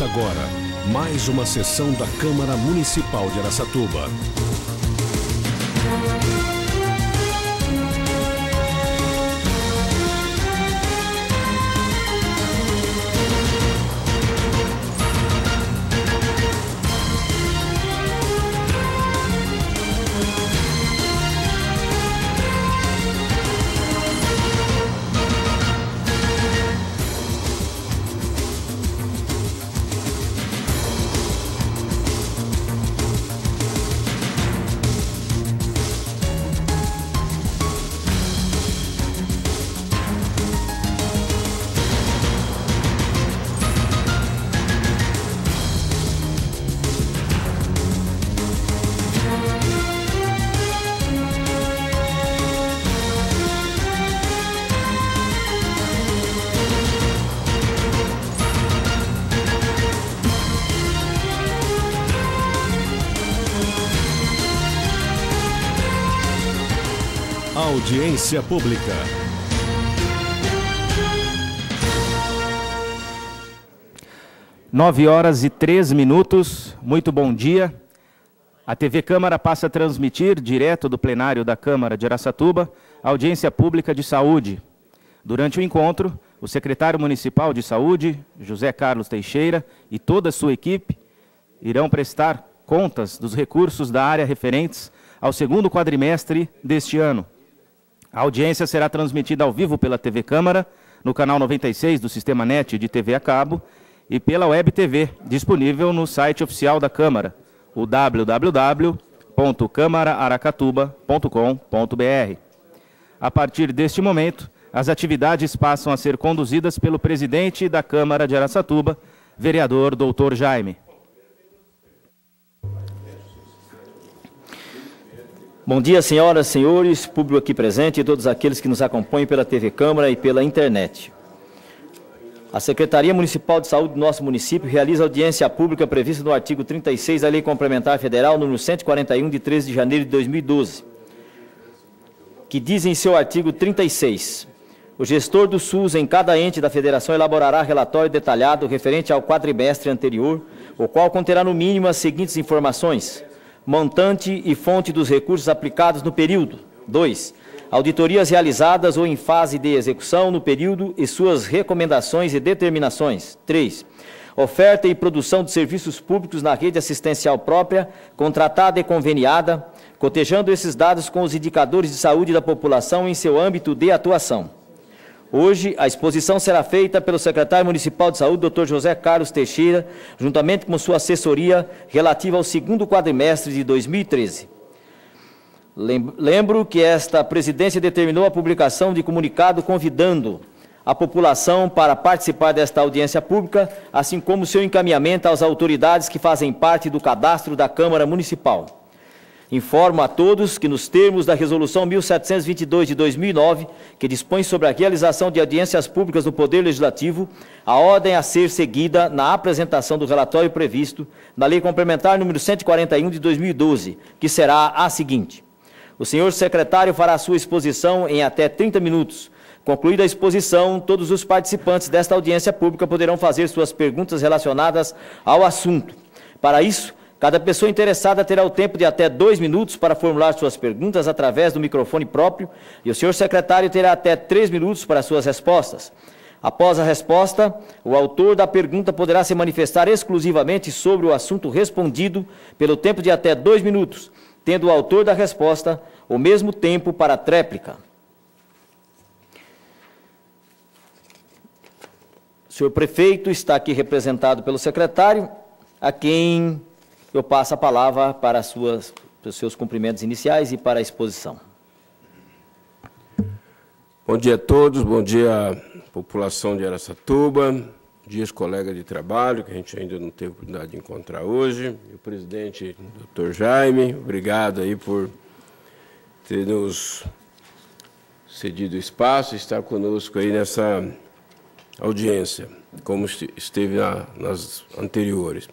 Começa agora mais uma sessão da Câmara Municipal de Aracatuba. Audiência Pública. Nove horas e três minutos. Muito bom dia. A TV Câmara passa a transmitir, direto do plenário da Câmara de Araçatuba, a audiência pública de saúde. Durante o encontro, o secretário municipal de saúde, José Carlos Teixeira, e toda a sua equipe irão prestar contas dos recursos da área referentes ao segundo quadrimestre deste ano. A audiência será transmitida ao vivo pela TV Câmara, no canal 96 do Sistema NET de TV a cabo e pela Web TV, disponível no site oficial da Câmara, o www.câmaraaracatuba.com.br. A partir deste momento, as atividades passam a ser conduzidas pelo presidente da Câmara de Araçatuba, vereador Dr. Jaime. Bom dia, senhoras, senhores, público aqui presente e todos aqueles que nos acompanham pela TV Câmara e pela internet. A Secretaria Municipal de Saúde do nosso município realiza audiência pública prevista no artigo 36 da Lei Complementar Federal número 141 de 13 de janeiro de 2012, que diz em seu artigo 36: o gestor do SUS em cada ente da federação elaborará relatório detalhado referente ao quadrimestre anterior, o qual conterá no mínimo as seguintes informações: montante e fonte dos recursos aplicados no período. 2. Auditorias realizadas ou em fase de execução no período e suas recomendações e determinações. 3. Oferta e produção de serviços públicos na rede assistencial própria, contratada e conveniada, cotejando esses dados com os indicadores de saúde da população em seu âmbito de atuação. Hoje, a exposição será feita pelo secretário municipal de saúde, Dr. José Carlos Teixeira, juntamente com sua assessoria relativa ao segundo quadrimestre de 2013. Lembro que esta presidência determinou a publicação de comunicado convidando a população para participar desta audiência pública, assim como seu encaminhamento às autoridades que fazem parte do cadastro da Câmara Municipal. Informo a todos que, nos termos da Resolução 1722 de 2009, que dispõe sobre a realização de audiências públicas no Poder Legislativo, a ordem a ser seguida na apresentação do relatório previsto na Lei Complementar número 141 de 2012, que será a seguinte: o senhor secretário fará sua exposição em até 30 minutos. Concluída a exposição, todos os participantes desta audiência pública poderão fazer suas perguntas relacionadas ao assunto. Para isso, Cada pessoa interessada terá o tempo de até dois minutos para formular suas perguntas através do microfone próprio e o senhor secretário terá até três minutos para suas respostas. Após a resposta, o autor da pergunta poderá se manifestar exclusivamente sobre o assunto respondido pelo tempo de até dois minutos, tendo o autor da resposta o mesmo tempo para a tréplica. O senhor prefeito está aqui representado pelo secretário, a quem eu passo a palavra para, suas, para os seus cumprimentos iniciais e para a exposição. Bom dia a todos, bom dia população de Aracatuba, dias colegas de trabalho, que a gente ainda não teve oportunidade de encontrar hoje, e o presidente, doutor Jaime, obrigado aí por ter nos cedido espaço e estar conosco aí nessa audiência, como esteve na, nas anteriores.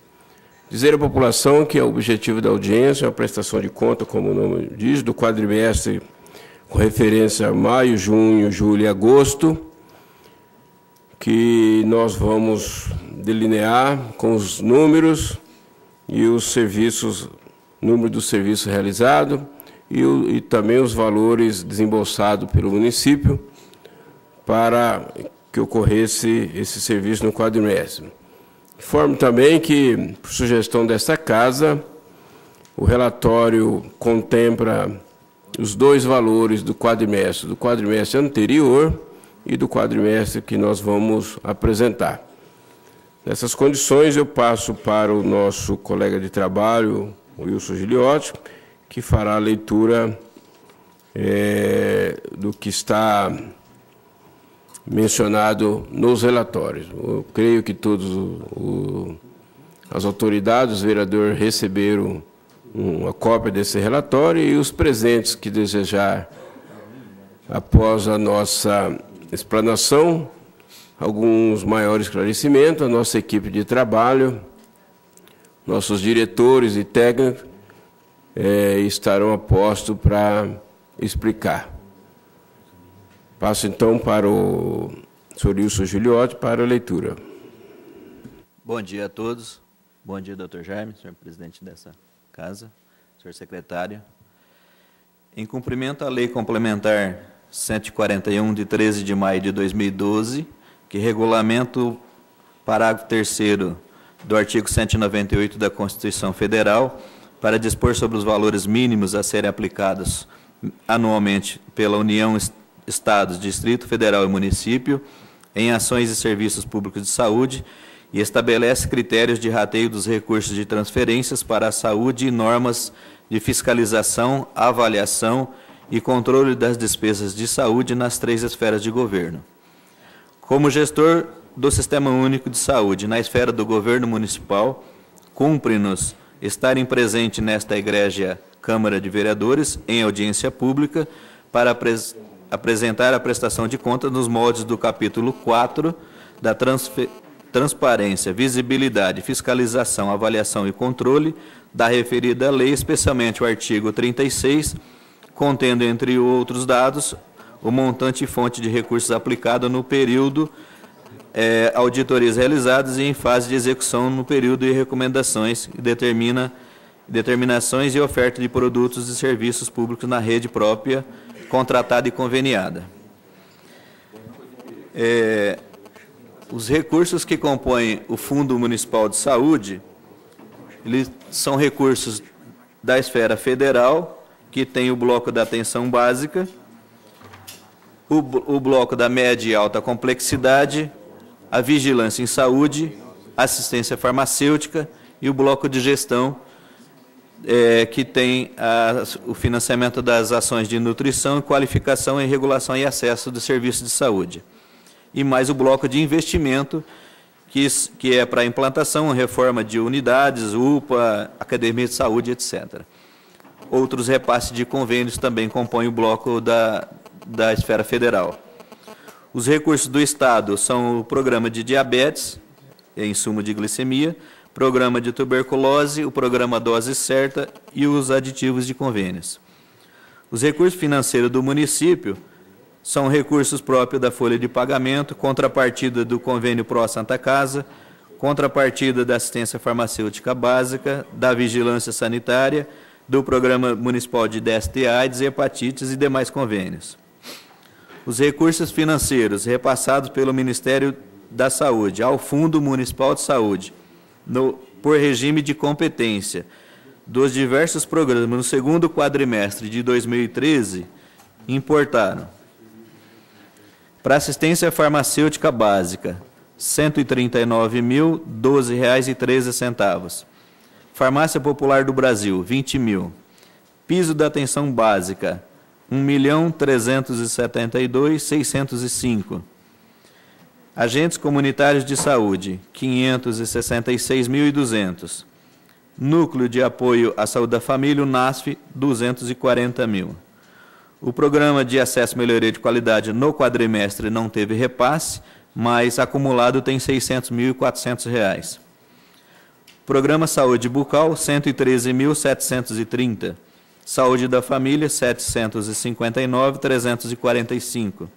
Dizer à população que o objetivo da audiência é a prestação de conta, como o nome diz, do quadrimestre com referência a maio, junho, julho e agosto, que nós vamos delinear com os números e os serviços, número do serviço realizado e, o, e também os valores desembolsados pelo município para que ocorresse esse serviço no quadrimestre. Informo também que, por sugestão desta casa, o relatório contempla os dois valores do quadrimestre, do quadrimestre anterior e do quadrimestre que nós vamos apresentar. Nessas condições, eu passo para o nosso colega de trabalho, Wilson Giliotti, que fará a leitura é, do que está mencionado nos relatórios. Eu creio que todas as autoridades, os vereadores receberam uma cópia desse relatório e os presentes que desejar, após a nossa explanação, alguns maiores esclarecimentos, a nossa equipe de trabalho, nossos diretores e técnicos é, estarão a posto para explicar. Passo então para o senhor Wilson Giliotti para a leitura. Bom dia a todos. Bom dia, doutor Jaime, senhor presidente dessa casa, senhor secretário. Em cumprimento à Lei Complementar 141, de 13 de maio de 2012, que regulamenta o parágrafo 3 do artigo 198 da Constituição Federal, para dispor sobre os valores mínimos a serem aplicados anualmente pela União estados, Distrito Federal e município em ações e serviços públicos de saúde e estabelece critérios de rateio dos recursos de transferências para a saúde e normas de fiscalização, avaliação e controle das despesas de saúde nas três esferas de governo. Como gestor do Sistema Único de Saúde na esfera do governo municipal, cumpre-nos estarem presente nesta egrégia Câmara de Vereadores em audiência pública para apresentar a prestação de contas nos moldes do capítulo 4 da transparência, visibilidade, fiscalização, avaliação e controle da referida lei, especialmente o artigo 36, contendo, entre outros dados, o montante e fonte de recursos aplicado no período é, auditorias realizadas e em fase de execução no período e recomendações e determina determinações e oferta de produtos e serviços públicos na rede própria contratada e conveniada. É, os recursos que compõem o Fundo Municipal de Saúde, eles são recursos da esfera federal, que tem o bloco da atenção básica, o, o bloco da média e alta complexidade, a vigilância em saúde, assistência farmacêutica e o bloco de gestão, é, que tem a, o financiamento das ações de nutrição, qualificação e regulação e acesso dos serviços de saúde. E mais o bloco de investimento, que, que é para implantação, reforma de unidades, UPA, academia de saúde, etc. Outros repasses de convênios também compõem o bloco da, da esfera federal. Os recursos do Estado são o programa de diabetes, insumo de glicemia, programa de tuberculose, o programa dose certa e os aditivos de convênios. Os recursos financeiros do município são recursos próprios da folha de pagamento, contrapartida do convênio Pró Santa Casa, contrapartida da assistência farmacêutica básica, da vigilância sanitária, do Programa Municipal de DST AIDS, hepatites e demais convênios. Os recursos financeiros repassados pelo Ministério da Saúde ao Fundo Municipal de Saúde no, por regime de competência dos diversos programas no segundo quadrimestre de 2013 importaram para assistência farmacêutica básica, R$ 139.012,13. Farmácia Popular do Brasil, 20 mil. Piso da atenção básica, R$ 1.372.605. Agentes comunitários de saúde, 566.200. Núcleo de apoio à saúde da família, o NASF, 240 mil. O programa de acesso à melhoria de qualidade no quadrimestre não teve repasse, mas acumulado tem R$ 600.400. Programa Saúde Bucal, 113.730. Saúde da Família, 759.345.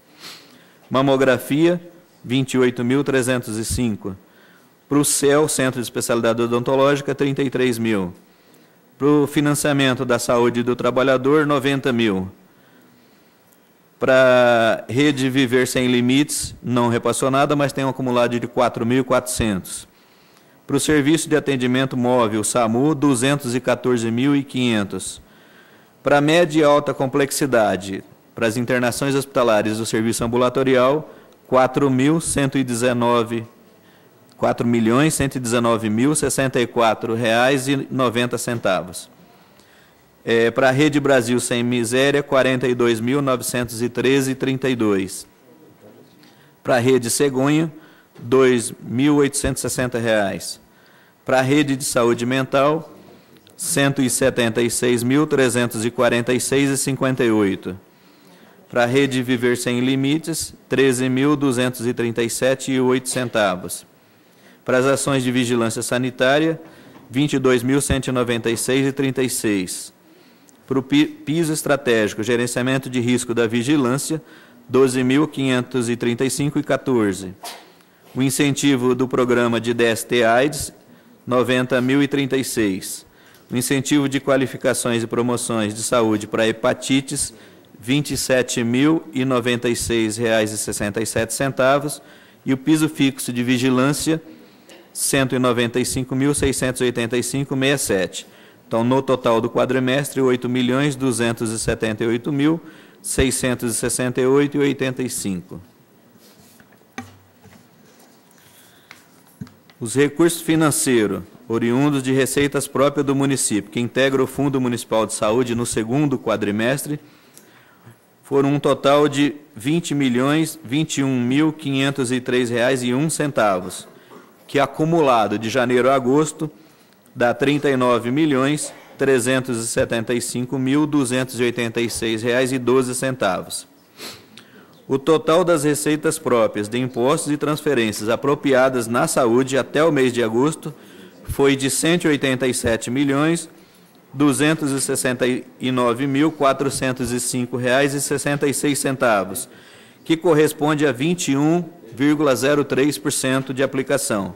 Mamografia, 28.305. Para o CEL, Centro de Especialidade Odontológica, 33 mil. Para o financiamento da saúde do trabalhador, 90 mil. Para Rede Viver Sem Limites, não repassou nada, mas tem um acumulado de 4.400. Para o Serviço de Atendimento Móvel, SAMU, 214.500. Para média e alta complexidade, para as internações hospitalares do serviço ambulatorial, 4.119 4 milhões 119 mil 64 reais e 90 centavos. É, para a Rede Brasil Sem Miséria, 42.913,32. Para a Rede Cegonha, R$ 2.860. Para a Rede de Saúde Mental, R$ 176.346,58. Para a Rede Viver Sem Limites, R$ 13.237,08 centavos. Para as ações de vigilância sanitária, R$ 22.196,36. Para o piso estratégico, gerenciamento de risco da vigilância, R$ 12.535,14. O incentivo do programa de DST AIDS, R$ 90.036. O incentivo de qualificações e promoções de saúde para hepatites, R$ 27.096,67. E o piso fixo de vigilância, R$ 195.685,67. Então, no total do quadrimestre, R$ 8.278.668,85. Os recursos financeiros oriundos de receitas próprias do município, que integra o Fundo Municipal de Saúde no segundo quadrimestre, foram um total de R$ 20.021.503,01, que acumulado de janeiro a agosto dá R$ 39 milhões 375.286,12. O total das receitas próprias de impostos e transferências apropriadas na saúde até o mês de agosto foi de R$ 187 milhões 269.405,66, que corresponde a 21,03% de aplicação.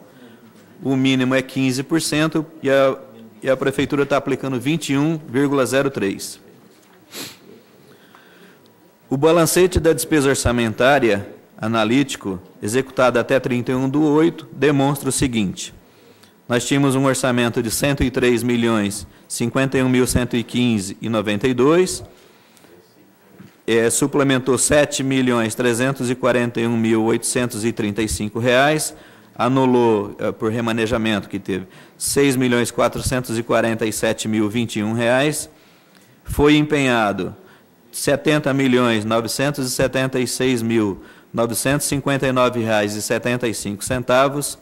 O mínimo é 15% e a, e a Prefeitura está aplicando 21,03%. O balancete da despesa orçamentária analítico, executado até 31 do 8, demonstra o seguinte. Nós tínhamos um orçamento de 103 milhões 51.115 e 92, é, suplementou 7 milhões 341.835 reais, anulou é, por remanejamento que teve 6 milhões 447.021 reais, foi empenhado 70 milhões 976 mil 959 reais e 75 centavos,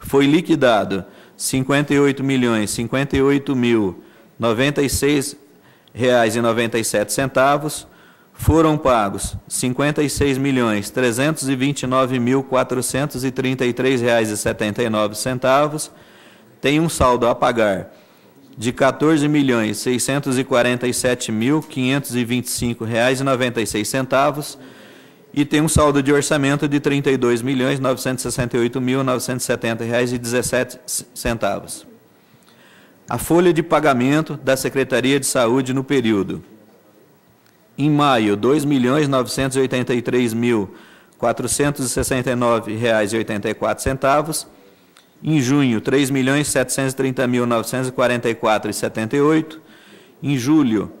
foi liquidado 58 milhões 58 mil 96 reais e 97 centavos, foram pagos 56 milhões 329 mil 433 reais e 79 centavos, tem um saldo a pagar de 14 milhões 647 mil 525 reais e 96 centavos e tem um saldo de orçamento de 32 milhões 968 mil 970 reais e 17 centavos. A folha de pagamento da Secretaria de Saúde no período em maio, R$ 2.983.469,84. mil reais e 84 centavos. Em junho, R$ 3.730.944,78. Em julho,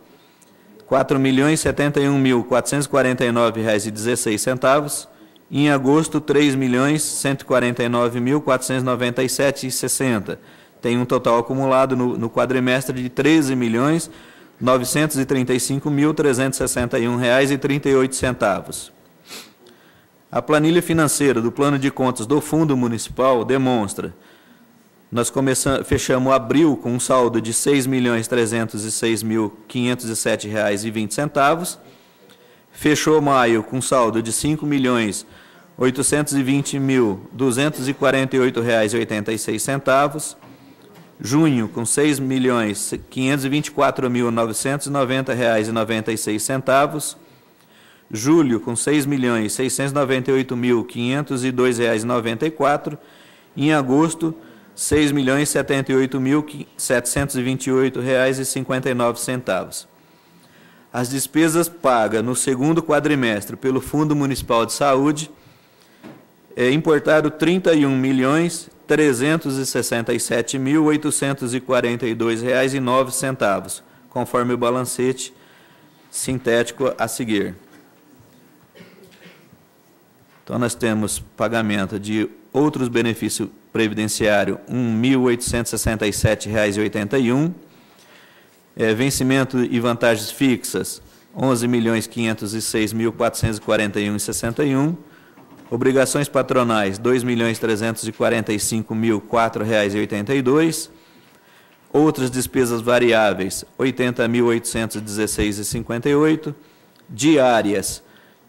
R$ 4.071.449,16 centavos. Em agosto, R$ 3.149.497,60. Tem um total acumulado no, no quadrimestre de R$ 13 milhões 935.361 reais e 38 centavos. A planilha financeira do plano de contas do Fundo Municipal demonstra nós começamos, fechamos abril com um saldo de 6.306.507,20 reais e 20 centavos. Fechou maio com saldo de 5.820.248,86 reais e 86 centavos junho com R$ 6.524.990,96 centavos, Julho, com R$ 6.698.502,94. Em agosto, R$ 6.078.728,59. As despesas pagas no segundo quadrimestre pelo Fundo Municipal de Saúde é importado R$ 31.367.842,09, conforme o balancete sintético a seguir. Então, nós temos pagamento de outros benefícios previdenciários, R$ 1.867,81. É, vencimento e vantagens fixas, R$ 11.506.441,61. Obrigações patronais, R$ 2.345.004,82. Outras despesas variáveis, R$ 80.816,58. Diárias, R$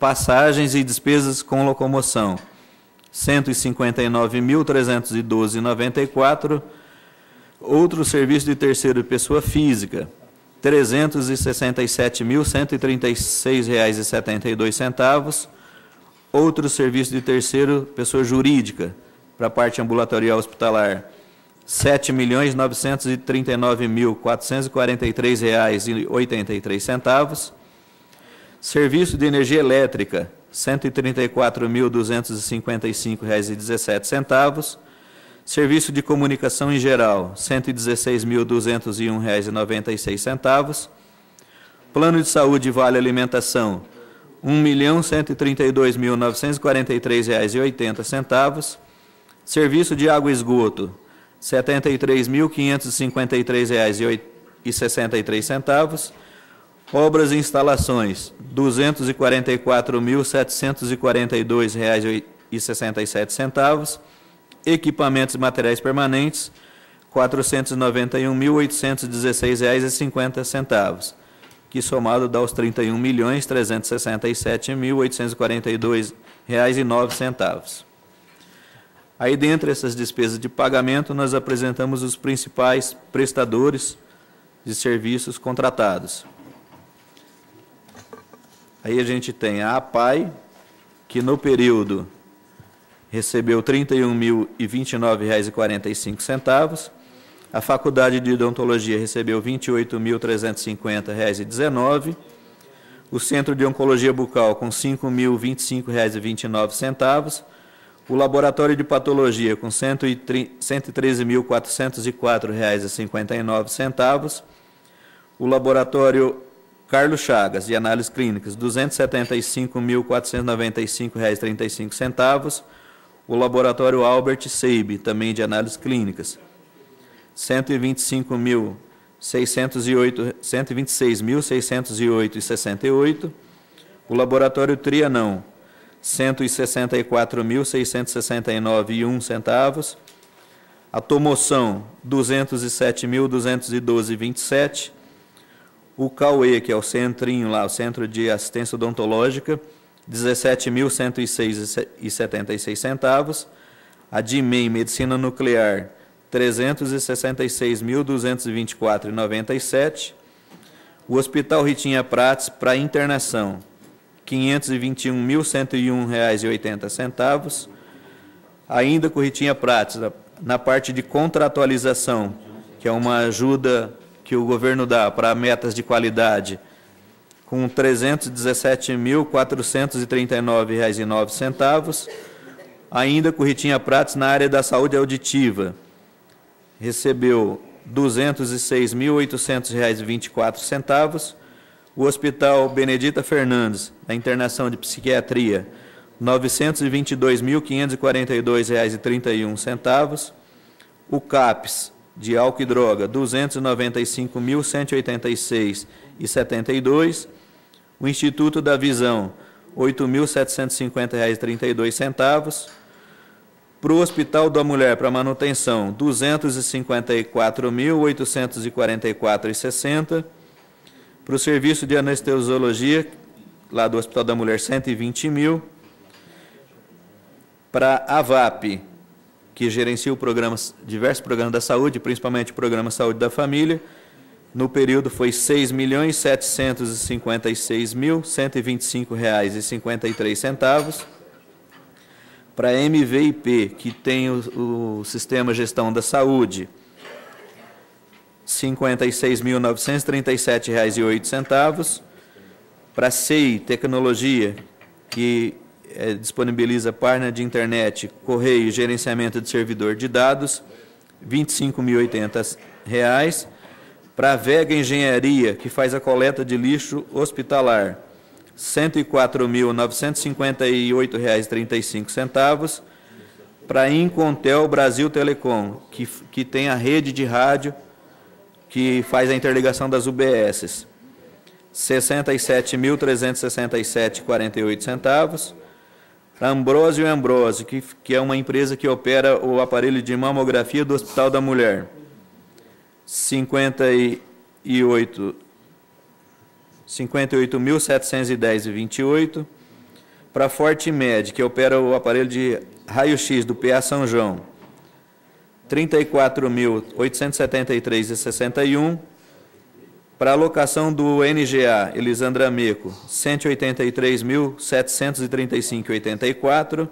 passagens e despesas com locomoção, R$ 159.312,94. Outro serviço de terceiro pessoa física, R$ 367.136,72. Outro serviço de terceiro pessoa jurídica, para a parte ambulatorial hospitalar, R$ 7.939.443,83. Serviço de energia elétrica, R$ 134.255,17. Serviço de comunicação em geral, R$ 116.201,96. Plano de saúde e vale alimentação, R$ 1.132.943,80. Serviço de água e esgoto, R$ 73.553,63. Obras e instalações, R$ 244.742,67. Equipamentos e materiais permanentes, R$ 491.816,50, que somado dá os R$ 31.367.842,09. Aí, dentre essas despesas de pagamento, nós apresentamos os principais prestadores de serviços contratados. Aí a gente tem a APAI, que no período recebeu R$ 31.029,45. A Faculdade de Odontologia recebeu R$ 28.350,19. O Centro de Oncologia Bucal com R$ 5.025,29. O Laboratório de Patologia com R$ 113.404,59. O Laboratório Carlos Chagas, de análises clínicas, R$ 275.495,35. O laboratório Albert Seib, também de análises clínicas, R$ 126.608,68. O laboratório Trianão, R$ 164.669,01. A Tomoção, R$ 207.212,27 o CAUE, que é o centrinho lá, o Centro de Assistência Odontológica, R$ 17.106,76. A DIMEI, Medicina Nuclear, R$ 366.224,97. O Hospital Ritinha Prates, para internação, R$ 521.101,80. Ainda com Ritinha Prates, na parte de contratualização, que é uma ajuda que o governo dá para metas de qualidade, com R$ 317.439,09. Ainda com Ritinha Prates, na área da saúde auditiva, recebeu R$ 206.800,24. O Hospital Benedita Fernandes, na internação de psiquiatria, R$ 922.542,31. O CAPES, de álcool e droga, R$ 295.186,72. O Instituto da Visão, R$ 8.750,32. Para o Hospital da Mulher, para manutenção, R$ 254.844,60. Para o Serviço de Anestesiologia, lá do Hospital da Mulher, R$ 120 mil. Para a VAP, que gerencia o programa, diversos programas da saúde, principalmente o Programa Saúde da Família, no período foi R$ 6.756.125,53 para a MVIP, que tem o, o Sistema Gestão da Saúde, R$ 56.937,08. Para a CEI Tecnologia, que é, disponibiliza página de internet, correio e gerenciamento de servidor de dados, R$ 25.080. Para a Vega Engenharia, que faz a coleta de lixo hospitalar, R$ 104.958,35. Para a Incontel Brasil Telecom, que, que tem a rede de rádio que faz a interligação das UBSs, R$ 67.367,48. Ambrosio Ambrosio, que, que é uma empresa que opera o aparelho de mamografia do Hospital da Mulher, R$ 58 58.710,28. Para Forte Med, que opera o aparelho de raio-x do PA São João, R$ 34.873,61. Para a locação do NGA Elisandra Meco, R$ 183.735,84.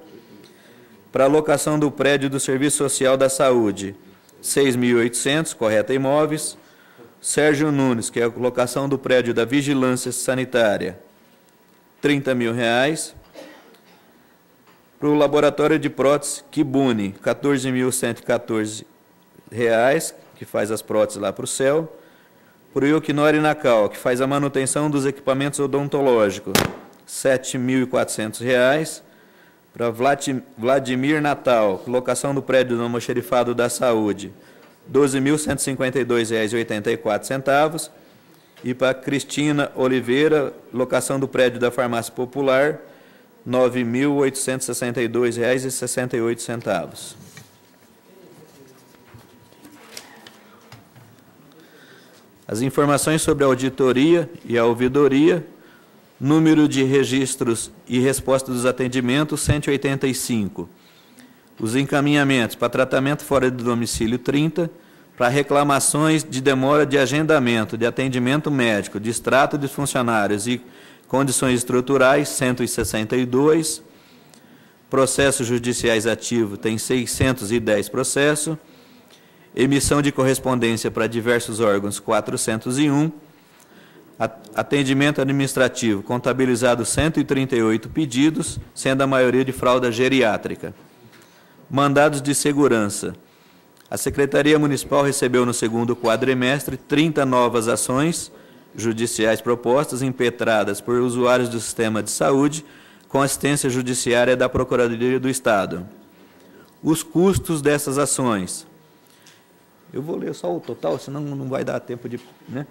Para a locação do prédio do Serviço Social da Saúde, R$ 6.800, correta imóveis. Sérgio Nunes, que é a colocação do prédio da Vigilância Sanitária, 30 mil reais. Para o laboratório de prótese Kibune, 14.114 reais, que faz as próteses lá para o céu. Para o Yokinori Nakao, que faz a manutenção dos equipamentos odontológicos, 7.400 reais. Para Vladimir Natal, locação do prédio do almoxerifado da saúde, R$ 12.152,84. E para Cristina Oliveira, locação do prédio da Farmácia Popular, R$ 9.862,68. As informações sobre a auditoria e a ouvidoria, número de registros e resposta dos atendimentos, 185 os encaminhamentos para tratamento fora do domicílio 30, para reclamações de demora de agendamento, de atendimento médico, de extrato de funcionários e condições estruturais 162, processos judiciais ativos tem 610 processos, emissão de correspondência para diversos órgãos 401, atendimento administrativo contabilizado 138 pedidos, sendo a maioria de fralda geriátrica. Mandados de segurança. A Secretaria Municipal recebeu no segundo quadrimestre 30 novas ações judiciais propostas, impetradas por usuários do sistema de saúde, com assistência judiciária da Procuradoria do Estado. Os custos dessas ações. Eu vou ler só o total, senão não vai dar tempo de. Né?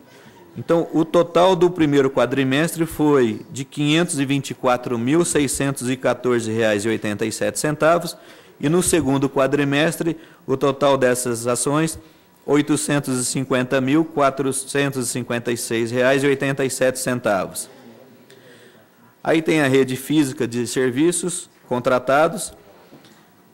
Então, o total do primeiro quadrimestre foi de R$ 524.614,87 e no segundo quadrimestre, o total dessas ações, R$ 850.456,87. Aí tem a rede física de serviços contratados,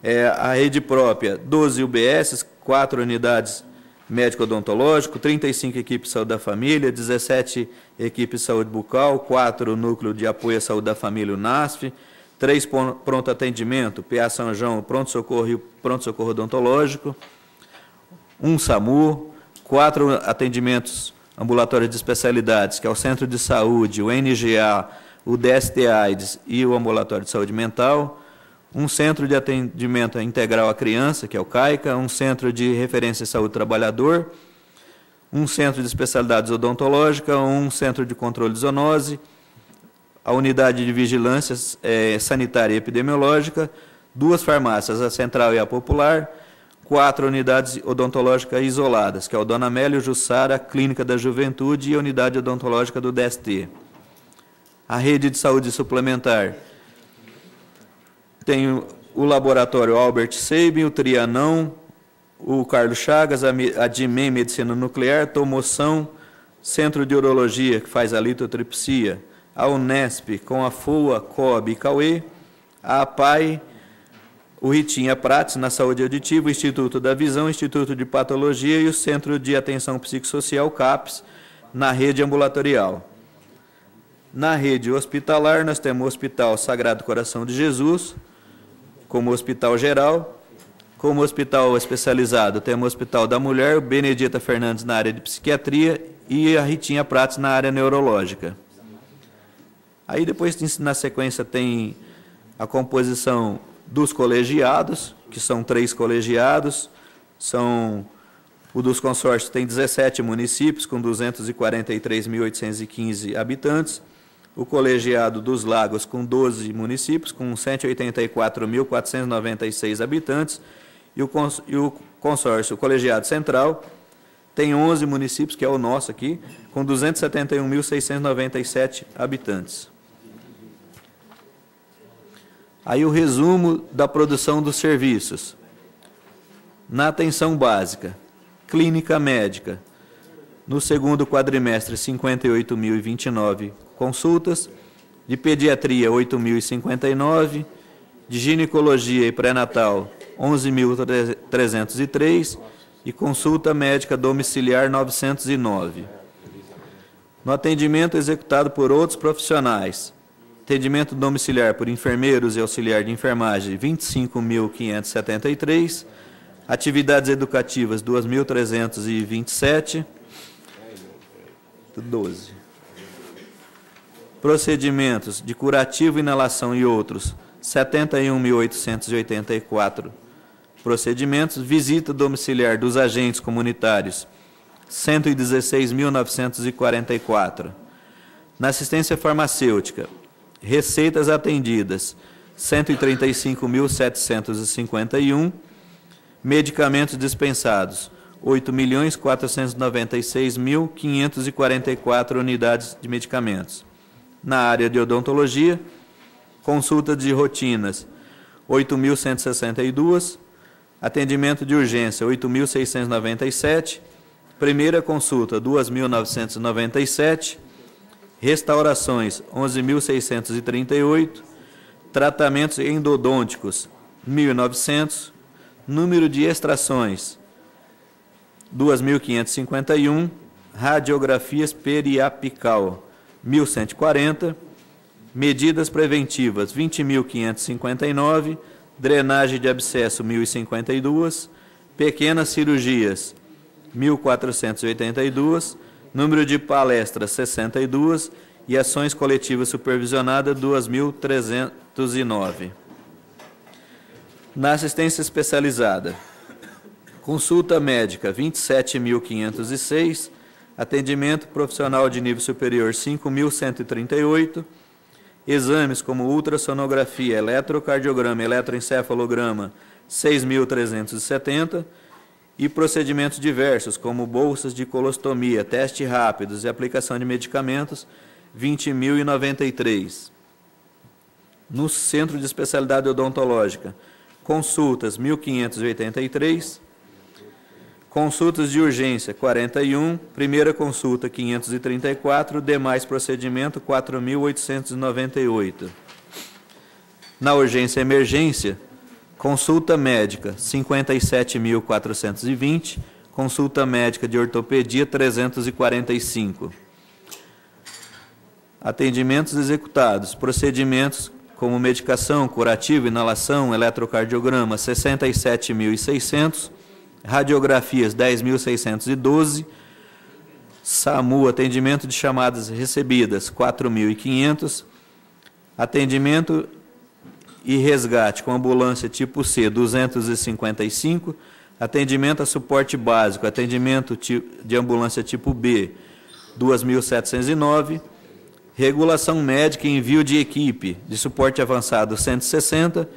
é, a rede própria, 12 UBS, 4 unidades médico-odontológico, 35 equipes de saúde da família, 17 equipes de saúde bucal, 4 núcleo de apoio à saúde da família, o NASF, três pronto atendimento, PA São João, pronto-socorro e pronto-socorro odontológico, um SAMU, quatro atendimentos ambulatórios de especialidades, que é o Centro de Saúde, o NGA, o DST-AIDS e o Ambulatório de Saúde Mental, um Centro de Atendimento Integral à Criança, que é o CAICA, um Centro de Referência à Saúde Trabalhador, um Centro de Especialidades Odontológicas, um Centro de Controle de Zoonose, a unidade de vigilância é, sanitária e epidemiológica, duas farmácias, a Central e a Popular, quatro unidades odontológicas isoladas, que é o Dona Amélia Jussara, Clínica da Juventude e a Unidade Odontológica do DST. A rede de saúde suplementar tem o laboratório Albert Sabin, o Trianão, o Carlos Chagas, a DIMEM Medicina Nuclear, Tomoção, Centro de Urologia, que faz a litotripsia, a Unesp, com a FOA, COB e CAUE, a APAI, o Ritinha Prates, na Saúde Auditiva, o Instituto da Visão, o Instituto de Patologia e o Centro de Atenção Psicossocial, CAPS, na rede ambulatorial. Na rede hospitalar, nós temos o Hospital Sagrado Coração de Jesus, como hospital geral, como hospital especializado, temos o Hospital da Mulher, Benedita Fernandes na área de psiquiatria e a Ritinha Prates na área neurológica. Aí depois, na sequência, tem a composição dos colegiados, que são três colegiados, são o dos consórcios tem 17 municípios com 243.815 habitantes, o colegiado dos Lagos com 12 municípios, com 184.496 habitantes, e o, e o consórcio o colegiado central tem 11 municípios, que é o nosso aqui, com 271.697 habitantes. Aí o resumo da produção dos serviços. Na atenção básica, clínica médica, no segundo quadrimestre, 58.029 consultas, de pediatria 8.059, de ginecologia e pré-natal 11.303 e consulta médica domiciliar 909. No atendimento executado por outros profissionais, atendimento domiciliar por enfermeiros e auxiliar de enfermagem 25.573, atividades educativas 2.327, 12 procedimentos de curativo, inalação e outros, 71.884 procedimentos, visita domiciliar dos agentes comunitários, 116.944. Na assistência farmacêutica, receitas atendidas, 135.751. Medicamentos dispensados, 8.496.544 unidades de medicamentos na área de odontologia, consulta de rotinas 8.162, atendimento de urgência 8.697, primeira consulta 2.997, restaurações 11.638, tratamentos endodônticos 1.900, número de extrações 2.551, radiografias periapical 1.140, medidas preventivas 20.559, drenagem de abscesso 1.052, pequenas cirurgias 1.482, número de palestras 62 e ações coletivas supervisionadas 2.309. Na assistência especializada, consulta médica 27.506, atendimento profissional de nível superior 5.138, exames como ultrassonografia, eletrocardiograma, eletroencefalograma 6.370 e procedimentos diversos como bolsas de colostomia, testes rápidos e aplicação de medicamentos 20.093. No Centro de Especialidade Odontológica, consultas 1.583, Consultas de urgência 41, primeira consulta 534, demais procedimento 4898. Na urgência emergência, consulta médica 57.420, consulta médica de ortopedia 345. Atendimentos executados, procedimentos como medicação, curativo, inalação, eletrocardiograma 67.600 radiografias 10.612, SAMU, atendimento de chamadas recebidas 4.500, atendimento e resgate com ambulância tipo C 255, atendimento a suporte básico, atendimento de ambulância tipo B 2.709, regulação médica e envio de equipe de suporte avançado 160,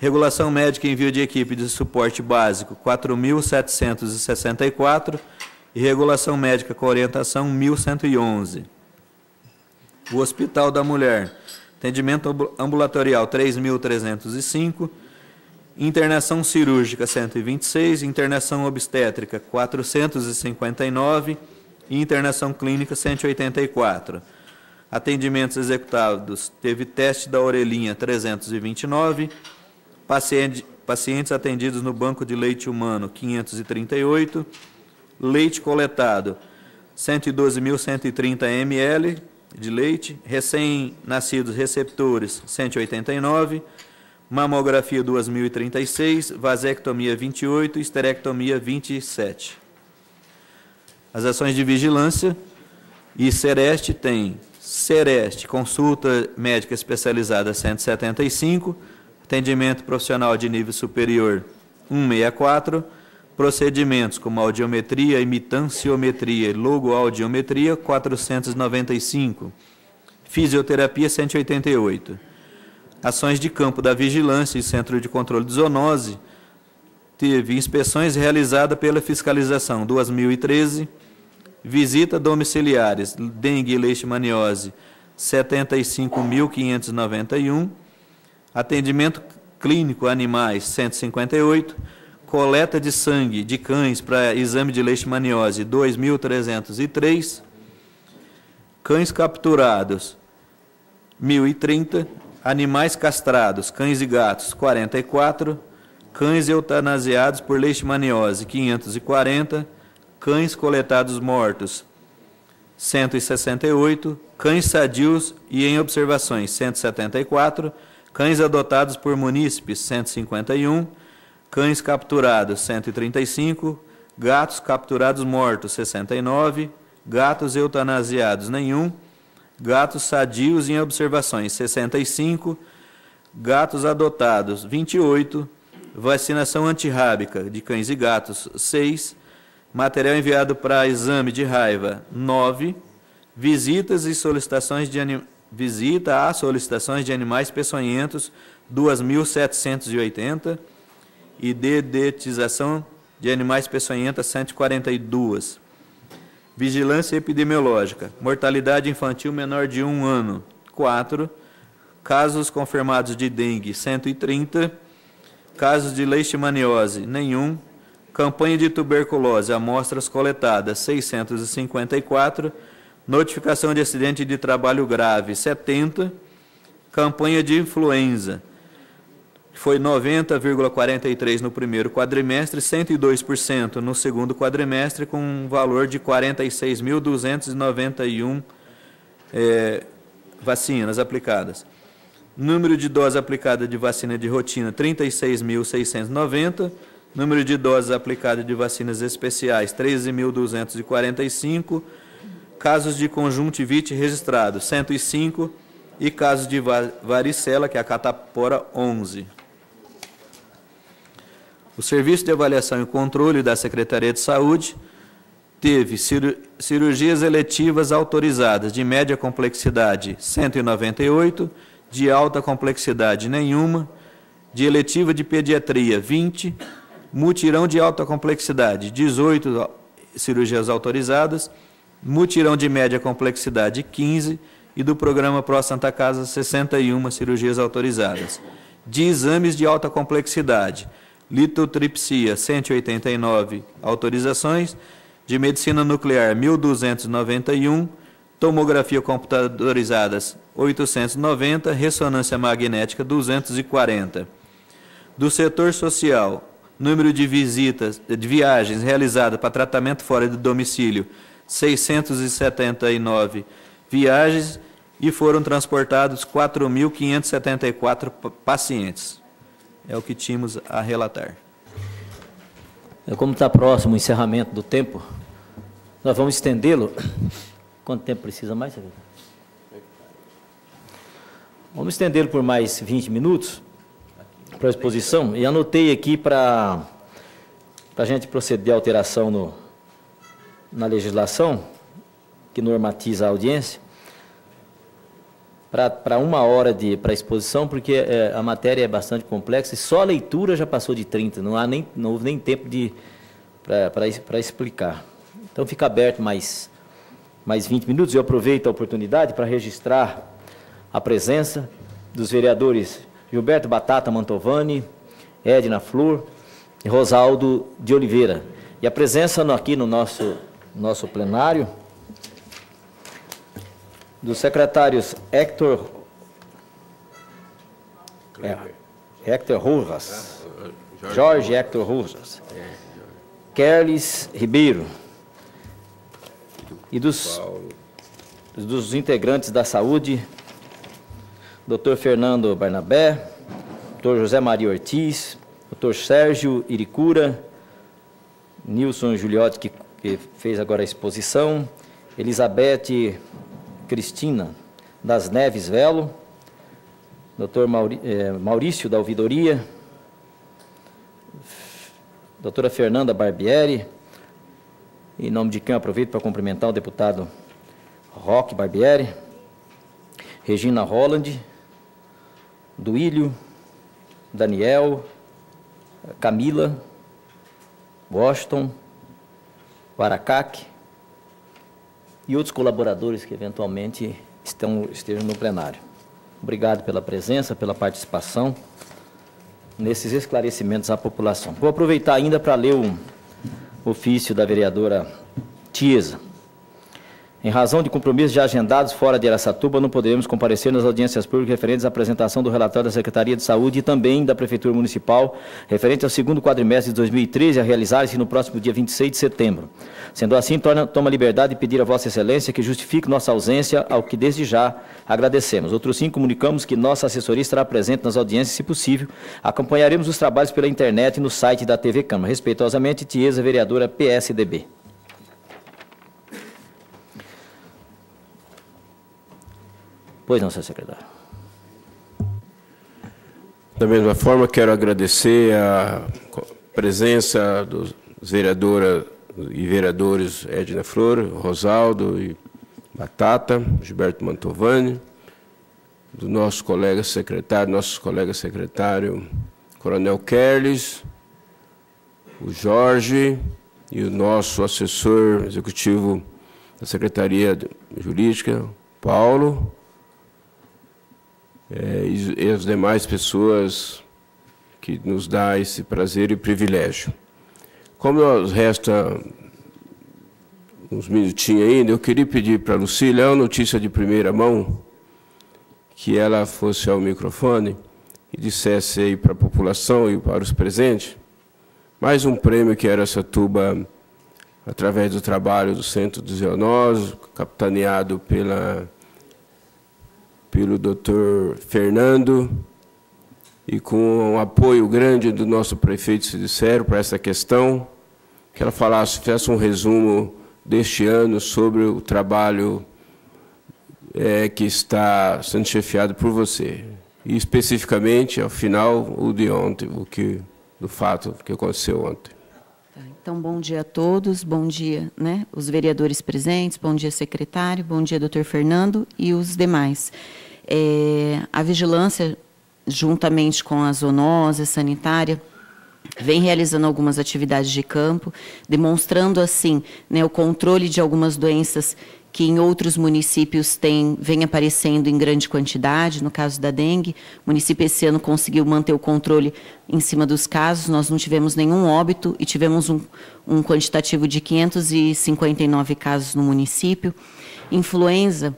Regulação médica e envio de equipe de suporte básico 4.764 e regulação médica com orientação 1.111. O Hospital da Mulher, atendimento ambulatorial 3.305, internação cirúrgica 126, internação obstétrica 459 e internação clínica 184. Atendimentos executados, teve teste da orelhinha 329, paciente, pacientes atendidos no banco de leite humano 538, leite coletado 112.130 ml de leite, recém-nascidos receptores 189, mamografia 2036, vasectomia 28, esterectomia 27. As ações de vigilância. E Sereste tem Sereste, consulta médica especializada 175, atendimento profissional de nível superior 164, procedimentos como audiometria, imitanciometria e logoaudiometria 495, fisioterapia 188. Ações de campo da vigilância e centro de controle de zoonose. Teve inspeções realizadas pela fiscalização 2013, visita domiciliares, dengue e leishmaniose 75.591, atendimento clínico animais 158, coleta de sangue de cães para exame de leishmaniose 2.303, cães capturados 1.030, animais castrados, cães e gatos 44, cães eutanasiados por leishmaniose 540, cães coletados mortos 168, cães sadios e em observações 174, cães adotados por munícipes 151, cães capturados 135, gatos capturados mortos 69, gatos eutanasiados nenhum, gatos sadios em observações 65, gatos adotados 28, vacinação antirrábica de cães e gatos 6, material enviado para exame de raiva 9, visitas e solicitações de anim... visita a solicitações de animais peçonhentos 2.780 e dedetização de animais peçonhentas 142. Vigilância epidemiológica. Mortalidade infantil menor de um ano, 4. Casos confirmados de dengue, 130. Casos de leishmaniose, nenhum. Campanha de tuberculose, amostras coletadas, 654. Notificação de acidente de trabalho grave, 70. Campanha de influenza, foi 90,43 no primeiro quadrimestre, 102% no segundo quadrimestre, com um valor de 46.291 é, vacinas aplicadas. Número de doses aplicadas de vacina de rotina, 36.690. Número de doses aplicadas de vacinas especiais, 13.245. Casos de conjuntivite registrados, 105. E casos de varicela, que é a catapora, 11. O Serviço de Avaliação e Controle da Secretaria de Saúde teve cirurgias eletivas autorizadas de média complexidade 198, de alta complexidade nenhuma, de eletiva de pediatria 20, mutirão de alta complexidade 18 cirurgias autorizadas, mutirão de média complexidade 15 e do programa Pró Santa Casa 61 cirurgias autorizadas. De exames de alta complexidade litotripsia 189 autorizações, de medicina nuclear 1291, tomografia computadorizadas 890, ressonância magnética 240. Do setor social, número de visitas, de viagens realizadas para tratamento fora do domicílio 679 viagens e foram transportados 4.574 pacientes é o que tínhamos a relatar. É, como está próximo o encerramento do tempo, nós vamos estendê-lo. Quanto tempo precisa mais? Vamos estendê-lo por mais 20 minutos para a exposição. E anotei aqui para a gente proceder à alteração no, na legislação que normatiza a audiência para uma hora de para exposição, porque é, a matéria é bastante complexa e só a leitura já passou de 30, não, há nem, não houve nem tempo de para explicar. Então fica aberto mais, mais 20 minutos. Eu aproveito a oportunidade para registrar a presença dos vereadores Gilberto Batata Mantovani, Edna Flor e Rosaldo de Oliveira. E a presença aqui no nosso, nosso plenário dos secretários Hector, é, Hector Jorge Hector Rojas, Kerlis Ribeiro e dos, dos integrantes da saúde, Dr. Fernando Barnabé, Dr. José Maria Ortiz, Dr. Sérgio Iricura, Nilson Juliotti, que fez agora a exposição, Elizabeth Cristina das Neves Velo, Dr. Eh, Maurício da Ouvidoria, doutora Fernanda Barbieri, em nome de quem eu aproveito para cumprimentar o deputado Roque Barbieri, Regina Holland, Duílio, Daniel, Camila, Washington, Waracaque e outros colaboradores que eventualmente estão, estejam no plenário. Obrigado pela presença, pela participação nesses esclarecimentos à população. Vou aproveitar ainda para ler o ofício da vereadora Tiesa. Em razão de compromissos já agendados fora de Aracatuba, não poderemos comparecer nas audiências públicas referentes à apresentação do relatório da Secretaria de Saúde e também da Prefeitura Municipal, referente ao segundo quadrimestre de 2013, a realizar-se no próximo dia 26 de setembro. Sendo assim, torna, toma liberdade de pedir a Vossa Excelência que justifique nossa ausência, ao que desde já agradecemos. Outro sim, comunicamos que nossa assessoria estará presente nas audiências, se possível. Acompanharemos os trabalhos pela internet e no site da TV Câmara. Respeitosamente, Tiesa, vereadora PSDB. Pois não, senhor secretário. Da mesma forma, quero agradecer a presença dos vereadora e vereadores Edna Flor, Rosaldo e Batata, Gilberto Mantovani, do nosso colega secretário, nosso colega secretário, Coronel Kerles, o Jorge e o nosso assessor executivo da Secretaria Jurídica, Paulo, é, e, e as demais pessoas que nos dá esse prazer e privilégio. Como nos resta uns minutinhos ainda, eu queria pedir para a Lucília, é uma notícia de primeira mão, que ela fosse ao microfone e dissesse aí para a população e para os presentes, mais um prêmio que era essa tuba através do trabalho do Centro dos Zoonoses, capitaneado pela pelo doutor Fernando e com um apoio grande do nosso prefeito Cidicero para essa questão, que ela falasse, fizesse um resumo deste ano sobre o trabalho é, que está sendo chefiado por você. E especificamente, ao final, o de ontem, o que, do fato que aconteceu ontem. Tá, então, bom dia a todos, bom dia, né, os vereadores presentes, bom dia, secretário, bom dia, doutor Fernando e os demais. É, a vigilância, juntamente com a zoonose sanitária, vem realizando algumas atividades de campo, demonstrando assim né, o controle de algumas doenças que em outros municípios tem, vem aparecendo em grande quantidade, no caso da dengue. O município esse ano conseguiu manter o controle em cima dos casos, nós não tivemos nenhum óbito e tivemos um, um quantitativo de 559 casos no município. Influenza,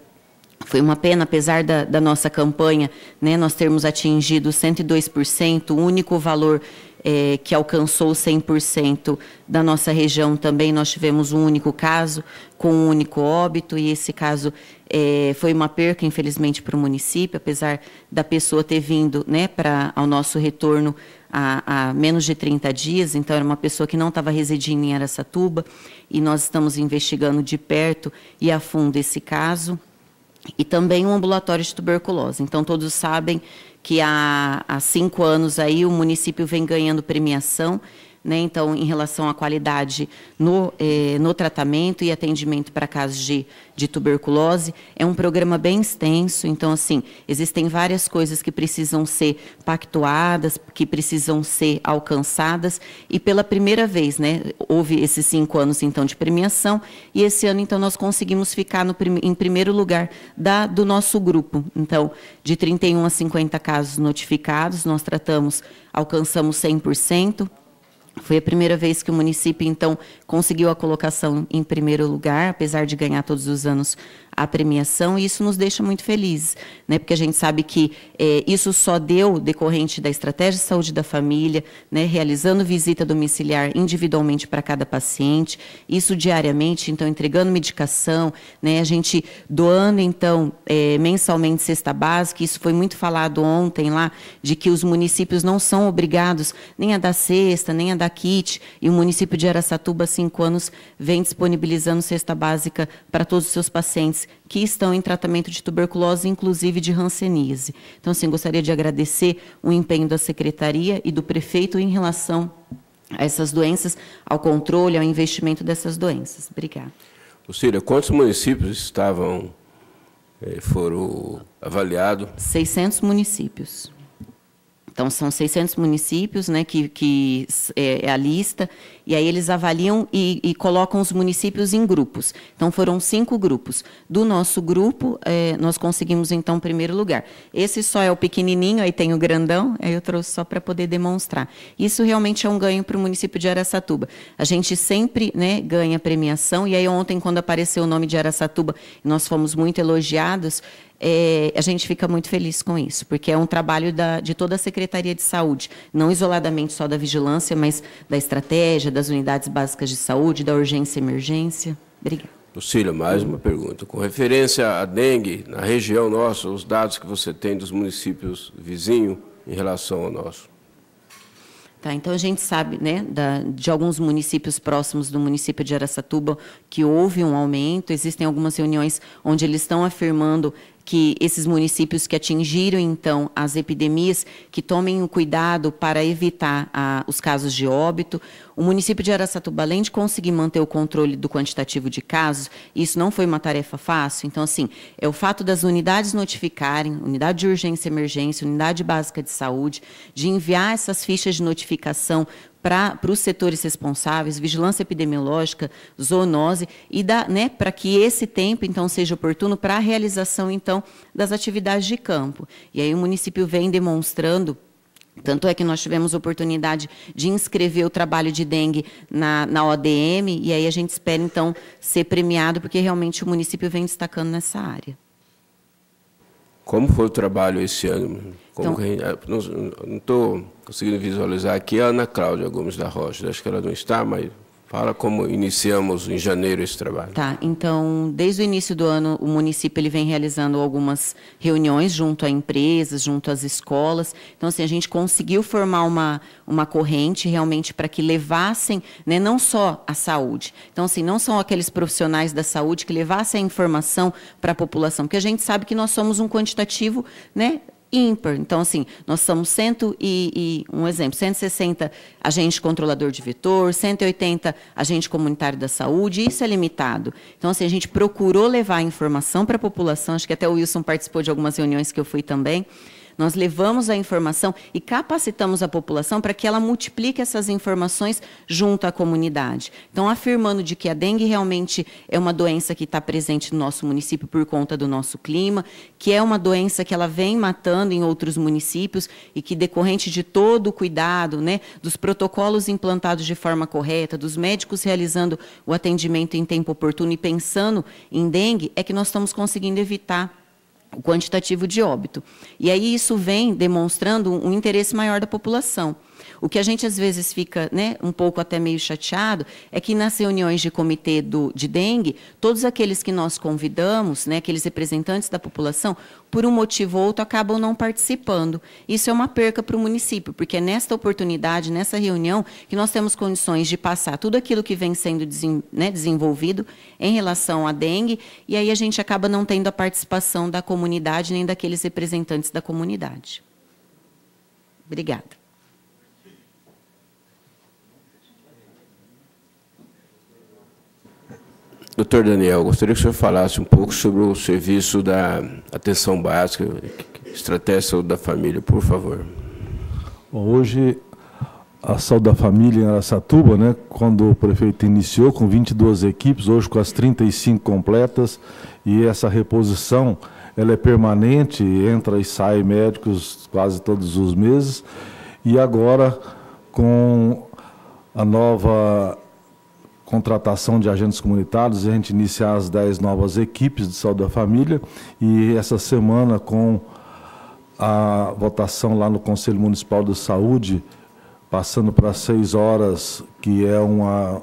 foi uma pena, apesar da, da nossa campanha, né, nós termos atingido 102%, o único valor é, que alcançou 100% da nossa região também nós tivemos um único caso com um único óbito e esse caso é, foi uma perca infelizmente para o município apesar da pessoa ter vindo né para ao nosso retorno há, menos de 30 dias então era uma pessoa que não estava residindo em Aracatuba e nós estamos investigando de perto e a fundo esse caso e também um ambulatório de tuberculose. Então, todos sabem que há, há cinco anos aí o município vem ganhando premiação né, então, em relação à qualidade no, eh, no tratamento e atendimento para casos de, de tuberculose. É um programa bem extenso, então, assim, existem várias coisas que precisam ser pactuadas, que precisam ser alcançadas, e pela primeira vez, né, houve esses cinco anos, então, de premiação, e esse ano, então, nós conseguimos ficar no, em primeiro lugar da, do nosso grupo. Então, de 31 a 50 casos notificados, nós tratamos, alcançamos 100%, foi a primeira vez que o município, então, conseguiu a colocação em primeiro lugar, apesar de ganhar todos os anos a premiação, e isso nos deixa muito felizes, né? porque a gente sabe que é, isso só deu decorrente da estratégia de saúde da família, né? realizando visita domiciliar individualmente para cada paciente, isso diariamente, então, entregando medicação, né? a gente doando, então, é, mensalmente cesta básica, isso foi muito falado ontem lá, de que os municípios não são obrigados nem a dar cesta, nem a dar kit, e o município de Aracatuba, há cinco anos, vem disponibilizando cesta básica para todos os seus pacientes que estão em tratamento de tuberculose, inclusive de hanseníase. Então, assim, gostaria de agradecer o empenho da secretaria e do prefeito em relação a essas doenças, ao controle, ao investimento dessas doenças. Obrigada. Lucília, quantos municípios estavam, eh, foram avaliados? 600 municípios. Então, são 600 municípios né, que, que é, é, a lista, e aí eles avaliam e, e, colocam os municípios em grupos. Então, foram cinco grupos. Do nosso grupo, é, nós conseguimos, então, o primeiro lugar. Esse só é o pequenininho, aí tem o grandão, aí eu trouxe só para poder demonstrar. Isso realmente é um ganho para o município de Araçatuba. A gente sempre né, ganha premiação, e aí ontem, quando apareceu o nome de Araçatuba, nós fomos muito elogiados, é, a gente fica muito feliz com isso, porque é um trabalho da, de toda a Secretaria de Saúde, não isoladamente só da vigilância, mas da estratégia, das unidades básicas de saúde, da urgência e emergência. Obrigada. Lucília, mais uma pergunta. Com referência à dengue, na região nossa, os dados que você tem dos municípios vizinhos em relação ao nosso. Tá, então a gente sabe, né, da, de alguns municípios próximos do município de Aracatuba que houve um aumento. Existem algumas reuniões onde eles estão afirmando que esses municípios que atingiram então as epidemias que tomem o cuidado para evitar ah, os casos de óbito. O município de Araçatuba, além de conseguir manter o controle do quantitativo de casos, isso não foi uma tarefa fácil. Então, assim, é o fato das unidades notificarem, unidade de urgência e emergência, unidade básica de saúde, de enviar essas fichas de notificação para os setores responsáveis, vigilância epidemiológica, zoonose, e né, para que esse tempo, então, seja oportuno para a realização, então, das atividades de campo. E aí o município vem demonstrando tanto é que nós tivemos oportunidade de inscrever o trabalho de dengue na, na ODM, e aí a gente espera, então, ser premiado, porque realmente o município vem destacando nessa área. Como foi o trabalho esse ano? Como então, não estou conseguindo visualizar aqui a Ana Cláudia Gomes da Rocha. Acho que ela não está, mas Fala como iniciamos em janeiro esse trabalho. Tá, então, desde o início do ano, o município ele vem realizando algumas reuniões junto a empresas, junto às escolas. Então, assim, a gente conseguiu formar uma, uma corrente realmente para que levassem, né, não só a saúde. Então, assim, não são aqueles profissionais da saúde que levassem a informação para a população, porque a gente sabe que nós somos um quantitativo, né, ímpar. Então, assim, nós somos cento e, e, um exemplo, 160 agente controlador de vetor, 180 agente comunitário da saúde, isso é limitado. Então, assim, a gente procurou levar informação para a população, acho que até o Wilson participou de algumas reuniões que eu fui também, nós levamos a informação e capacitamos a população para que ela multiplique essas informações junto à comunidade. Então, afirmando de que a dengue realmente é uma doença que está presente no nosso município por conta do nosso clima, que é uma doença que ela vem matando em outros municípios e que decorrente de todo o cuidado, né, dos protocolos implantados de forma correta, dos médicos realizando o atendimento em tempo oportuno e pensando em dengue, é que nós estamos conseguindo evitar o quantitativo de óbito. E aí isso vem demonstrando um interesse maior da população. O que a gente às vezes fica né, um pouco até meio chateado é que nas reuniões de comitê do, de dengue, todos aqueles que nós convidamos, né, aqueles representantes da população, por um motivo ou outro acabam não participando. Isso é uma perca para o município, porque é nesta oportunidade, nessa reunião, que nós temos condições de passar tudo aquilo que vem sendo né, desenvolvido em relação à dengue, e aí a gente acaba não tendo a participação da comunidade nem daqueles representantes da comunidade. Obrigada. Doutor Daniel, gostaria que o senhor falasse um pouco sobre o serviço da atenção básica, estratégia da família, por favor. Bom, hoje, a saúde da família em Aracatuba, né, quando o prefeito iniciou com 22 equipes, hoje com as 35 completas, e essa reposição ela é permanente, entra e sai médicos quase todos os meses, e agora com a nova contratação de agentes comunitários, a gente iniciar as 10 novas equipes de saúde da família e essa semana com a votação lá no Conselho Municipal de Saúde, passando para seis horas, que é uma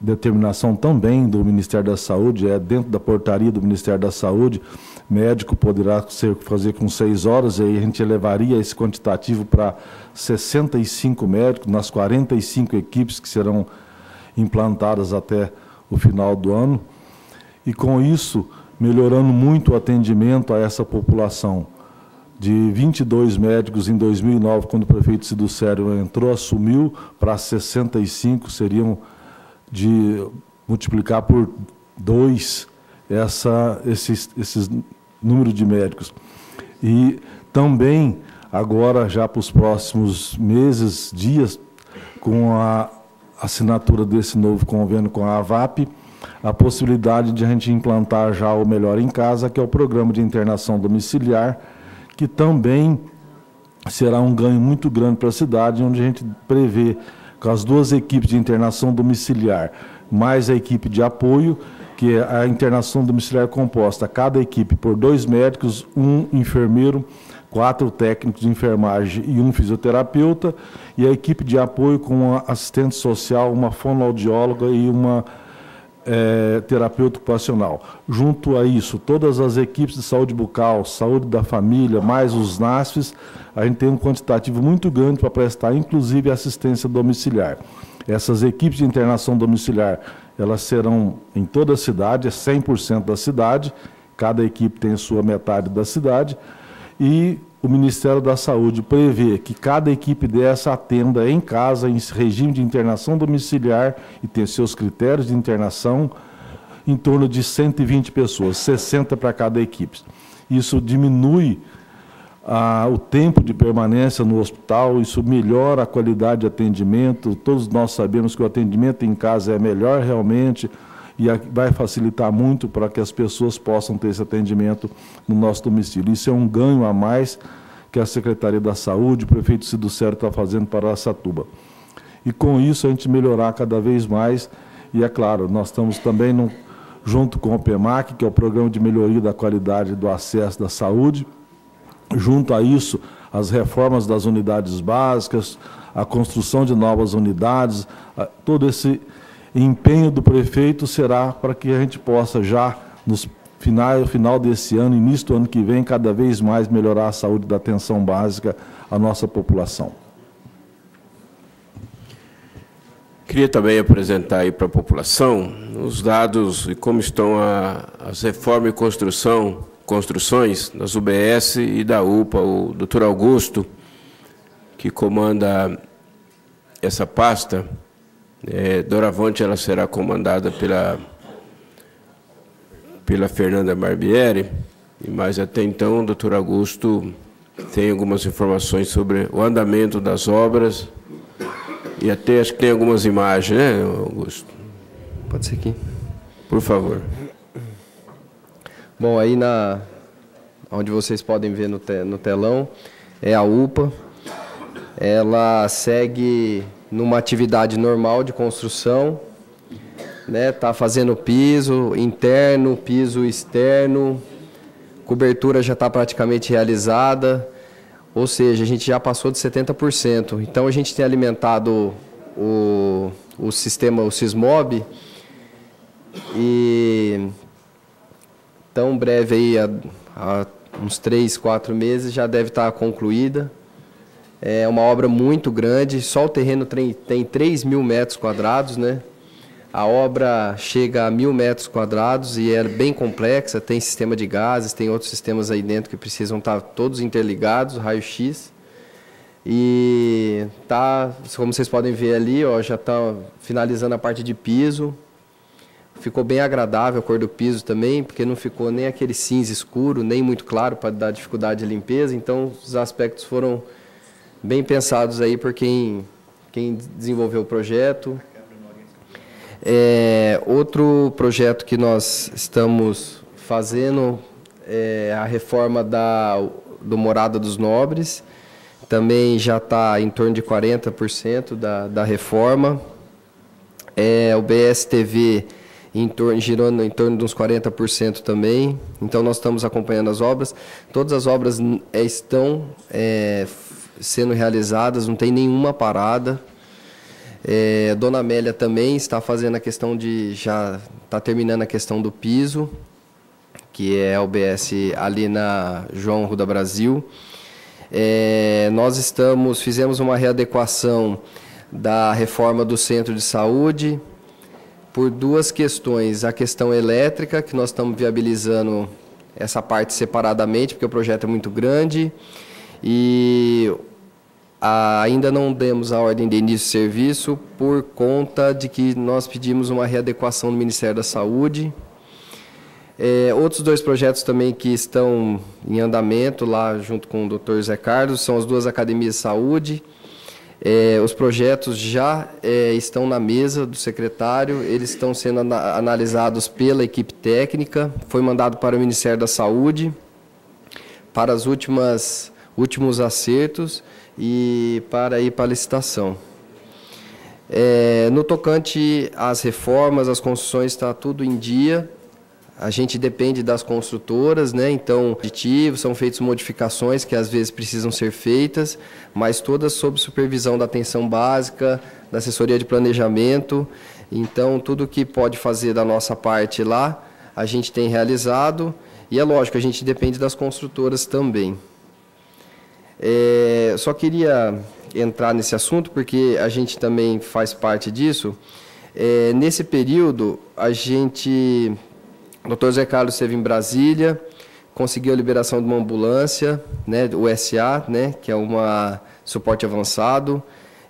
determinação também do Ministério da Saúde, é dentro da portaria do Ministério da Saúde, médico poderá ser, fazer com seis horas, e aí a gente elevaria esse quantitativo para 65 médicos nas 45 equipes que serão implantadas até o final do ano, e com isso melhorando muito o atendimento a essa população. De 22 médicos em 2009, quando o prefeito Cido Sério entrou, assumiu, para 65 seriam de multiplicar por dois essa, esses, esses número de médicos. E também, agora, já para os próximos meses, dias, com a assinatura desse novo convênio com a AVAP, a possibilidade de a gente implantar já o Melhor em Casa, que é o programa de internação domiciliar, que também será um ganho muito grande para a cidade, onde a gente prevê com as duas equipes de internação domiciliar, mais a equipe de apoio, que é a internação domiciliar composta, cada equipe por dois médicos, um enfermeiro, quatro técnicos de enfermagem e um fisioterapeuta, e a equipe de apoio com uma assistente social, uma fonoaudióloga e uma é, terapeuta ocupacional. Junto a isso, todas as equipes de saúde bucal, saúde da família, mais os NASFs, a gente tem um quantitativo muito grande para prestar, inclusive assistência domiciliar. Essas equipes de internação domiciliar, elas serão em toda a cidade, é 100% da cidade, cada equipe tem sua metade da cidade, e o Ministério da Saúde prevê que cada equipe dessa atenda em casa, em regime de internação domiciliar e tem seus critérios de internação, em torno de 120 pessoas, 60 para cada equipe. Isso diminui ah, o tempo de permanência no hospital, isso melhora a qualidade de atendimento. Todos nós sabemos que o atendimento em casa é melhor realmente e vai facilitar muito para que as pessoas possam ter esse atendimento no nosso domicílio. Isso é um ganho a mais que a Secretaria da Saúde, o prefeito Cido Sério está fazendo para a Satuba. E com isso a gente melhorar cada vez mais, e é claro, nós estamos também no, junto com o PEMAC, que é o Programa de Melhoria da Qualidade do Acesso da Saúde, junto a isso, as reformas das unidades básicas, a construção de novas unidades, todo esse empenho do prefeito será para que a gente possa já, nos final, final desse ano, início do ano que vem, cada vez mais melhorar a saúde da atenção básica à nossa população. Queria também apresentar aí para a população os dados e como estão a, as reformas e construção, construções das UBS e da UPA. O doutor Augusto, que comanda essa pasta, é, doravante ela será comandada pela, pela Fernanda Barbieri, mas até então o doutor Augusto tem algumas informações sobre o andamento das obras e até acho que tem algumas imagens, né, Augusto? Pode ser aqui. Por favor. Bom, aí na onde vocês podem ver no, te, no telão é a UPA. Ela segue numa atividade normal de construção, né? Tá fazendo piso interno, piso externo, cobertura já está praticamente realizada, ou seja, a gente já passou de 70%. Então a gente tem alimentado o, o sistema, o Sismob, e tão breve aí, há, uns três, quatro meses, já deve estar concluída. É uma obra muito grande, só o terreno tem, tem 3 mil metros quadrados, né? A obra chega a mil metros quadrados e é bem complexa, tem sistema de gases, tem outros sistemas aí dentro que precisam estar todos interligados, raio-x. E tá, como vocês podem ver ali, ó, já está finalizando a parte de piso, ficou bem agradável a cor do piso também, porque não ficou nem aquele cinza escuro, nem muito claro para dar dificuldade de limpeza. Então, os aspectos foram bem pensados aí por quem, quem desenvolveu o projeto. É, outro projeto que nós estamos fazendo é a reforma da, do Morada dos Nobres. Também já está em torno de 40% da, da reforma. É, o BSTV em torno, girando em torno de uns 40% também. Então, nós estamos acompanhando as obras. Todas as obras é, estão é, sendo realizadas, não tem nenhuma parada. É, Dona Amélia também está fazendo a questão de. já está terminando a questão do piso, que é o BS ali na João Ruda Brasil. É, nós estamos, fizemos uma readequação da reforma do centro de saúde por duas questões. A questão elétrica, que nós estamos viabilizando essa parte separadamente, porque o projeto é muito grande. E ainda não demos a ordem de início de serviço por conta de que nós pedimos uma readequação do Ministério da Saúde. É, outros dois projetos também que estão em andamento lá junto com o Dr. Zé Carlos são as duas academias de saúde. É, os projetos já é, estão na mesa do secretário, eles estão sendo ana analisados pela equipe técnica, foi mandado para o Ministério da Saúde para últimas últimos acertos e para ir para licitação. É, no tocante às reformas, as construções está tudo em dia. A gente depende das construtoras, né? Então, são feitas modificações que às vezes precisam ser feitas, mas todas sob supervisão da atenção básica, da assessoria de planejamento. Então, tudo que pode fazer da nossa parte lá, a gente tem realizado. E é lógico, a gente depende das construtoras também. É, só queria entrar nesse assunto porque a gente também faz parte disso. É, nesse período, a gente, o Dr. Zé Carlos esteve em Brasília, conseguiu a liberação de uma ambulância, né, o SA, né, que é uma suporte avançado.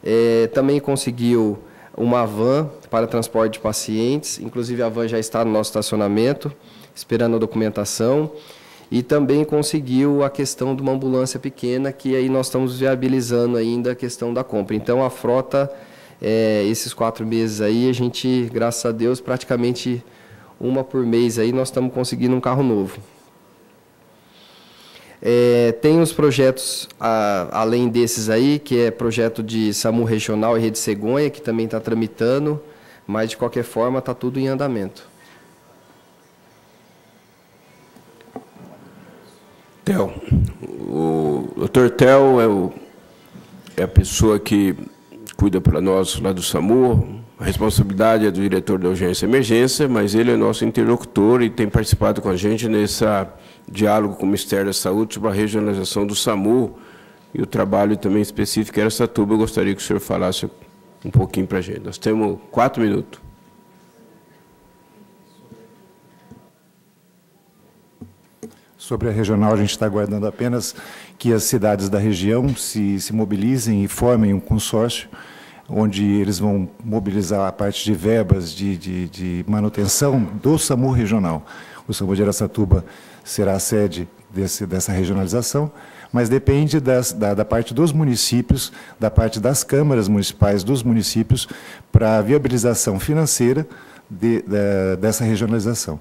É, também conseguiu uma van para transporte de pacientes, inclusive a van já está no nosso estacionamento, esperando a documentação e também conseguiu a questão de uma ambulância pequena, que aí nós estamos viabilizando ainda a questão da compra. Então a frota, é, esses quatro meses aí, a gente, graças a Deus, praticamente uma por mês aí, nós estamos conseguindo um carro novo. É, tem os projetos a, além desses aí, que é projeto de SAMU Regional e Rede Cegonha, que também está tramitando, mas de qualquer forma está tudo em andamento. Tel. O doutor Tel é, o, é a pessoa que cuida para nós lá do SAMU. A responsabilidade é do diretor da urgência e emergência, mas ele é nosso interlocutor e tem participado com a gente nesse diálogo com o Ministério da Saúde sobre a regionalização do SAMU e o trabalho também específico era Satuba. Eu gostaria que o senhor falasse um pouquinho para a gente. Nós temos quatro minutos. Sobre a regional, a gente está aguardando apenas que as cidades da região se, se mobilizem e formem um consórcio, onde eles vão mobilizar a parte de verbas de, de, de manutenção do SAMU regional. O SAMU de Aracatuba será a sede desse, dessa regionalização, mas depende das, da, da, parte dos municípios, da parte das câmaras municipais dos municípios, para a viabilização financeira de, de, dessa regionalização.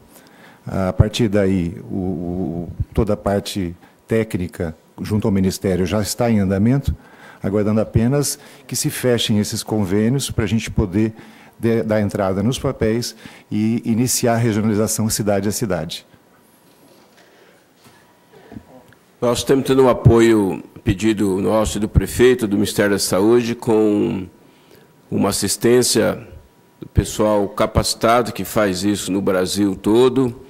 A partir daí, o, o, toda a parte técnica junto ao Ministério já está em andamento, aguardando apenas que se fechem esses convênios para a gente poder de, dar entrada nos papéis e iniciar a regionalização cidade a cidade. Nós estamos tendo um apoio, pedido nosso do prefeito, do Ministério da Saúde, com uma assistência do pessoal capacitado que faz isso no Brasil todo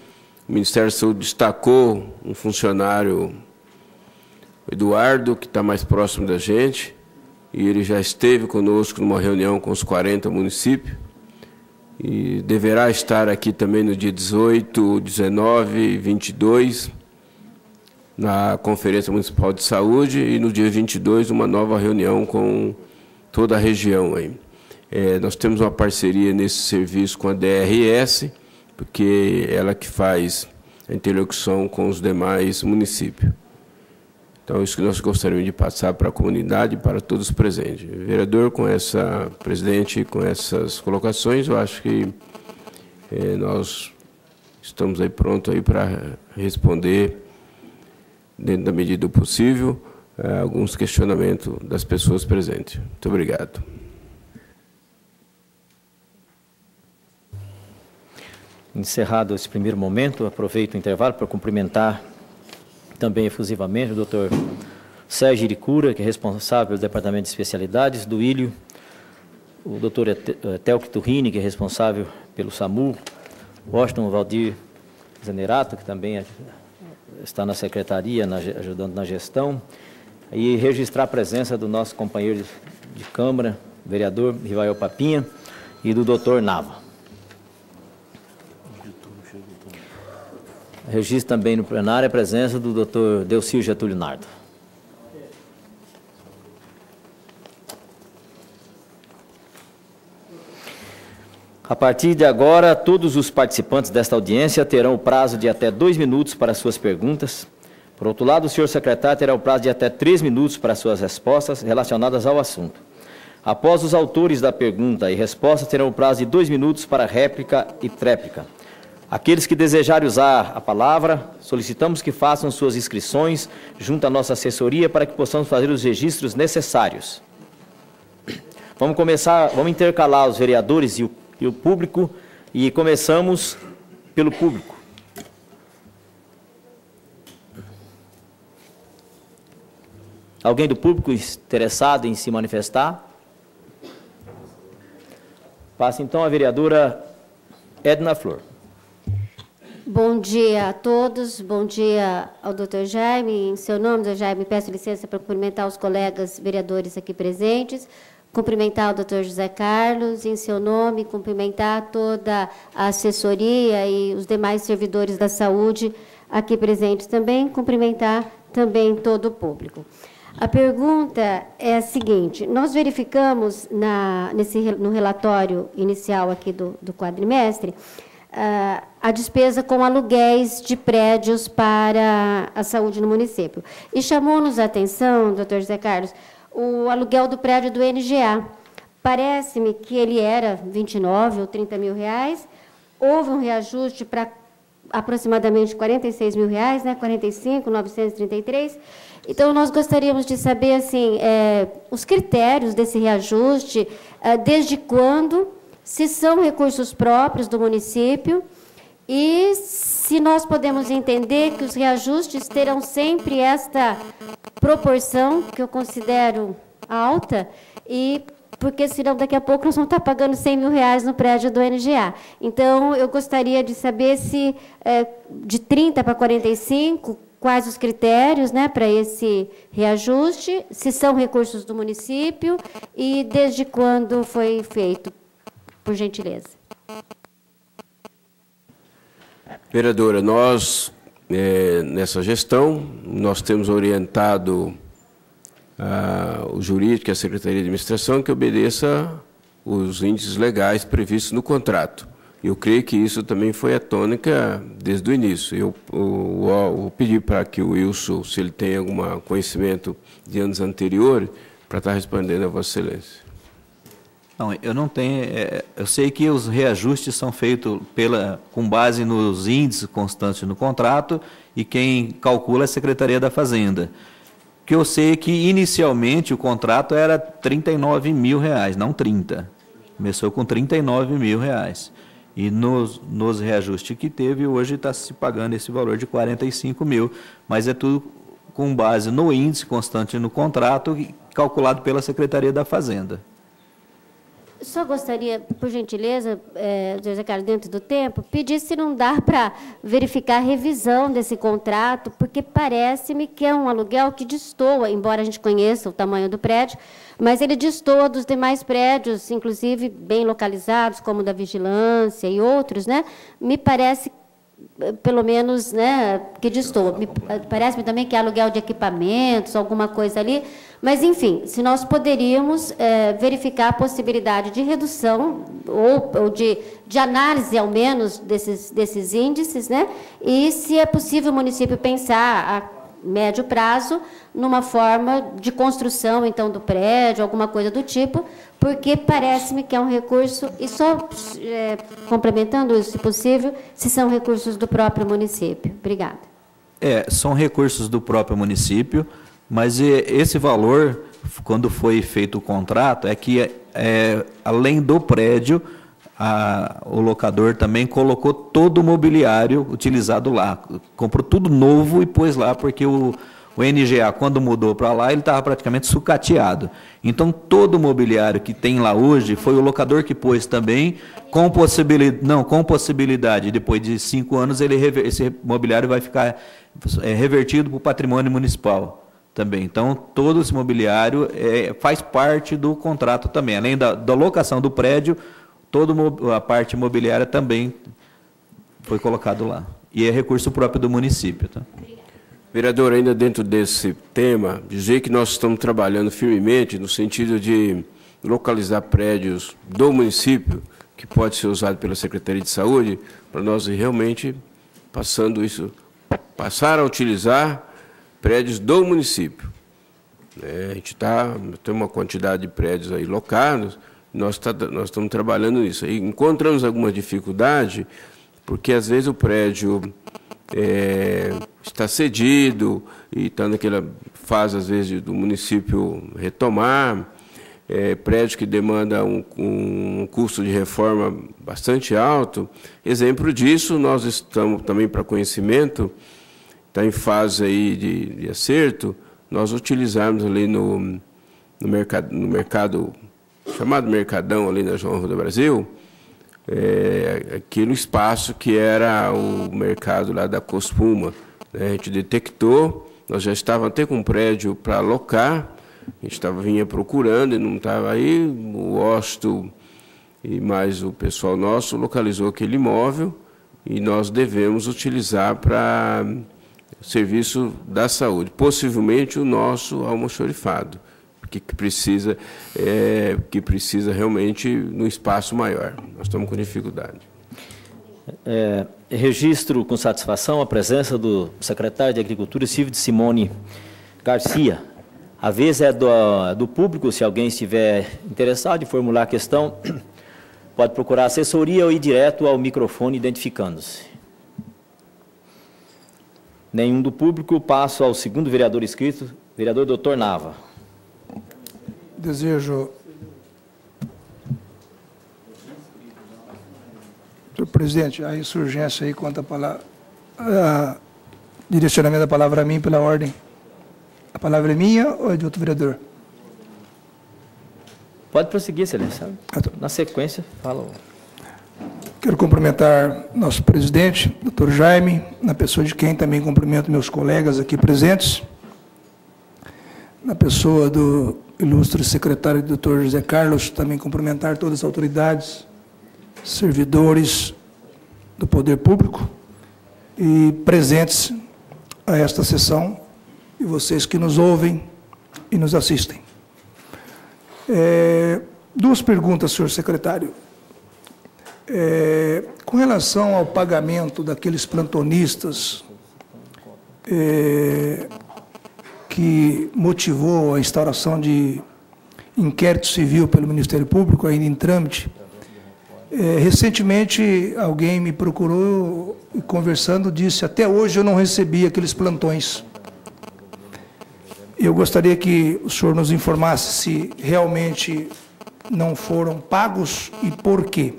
o Ministério da Saúde destacou um funcionário, Eduardo, que está mais próximo da gente, e ele já esteve conosco numa reunião com os 40 municípios, e deverá estar aqui também no dia 18, 19 e 22, na Conferência Municipal de Saúde, e no dia 22, uma nova reunião com toda a região. Aí. É, nós temos uma parceria nesse serviço com a DRS, porque ela que faz a interlocução com os demais municípios. Então, isso que nós gostaríamos de passar para a comunidade para todos presentes. Vereador, com essa, presidente, com essas colocações, eu acho que eh, nós estamos aí prontos aí para responder, dentro da medida do possível, eh, alguns questionamentos das pessoas presentes. Muito obrigado. Encerrado esse primeiro momento, aproveito o intervalo para cumprimentar também efusivamente o doutor Sérgio Iricura, que é responsável pelo Departamento de Especialidades, do Ilho, o doutor Telk Turrini, que é responsável pelo SAMU, Washington Valdir Zanerato, que também é, está na secretaria, ajudando na gestão, e registrar a presença do nosso companheiro de, de Câmara, vereador Rivael Papinha, e do doutor Nava. Registro também no plenário a presença do Dr. Delcio Getúlio Nardo. A partir de agora, todos os participantes desta audiência terão o prazo de até dois minutos para suas perguntas. Por outro lado, o senhor secretário terá o prazo de até três minutos para suas respostas relacionadas ao assunto. Após os autores da pergunta e resposta, terão o prazo de dois minutos para réplica e tréplica. Aqueles que desejarem usar a palavra, solicitamos que façam suas inscrições junto à nossa assessoria para que possamos fazer os registros necessários. Vamos começar, vamos intercalar os vereadores e o, e o público e começamos pelo público. Alguém do público interessado em se manifestar? Passa então a vereadora Edna Flor. Bom dia a todos, bom dia ao doutor Jaime. Em seu nome, doutor Jaime, peço licença para cumprimentar os colegas vereadores aqui presentes, cumprimentar o doutor José Carlos, em seu nome, cumprimentar toda a assessoria e os demais servidores da saúde aqui presentes também, cumprimentar também todo o público. A pergunta é a seguinte: nós verificamos na, nesse, no relatório inicial aqui do, do quadrimestre a despesa com aluguéis de prédios para a saúde no município. E chamou-nos a atenção, doutor José Carlos, o aluguel do prédio do NGA. Parece-me que ele era 29 ou 30 mil reais, houve um reajuste para aproximadamente 46 mil reais, né, 45, 933. Então, nós gostaríamos de saber assim, é, os critérios desse reajuste, é, desde quando se são recursos próprios do município e se nós podemos entender que os reajustes terão sempre esta proporção, que eu considero alta, e porque senão daqui a pouco nós vamos estar pagando 100 mil reais no prédio do NGA. Então, eu gostaria de saber se é, de 30 para 45, quais os critérios né, para esse reajuste, se são recursos do município e desde quando foi feito por gentileza. Vereadora, nós, é, nessa gestão, nós temos orientado a, o jurídico e a Secretaria de Administração que obedeça os índices legais previstos no contrato. Eu creio que isso também foi a tônica desde o início. Eu, eu, eu pedi para que o Wilson, se ele tem algum conhecimento de anos anteriores, para estar respondendo a Vossa Excelência. Não, eu não tenho. É, eu sei que os reajustes são feitos pela, com base nos índices constantes no contrato e quem calcula é a Secretaria da Fazenda. Que eu sei que inicialmente o contrato era 39 mil reais, não 30. Começou com 39 mil reais. E nos, nos reajustes que teve, hoje está se pagando esse valor de 45 mil. Mas é tudo com base no índice constante no contrato, calculado pela Secretaria da Fazenda. Só gostaria, por gentileza, é, José Carlos, dentro do tempo, pedir se não dá para verificar a revisão desse contrato, porque parece-me que é um aluguel que destoa, embora a gente conheça o tamanho do prédio, mas ele destoa dos demais prédios, inclusive bem localizados, como o da vigilância e outros, né? Me parece pelo menos, né, que distou. Parece-me também que é aluguel de equipamentos, alguma coisa ali. Mas, enfim, se nós poderíamos é, verificar a possibilidade de redução ou, ou, de, de análise, ao menos, desses, desses índices, né? e se é possível o município pensar a médio prazo numa forma de construção, então, do prédio, alguma coisa do tipo, porque parece-me que é um recurso, e só é, complementando isso, se possível, se são recursos do próprio município. Obrigada. É, são recursos do próprio município, mas esse valor, quando foi feito o contrato, é que, é, além do prédio, a, o locador também colocou todo o mobiliário utilizado lá. Comprou tudo novo e pôs lá, porque o, o NGA, quando mudou para lá, ele estava praticamente sucateado. Então, todo o mobiliário que tem lá hoje foi o locador que pôs também, com possibilidade, não, com possibilidade, depois de cinco anos, ele, esse mobiliário vai ficar é, revertido para o patrimônio municipal também. Então, todo esse mobiliário é, faz parte do contrato também. Além da, da locação do prédio, toda a parte imobiliária também foi colocado lá. E é recurso próprio do município. Tá? Vereador, ainda dentro desse tema, dizer que nós estamos trabalhando firmemente no sentido de localizar prédios do município que pode ser usado pela Secretaria de Saúde, para nós realmente passando isso, passar a utilizar prédios do município. É, a gente tá, tem uma quantidade de prédios aí locados, nós, tá, nós estamos trabalhando nisso. E encontramos alguma dificuldade, porque às vezes o prédio é, está cedido e está naquela fase, às vezes, do município retomar, é, prédio que demanda um, um custo de reforma bastante alto. Exemplo disso, nós estamos também para conhecimento, está em fase aí de, de acerto, nós utilizarmos ali no, no, mercado, no mercado, chamado Mercadão ali na João do Brasil, é, aquele espaço que era o mercado lá da Cospuma. Né? A gente detectou, nós já estávamos até com um prédio para alocar, a gente estava vinha procurando e não estava aí, o Osto e mais o pessoal nosso localizou aquele imóvel e nós devemos utilizar para serviço da saúde, possivelmente o nosso almoxorifado, que precisa, é, que precisa realmente no espaço maior. Nós estamos com dificuldade. É, registro com satisfação a presença do secretário de Agricultura Civil de Simone Garcia. A vez é do, do público, se alguém estiver interessado em formular a questão, pode procurar assessoria ou ir direto ao microfone identificando-se. Nenhum do público. Passo ao segundo vereador inscrito, vereador doutor Nava. Desejo. Senhor presidente, a insurgência aí quanto a palavra. A direcionamento da palavra a mim pela ordem. A palavra é minha ou é de outro vereador? Pode prosseguir, excelência. Ah, tá. Na sequência, fala. Quero cumprimentar nosso presidente, doutor Jaime, na pessoa de quem também cumprimento meus colegas aqui presentes, na pessoa do ilustre secretário doutor José Carlos, também cumprimentar todas as autoridades, servidores do poder público e presentes a esta sessão e vocês que nos ouvem e nos assistem. É, duas perguntas, senhor secretário. É, com relação ao pagamento daqueles plantonistas é, que motivou a instauração de inquérito civil pelo Ministério Público, ainda em trâmite, é, recentemente alguém me procurou e conversando disse, até hoje eu não recebi aqueles plantões. Eu gostaria que o senhor nos informasse se realmente não foram pagos e por quê.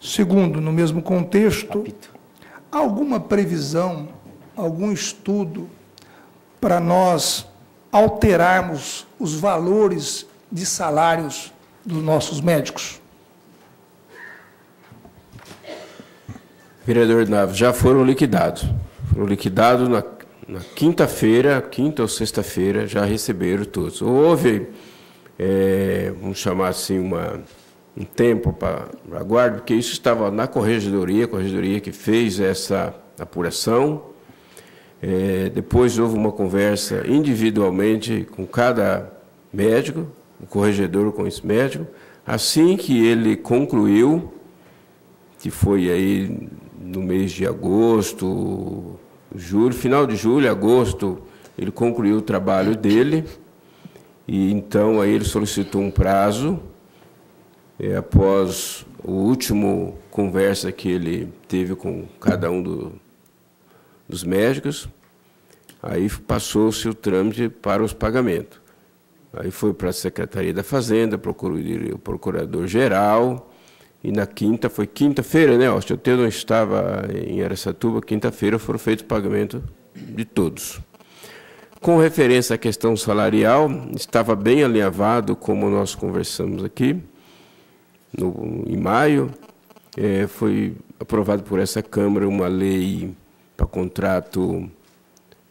Segundo, no mesmo contexto, alguma previsão, algum estudo para nós alterarmos os valores de salários dos nossos médicos? Vereador Naves, já foram liquidados. Foram liquidados na, na quinta-feira, quinta ou sexta-feira, já receberam todos. Houve, é, vamos chamar assim, uma um tempo para aguardo, porque isso estava na corregedoria, a corregedoria que fez essa apuração. É, depois houve uma conversa individualmente com cada médico, o corregedor com esse médico. Assim que ele concluiu, que foi aí no mês de agosto, julho, final de julho, agosto, ele concluiu o trabalho dele e então aí ele solicitou um prazo é, após o último conversa que ele teve com cada um do, dos médicos, aí passou-se o trâmite para os pagamentos. Aí foi para a Secretaria da Fazenda, o Procurador-Geral, e na quinta, foi quinta-feira, né, Austin? Eu não estava em Aracatuba, quinta-feira foram feitos o pagamento de todos. Com referência à questão salarial, estava bem alinhavado, como nós conversamos aqui, no, em maio, é, foi aprovado por essa Câmara uma lei para contrato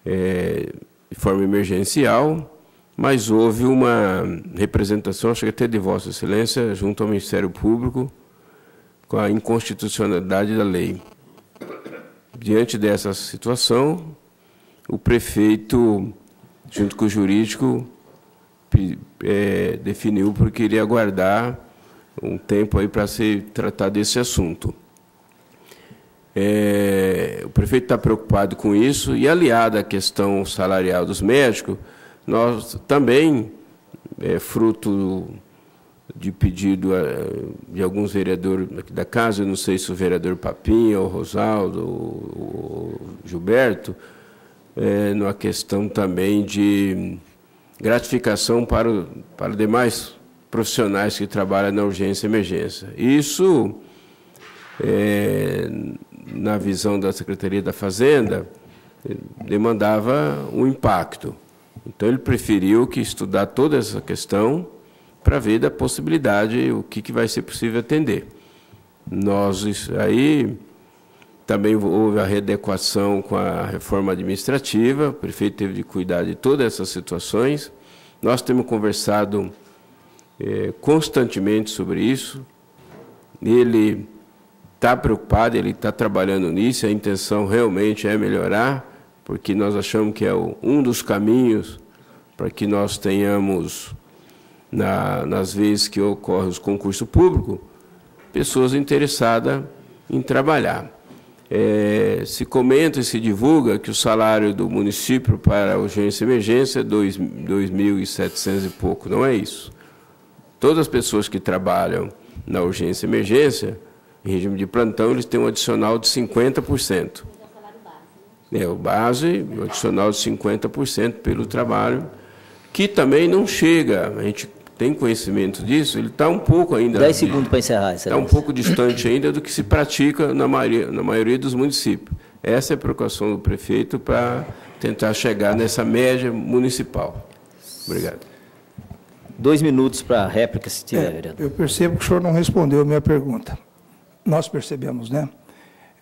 é, de forma emergencial, mas houve uma representação, acho que até de Vossa Excelência, junto ao Ministério Público, com a inconstitucionalidade da lei. Diante dessa situação, o prefeito, junto com o jurídico, é, definiu porque iria aguardar um tempo aí para se tratar desse assunto. É, o prefeito está preocupado com isso e, aliado à questão salarial dos médicos, nós também, é, fruto de pedido é, de alguns vereadores da casa, não sei se o vereador Papinha, ou Rosaldo, ou Gilberto, é, numa questão também de gratificação para, para demais profissionais que trabalham na urgência e emergência. Isso, é, na visão da Secretaria da Fazenda, demandava um impacto. Então, ele preferiu que estudar toda essa questão para ver da possibilidade, o que, que vai ser possível atender. Nós, aí, também houve a readequação com a reforma administrativa, o prefeito teve de cuidar de todas essas situações. Nós temos conversado é, constantemente sobre isso. Ele está preocupado, ele está trabalhando nisso, a intenção realmente é melhorar, porque nós achamos que é um dos caminhos para que nós tenhamos, na, nas vezes que ocorrem os concursos públicos, pessoas interessadas em trabalhar. É, se comenta e se divulga que o salário do município para urgência e emergência é 2.700 e pouco. Não é isso. Todas as pessoas que trabalham na urgência e emergência, em regime de plantão, eles têm um adicional de 50%. É o base, o adicional de 50% pelo trabalho, que também não chega, a gente tem conhecimento disso, ele está um pouco ainda... 10 segundos para encerrar. Está um pouco distante ainda do que se pratica na maioria, na maioria dos municípios. Essa é a preocupação do prefeito para tentar chegar nessa média municipal. Obrigado. Dois minutos para a réplica, se tiver, é, vereador. Eu percebo que o senhor não respondeu a minha pergunta. Nós percebemos, né?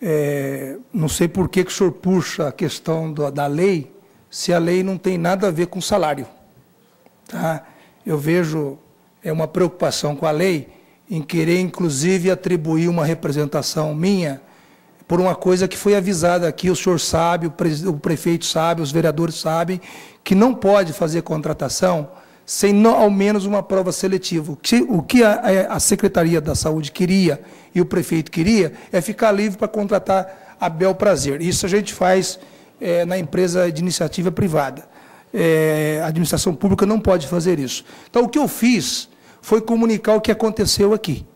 É, não sei por que, que o senhor puxa a questão do, da lei, se a lei não tem nada a ver com salário. Tá? Eu vejo é uma preocupação com a lei em querer, inclusive, atribuir uma representação minha por uma coisa que foi avisada aqui, o senhor sabe, o, pre, o prefeito sabe, os vereadores sabem, que não pode fazer contratação sem ao menos uma prova seletiva. O que, o que a, a, Secretaria da Saúde queria e o prefeito queria é ficar livre para contratar a bel prazer. Isso a gente faz é, na empresa de iniciativa privada. É, a administração pública não pode fazer isso. Então, o que eu fiz foi comunicar o que aconteceu aqui.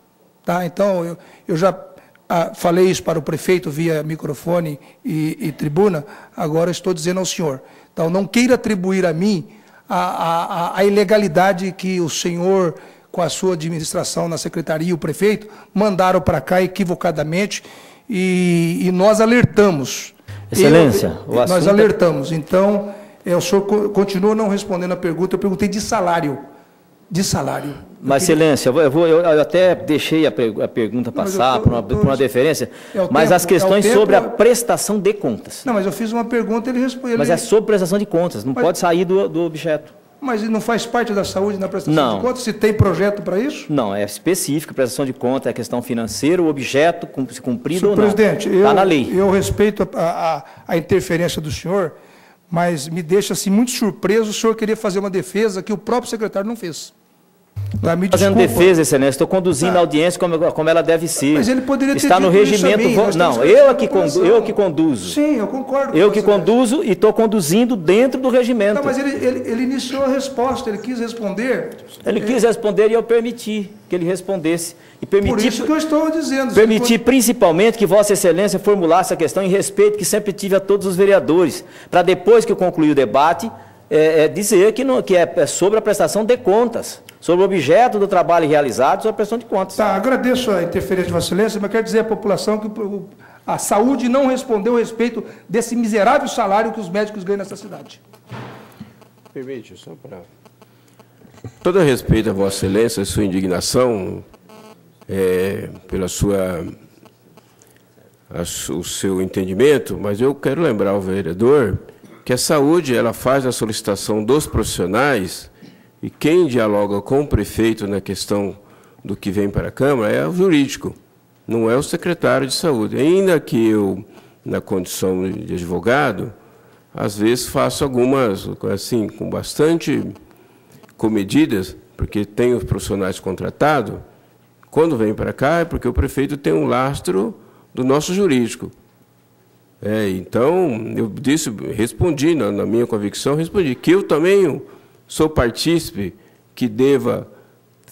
Tá? Então, eu, eu já ah, falei isso para o prefeito via microfone e, e tribuna, agora estou dizendo ao senhor. Então, não queira atribuir a mim a, a, a ilegalidade que o senhor, com a sua administração na secretaria e o prefeito, mandaram para cá equivocadamente e, e nós alertamos. Excelência, eu, nós é alertamos. Então, é, o senhor continua não respondendo a pergunta. Eu perguntei de salário. De salário. Mas, Excelência, eu, vou, eu, até deixei a, per, a pergunta passar por, uma, por uma deferência, é mas tempo, as questões é sobre a prestação de contas. Não, mas eu fiz uma pergunta e ele respondeu. Mas é sobre prestação de contas, não mas, pode sair do, do objeto. Mas não faz parte da saúde na prestação Não. de contas? Se tem projeto para isso? Não, é específico, prestação de conta, é questão financeira, o objeto, se cumprido Senhor ou não. presidente, Está na lei. eu respeito a, a- a interferência do senhor, mas me deixa assim, muito surpreso o senhor querer fazer uma defesa que o próprio secretário não fez. Ah, Fazendo defesa, excelência, estou conduzindo a audiência como, como ela deve ser. Mas ele poderia ter Está no regimento. mim, vo- não, eu é que, condu, eu que conduzo. Sim, eu concordo. com Eu que conduzo e estou conduzindo dentro do regimento. Não, mas ele, ele, ele iniciou a resposta, ele quis responder. Ele quis responder e eu permiti que ele respondesse. E permiti, Por isso que eu estou dizendo. permiti principalmente que Vossa Excelência formulasse a questão em respeito que sempre tive a todos os vereadores, para depois que eu concluir o debate, é, é, dizer que, não, que é, é sobre a prestação de contas, sobre o objeto do trabalho realizado, sobre a prestação de contas. Tá, agradeço a interferência de Vossa Excelência, mas quero dizer à população que a saúde não respondeu a respeito desse miserável salário que os médicos ganham nessa cidade. Permite, só para. Todo respeito a Vossa Excelência, a sua indignação é, pela sua, o seu entendimento, mas eu quero lembrar ao vereador que a saúde ela faz a solicitação dos profissionais e quem dialoga com o prefeito na questão do que vem para a Câmara é o jurídico, não é o secretário de saúde. Ainda que eu, na condição de advogado, às vezes faço algumas, assim, com bastante comedidas, porque tenho os profissionais contratados, quando vem para cá é porque o prefeito tem um lastro do nosso jurídico. É, então, eu disse, respondi, na, na minha convicção, respondi que eu também sou partícipe que deva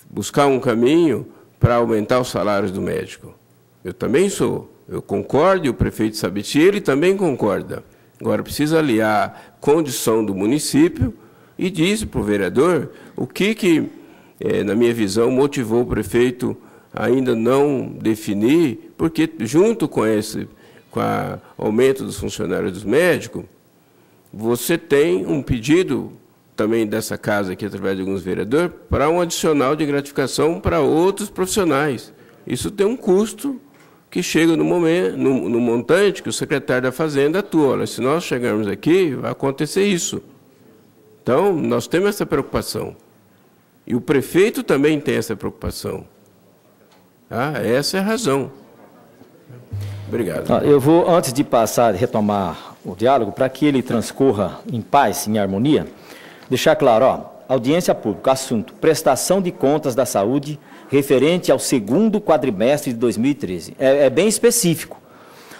buscar um caminho para aumentar os salários do médico. Eu também sou. Eu concordo, e o prefeito Sabiti, ele também concorda. Agora, precisa aliar condição do município e diz para o vereador o que, que eh, na minha visão, motivou o prefeito ainda não definir, porque junto com esse com o aumento dos funcionários dos médicos, você tem um pedido também dessa casa aqui, através de alguns vereadores, para um adicional de gratificação para outros profissionais. Isso tem um custo que chega no, momento, no, no montante que o secretário da Fazenda atua. Olha, se nós chegarmos aqui, vai acontecer isso. Então, nós temos essa preocupação. E o prefeito também tem essa preocupação. Ah, essa é a razão. Obrigado. Ah, Eu vou, antes de passar, retomar o diálogo, para que ele transcorra em paz, em harmonia, deixar claro, ó, audiência pública, assunto, prestação de contas da saúde referente ao segundo quadrimestre de 2013. É, é bem específico.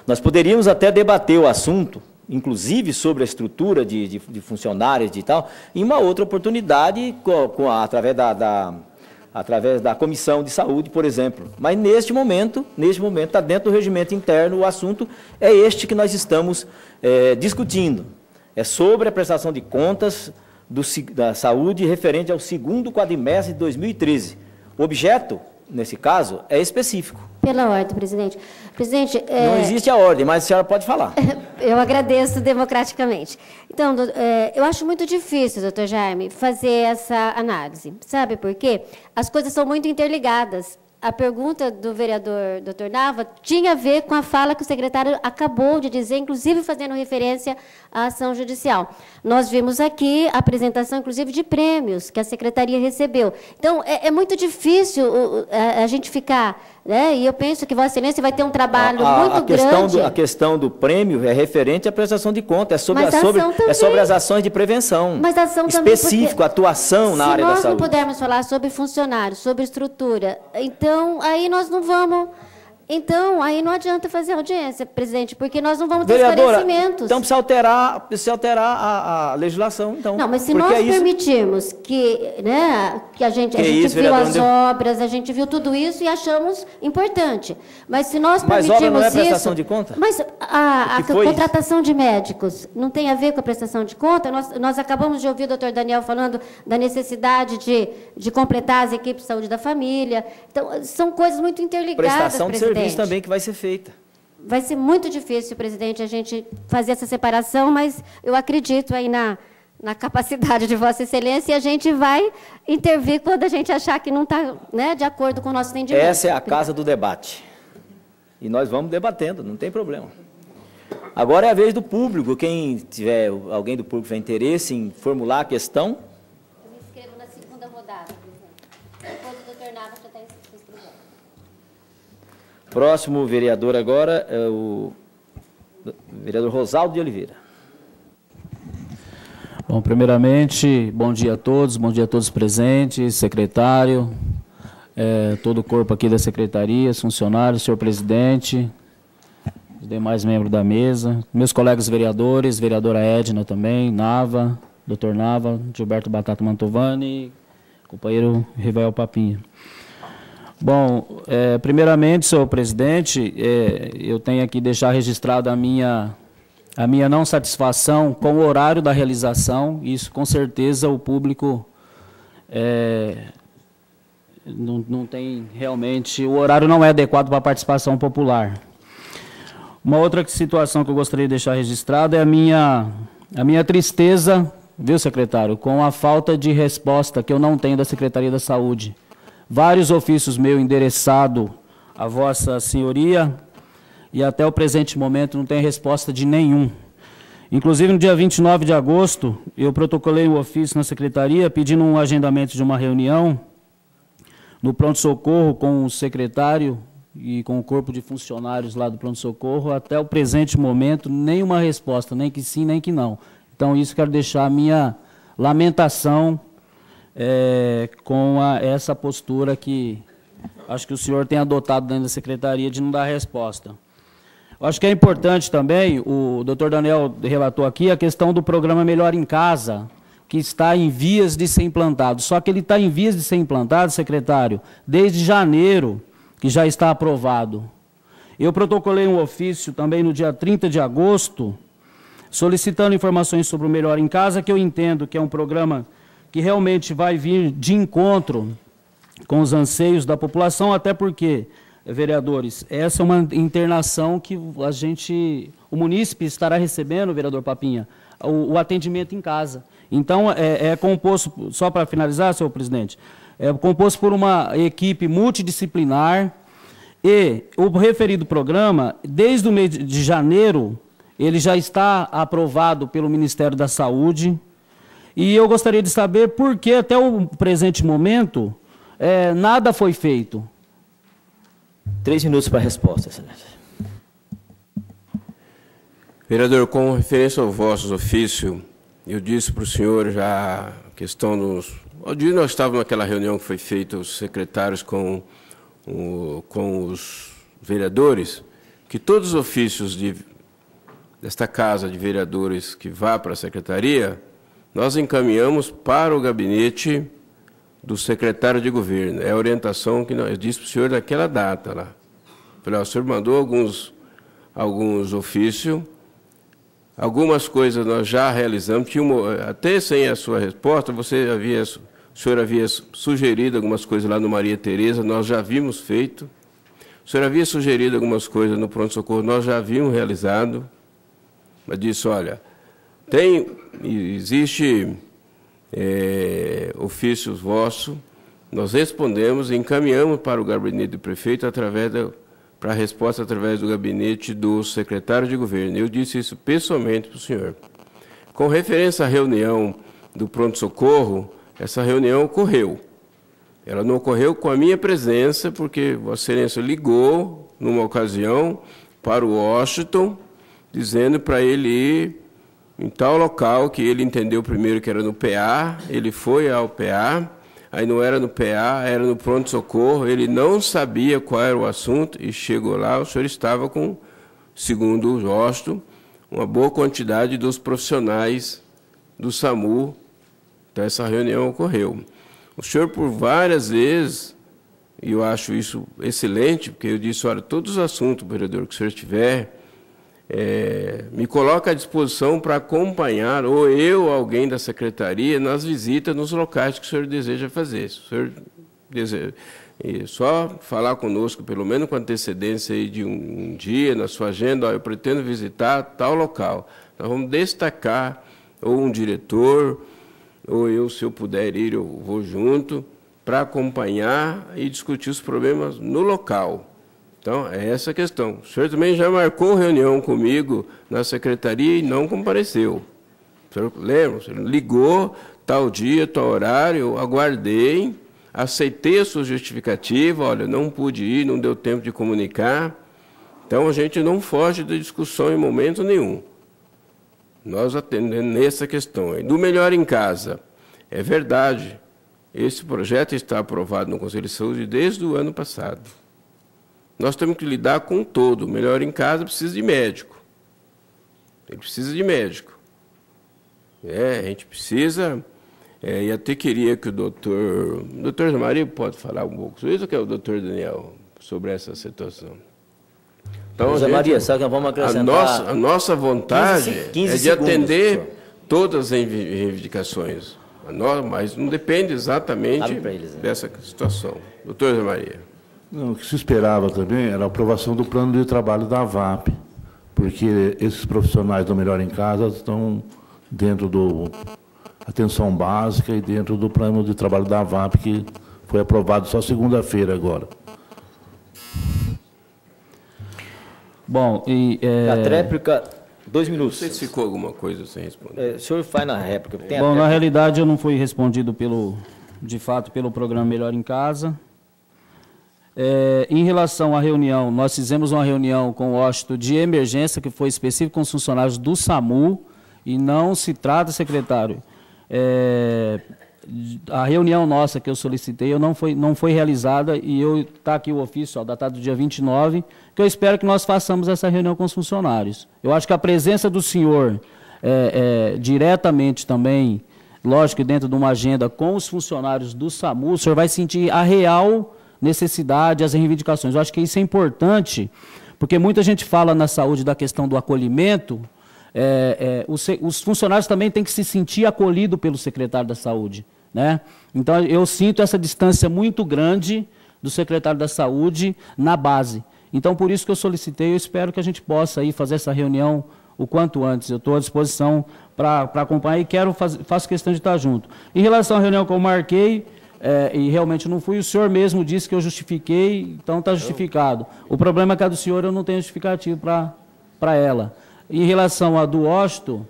Nós poderíamos até debater o assunto, inclusive sobre a estrutura de, de, de funcionários e tal, em uma outra oportunidade, com, com a- através da, da- através da comissão de saúde, por exemplo. Mas neste momento, neste momento, está dentro do regimento interno, o assunto é este que nós estamos eh, discutindo. É sobre a prestação de contas do da saúde referente ao segundo quadrimestre de 2013. O objeto, nesse caso, é específico. Pela ordem, presidente. Presidente, é, Não existe a ordem, mas a senhora pode falar. eu agradeço democraticamente. Então, é, eu acho muito difícil, doutor Jaime, fazer essa análise. Sabe por quê? As coisas são muito interligadas. A pergunta do vereador doutor Nava tinha a ver com a fala que o secretário acabou de dizer, inclusive fazendo referência à ação judicial. Nós vimos aqui a apresentação, inclusive, de prêmios que a secretaria recebeu. Então, é, é muito difícil a, a gente ficar. Né? E eu penso que Vossa Excelência vai ter um trabalho a, muito a grande. do, a questão do prêmio é referente à prestação de contas, é sobre, a- a sobre, é também. sobre as ações de prevenção. Mas a ação também, Específico, porque atuação na Se área da nós não saúde. pudermos falar sobre funcionários, sobre estrutura, então aí nós não vamos. Então, aí não adianta fazer audiência, presidente, porque nós não vamos ter Vereadora, esclarecimentos. então precisa alterar, precisa alterar a, a legislação, então. Não, mas se nós é isso- permitirmos que, né, que a gente, a Que gente isso, viu vereador, as obras, a gente viu tudo isso e achamos importante. Mas se nós Mas permitirmos obra não é isso... prestação de conta? Mas a, a contratação de médicos não tem a ver com a prestação de conta? Nós, nós acabamos de ouvir o doutor Daniel falando da necessidade de, de completar as equipes de saúde da família. Então, são coisas muito interligadas, Prestação de presidente. também que vai ser feita. Vai ser muito difícil, presidente, a gente fazer essa separação, mas eu acredito aí na, na capacidade de Vossa Excelência e a gente vai intervir quando a gente achar que não está né, de acordo com o nosso entendimento. Essa é a casa do debate. E nós vamos debatendo, não tem problema. Agora é a vez do público. Quem tiver, alguém do público tiver interesse em formular a questão, Próximo vereador agora é o vereador Rosaldo de Oliveira. Bom, primeiramente, bom dia a todos, bom dia a todos presentes, secretário, é, todo o corpo aqui da secretaria, funcionários, senhor presidente, os demais membros da mesa, meus colegas vereadores, vereadora Edna também, Nava, doutor Nava, Gilberto Batata Mantovani, companheiro Rivael Papinha. Bom, é, primeiramente, senhor presidente, é, eu tenho aqui deixar registrado a minha, a minha não satisfação com o horário da realização, isso com certeza o público é, não, não tem realmente, o horário não é adequado para a participação popular. Uma outra situação que eu gostaria de deixar registrada é a minha, a minha tristeza, viu, secretário, com a falta de resposta que eu não tenho da Secretaria da Saúde. Vários ofícios meus endereçados a Vossa Senhoria e até o presente momento não tem resposta de nenhum. Inclusive, no dia 29 de agosto, eu protocolei um ofício na secretaria pedindo um agendamento de uma reunião no pronto-socorro com o secretário e com o corpo de funcionários lá do pronto-socorro, até o presente momento, nenhuma resposta, nem que sim, nem que não. Então, isso quero deixar a minha lamentação é, com a, essa postura que acho que o senhor tem adotado dentro da secretaria de não dar resposta. Acho que é importante também, o doutor Daniel relatou aqui, a questão do programa Melhor em Casa, que está em vias de ser implantado. Só que ele está em vias de ser implantado, secretário, desde janeiro que já está aprovado. Eu protocolei um ofício também no dia 30 de agosto, solicitando informações sobre o Melhor em Casa, que eu entendo que é um programa que realmente vai vir de encontro com os anseios da população, até porque, vereadores, essa é uma internação que a gente, o munícipe estará recebendo, vereador Papinha, o, o atendimento em casa. Então, é, é composto, só para finalizar, senhor presidente, é composto por uma equipe multidisciplinar e o referido programa, desde o mês de janeiro, ele já está aprovado pelo Ministério da Saúde. E eu gostaria de saber por que, até o presente momento, é, nada foi feito. Três minutos para a resposta, excelência. Vereador, com referência ao vosso ofício, eu disse para o senhor já a questão dos o dia nós estávamos naquela reunião que foi feita, os secretários com, o, com os vereadores, que todos os ofícios de, desta Casa de Vereadores que vá para a Secretaria, nós encaminhamos para o gabinete do secretário de governo. É a orientação que nós disse para o senhor naquela data lá. Falei, o senhor mandou alguns, alguns ofícios, algumas coisas nós já realizamos, tinha uma, até sem a sua resposta, você havia o senhor havia sugerido algumas coisas lá no Maria Tereza, nós já havíamos feito. O senhor havia sugerido algumas coisas no pronto-socorro, nós já havíamos realizado. Mas disse, olha, tem, existe é, ofícios vossos, nós respondemos e encaminhamos para o gabinete do prefeito através da, para a resposta através do gabinete do secretário de governo. Eu disse isso pessoalmente para o senhor. Com referência à reunião do pronto-socorro, essa reunião ocorreu. Ela não ocorreu com a minha presença, porque Vossa Excelência ligou, numa ocasião, para o Washington, dizendo para ele ir em tal local, que ele entendeu primeiro que era no PA, ele foi ao PA, aí não era no PA, era no pronto-socorro, ele não sabia qual era o assunto, e chegou lá, o senhor estava com, segundo o Washington, uma boa quantidade dos profissionais do SAMU então, essa reunião ocorreu. O senhor, por várias vezes, e eu acho isso excelente, porque eu disse, olha, todos os assuntos, vereador, que o senhor tiver, é, me coloca à disposição para acompanhar, ou eu, alguém da secretaria, nas visitas nos locais que o senhor deseja fazer. Se o senhor deseja, só falar conosco, pelo menos com antecedência aí de um, um dia, na sua agenda, ó, eu pretendo visitar tal local. Nós vamos destacar, ou um diretor, ou eu, se eu puder ir, eu vou junto, para acompanhar e discutir os problemas no local. Então, é essa a questão. O senhor também já marcou reunião comigo na secretaria e não compareceu. O senhor lembra? O senhor ligou, tal dia, tal horário, eu aguardei, aceitei a sua justificativa, olha, não pude ir, não deu tempo de comunicar. Então a gente não foge da discussão em momento nenhum. Nós atendemos nessa questão. Do melhor em casa. É verdade. Esse projeto está aprovado no Conselho de Saúde desde o ano passado. Nós temos que lidar com todo. O melhor em casa precisa de médico. Ele precisa de médico. É, a gente precisa. É, e até queria que o doutor. O doutor Maria pode falar um pouco sobre isso, que é o doutor Daniel, sobre essa situação? Então, José gente, Maria, sabe que vamos acrescentar... A nossa, a nossa vontade 15, 15 é de segundos, atender senhor. todas as reivindicações, mas não depende exatamente eles, né? dessa situação. Doutor José Maria. Não, o que se esperava também era a aprovação do plano de trabalho da VAP, porque esses profissionais do Melhor em Casa estão dentro do atenção básica e dentro do plano de trabalho da VAP, que foi aprovado só segunda-feira agora. Bom, e... É... A tréplica, dois minutos. Não sei se ficou alguma coisa sem responder. É, o senhor faz na réplica. Tem Bom, na realidade eu não fui respondido pelo, de fato, pelo programa Melhor em Casa. É, em relação à reunião, nós fizemos uma reunião com o Washington de emergência, que foi específico com os funcionários do SAMU, e não se trata, secretário, é, a reunião nossa que eu solicitei não, foi, não foi realizada e eu está aqui o ofício, ó, datado do dia 29, que eu espero que nós façamos essa reunião com os funcionários. Eu acho que a presença do senhor é, é, diretamente também, lógico, dentro de uma agenda com os funcionários do SAMU, o senhor vai sentir a real necessidade, as reivindicações. Eu acho que isso é importante, porque muita gente fala na saúde da questão do acolhimento, é, é, os, os, funcionários também têm que se sentir acolhidos pelo secretário da Saúde. Né? Então, eu sinto essa distância muito grande do secretário da Saúde na base. Então, por isso que eu solicitei, eu espero que a gente possa aí fazer essa reunião o quanto antes. Eu estou à disposição para acompanhar e quero fazer, faço questão de estar junto. Em relação à reunião que eu marquei, é, e realmente não fui, o senhor mesmo disse que eu justifiquei, então está justificado. O problema é que a do senhor eu não tenho justificativo para ela. Em relação à do Osto,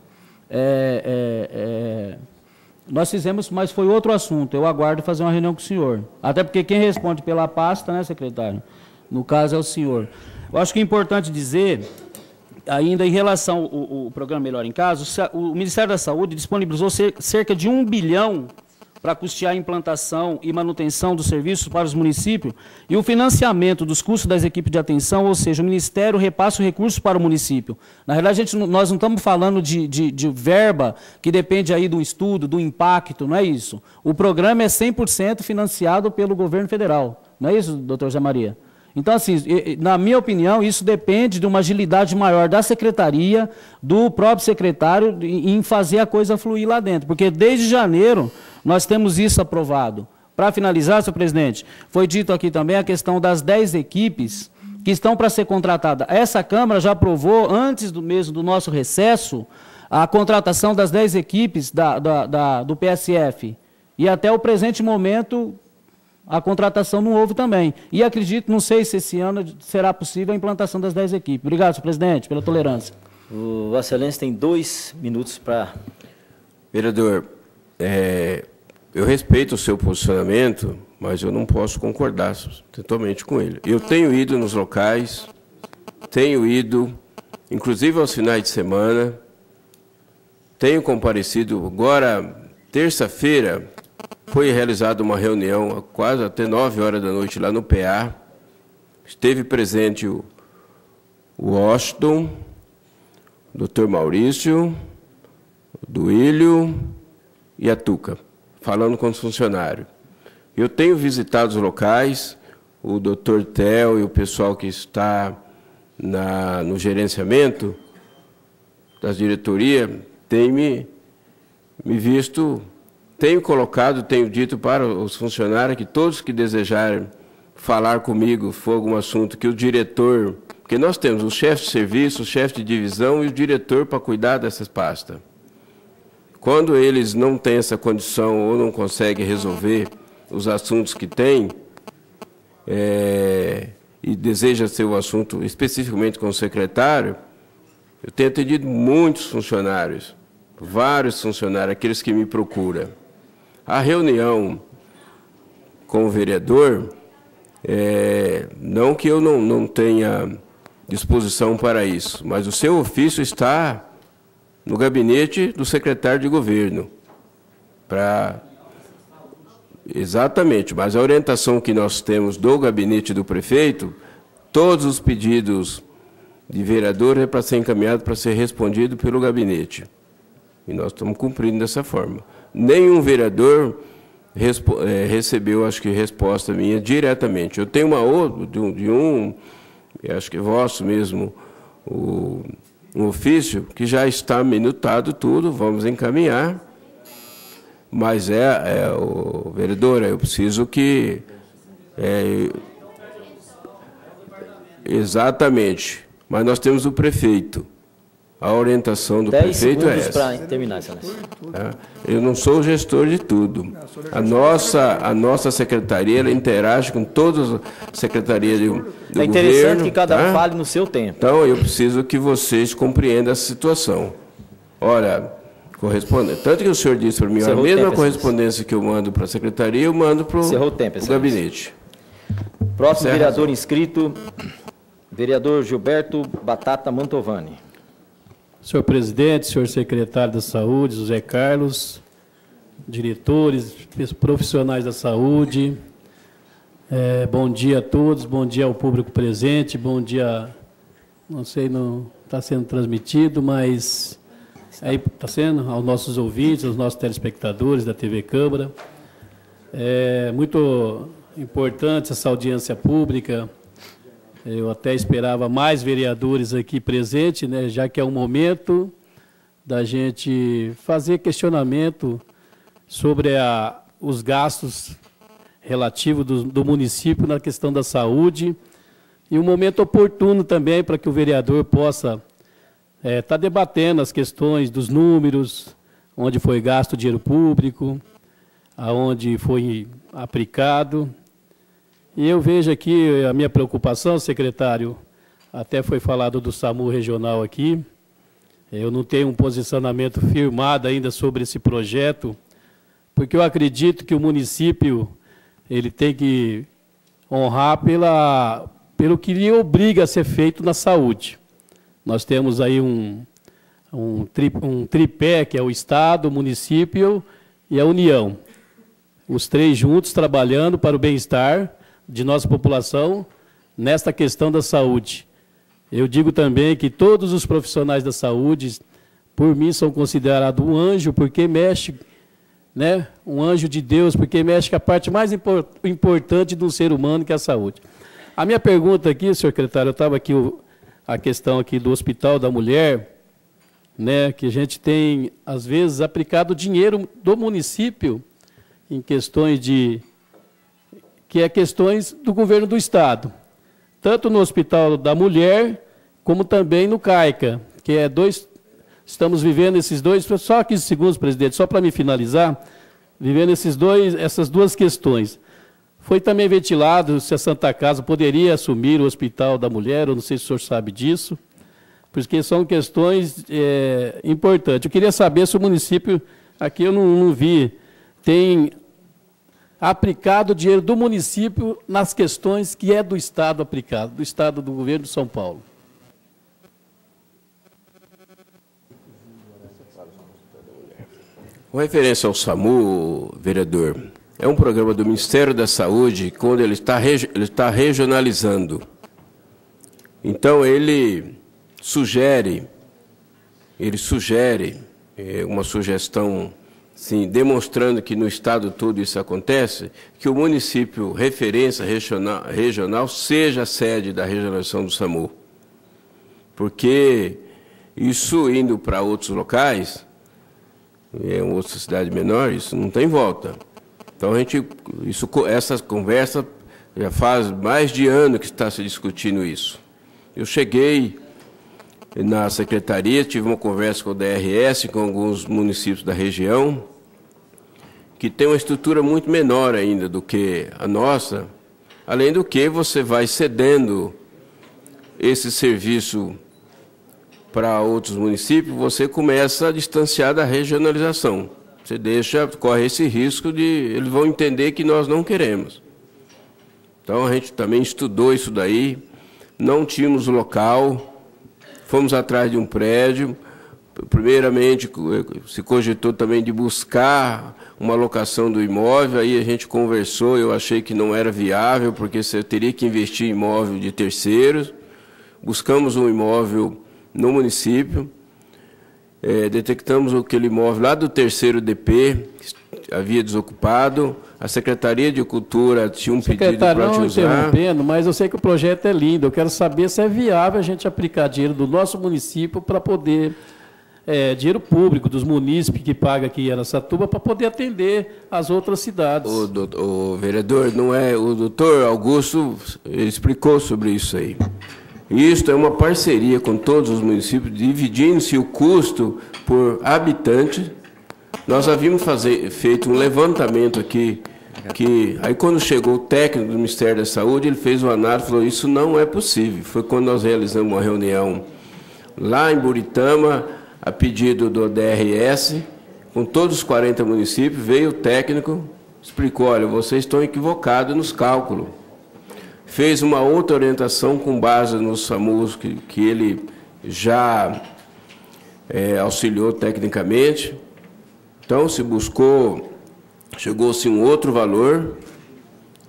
é, é, é, nós fizemos, mas foi outro assunto. Eu aguardo fazer uma reunião com o senhor. Até porque quem responde pela pasta, né, secretário? No caso é o senhor. Eu acho que é importante dizer, ainda em relação ao, ao programa Melhor em Casa, o Ministério da Saúde disponibilizou cerca de um bilhão para custear a implantação e manutenção dos serviços para os municípios e o financiamento dos custos das equipes de atenção, ou seja, o Ministério repassa o recurso para o município. Na realidade, gente, nós não estamos falando de, de, de, verba que depende aí do estudo, do impacto, não é isso. O programa é 100% financiado pelo governo federal. Não é isso, doutor Zé Maria? Então, assim, na minha opinião, isso depende de uma agilidade maior da secretaria, do próprio secretário, em fazer a coisa fluir lá dentro. Porque desde janeiro nós temos isso aprovado. Para finalizar, senhor presidente, foi dito aqui também a questão das 10 equipes que estão para ser contratadas. Essa Câmara já aprovou, antes do mesmo do nosso recesso, a contratação das 10 equipes da, da, da, do PSF. E até o presente momento, a contratação não houve também. E acredito, não sei se esse ano será possível a implantação das 10 equipes. Obrigado, senhor presidente, pela tolerância. O Vossa Excelência tem dois minutos para. Vereador, é, eu respeito o seu posicionamento, mas eu não posso concordar totalmente com ele. Eu tenho ido nos locais, tenho ido, inclusive aos finais de semana, tenho comparecido. Agora, terça-feira, foi realizada uma reunião, quase até nove horas da noite, lá no PA. Esteve presente o Washington, o doutor Maurício, o Duílio e a Tuca falando com os funcionários. Eu tenho visitado os locais, o doutor Tel e o pessoal que está na, no gerenciamento das diretorias tem me, me visto, tenho colocado, tenho dito para os funcionários que todos que desejarem falar comigo, for algum assunto, que o diretor, porque nós temos o chefe de serviço, o chefe de divisão e o diretor para cuidar dessas pastas. Quando eles não têm essa condição ou não conseguem resolver os assuntos que têm, é, e deseja ser o assunto especificamente com o secretário, eu tenho atendido muitos funcionários, vários funcionários, aqueles que me procuram. A reunião como vereador, é, não que eu não, não tenha disposição para isso, mas o seu ofício está no gabinete do secretário de governo. Para Exatamente, mas a orientação que nós temos do gabinete do prefeito, todos os pedidos de vereador é para ser encaminhado para ser respondido pelo gabinete. E nós estamos cumprindo dessa forma. Nenhum vereador é, recebeu, acho que, resposta minha diretamente. Eu tenho uma outra, de um, de um acho que é vosso mesmo, o, um ofício que já está minutado tudo, vamos encaminhar mas é, é o vereador, eu preciso que. É, exatamente. Mas nós temos o prefeito. A orientação do prefeito é essa. para terminar, excelência. É, eu não sou o gestor de tudo. A nossa, a nossa secretaria interage com todas as secretarias do, do É interessante governo, que cada um tá? fale no seu tempo. Então, eu preciso que vocês compreendam essa situação. Olha, corresponde. Tanto que o senhor disse para mim, a mesma tempo, correspondência que eu mando para a secretaria, eu mando para o gabinete. Próximo Cerra vereador razão. inscrito, vereador Gilberto Batata Mantovani. Senhor presidente, senhor secretário da Saúde, José Carlos, diretores, profissionais da saúde, é, bom dia a todos, bom dia ao público presente, bom dia, não sei, não está sendo transmitido, mas Aí está sendo aos nossos ouvintes, aos nossos telespectadores da TV Câmara. É muito importante essa audiência pública. Eu até esperava mais vereadores aqui presentes, né, já que é um momento da gente fazer questionamento sobre a, os gastos relativos do, do município na questão da saúde e um momento oportuno também para que o vereador possa está é, tá debatendo as questões dos números, onde foi gasto dinheiro público, aonde foi aplicado. E eu vejo aqui a minha preocupação, secretário, até foi falado do SAMU regional aqui. Eu não tenho um posicionamento firmado ainda sobre esse projeto, porque eu acredito que o município ele tem que honrar pela, pelo que lhe obriga a ser feito na saúde. Nós temos aí um, um, tri, um tripé, que é o Estado, o município e a União. Os três juntos trabalhando para o bem-estar de nossa população nesta questão da saúde. Eu digo também que todos os profissionais da saúde, por mim, são considerados um anjo, porque mexe, né, um anjo de Deus, porque mexe com a parte mais importante do ser humano, que é a saúde. A minha pergunta aqui, senhor secretário, eu estava aqui a questão aqui do Hospital da Mulher, né, que a gente tem, às vezes, aplicado dinheiro do município em questões de. Que é questões do governo do Estado. Tanto no Hospital da Mulher, como também no CAICA, que é dois. Estamos vivendo esses dois, só 15 segundos, presidente, só para me finalizar, vivendo esses dois, essas duas questões. Foi também ventilado se a Santa Casa poderia assumir o Hospital da Mulher, eu não sei se o senhor sabe disso, porque são questões é, importantes. Eu queria saber se o município, aqui eu não, não vi, tem aplicado o dinheiro do município nas questões que é do Estado aplicado, do Estado do governo de São Paulo. Com referência ao SAMU, vereador, é um programa do Ministério da Saúde, quando ele está, ele está regionalizando. Então, ele sugere, ele sugere é, uma sugestão, sim, demonstrando que no Estado todo isso acontece, que o município referência regional, regional seja a sede da regionalização do SAMU. Porque isso indo para outros locais, em outra cidade menor, isso não tem volta. Então a gente, isso, essa conversa já faz mais de ano que está se discutindo isso. Eu cheguei na secretaria, tive uma conversa com o DRS, com alguns municípios da região, que tem uma estrutura muito menor ainda do que a nossa, além do que você vai cedendo esse serviço para outros municípios, você começa a distanciar da regionalização. Você deixa, corre esse risco de eles vão entender que nós não queremos. Então a gente também estudou isso daí, não tínhamos local, fomos atrás de um prédio. Primeiramente, se cogitou também de buscar uma locação do imóvel, aí a gente conversou, eu achei que não era viável, porque você teria que investir em imóvel de terceiros. Buscamos um imóvel no município, é, detectamos aquele imóvel lá do terceiro DP, havia desocupado, a Secretaria de Cultura tinha um pedido para te não usar. interrompendo, mas eu sei que o projeto é lindo. Eu quero saber se é viável a gente aplicar dinheiro do nosso município para poder é, dinheiro público dos munícipes que paga aqui em Aracatuba para poder atender as outras cidades. O, doutor, o vereador, não é. O doutor Augusto explicou sobre isso aí. Isto é uma parceria com todos os municípios, dividindo-se o custo por habitante. Nós havíamos fazer, feito um levantamento aqui, que aí quando chegou o técnico do Ministério da Saúde, ele fez uma análise e falou, isso não é possível. Foi quando nós realizamos uma reunião lá em Buritama, a pedido do DRS, com todos os 40 municípios, veio o técnico, explicou, olha, vocês estão equivocados nos cálculos. Fez uma outra orientação com base nos SAMUs que, que ele já é, auxiliou tecnicamente. Então, se buscou, chegou-se um outro valor.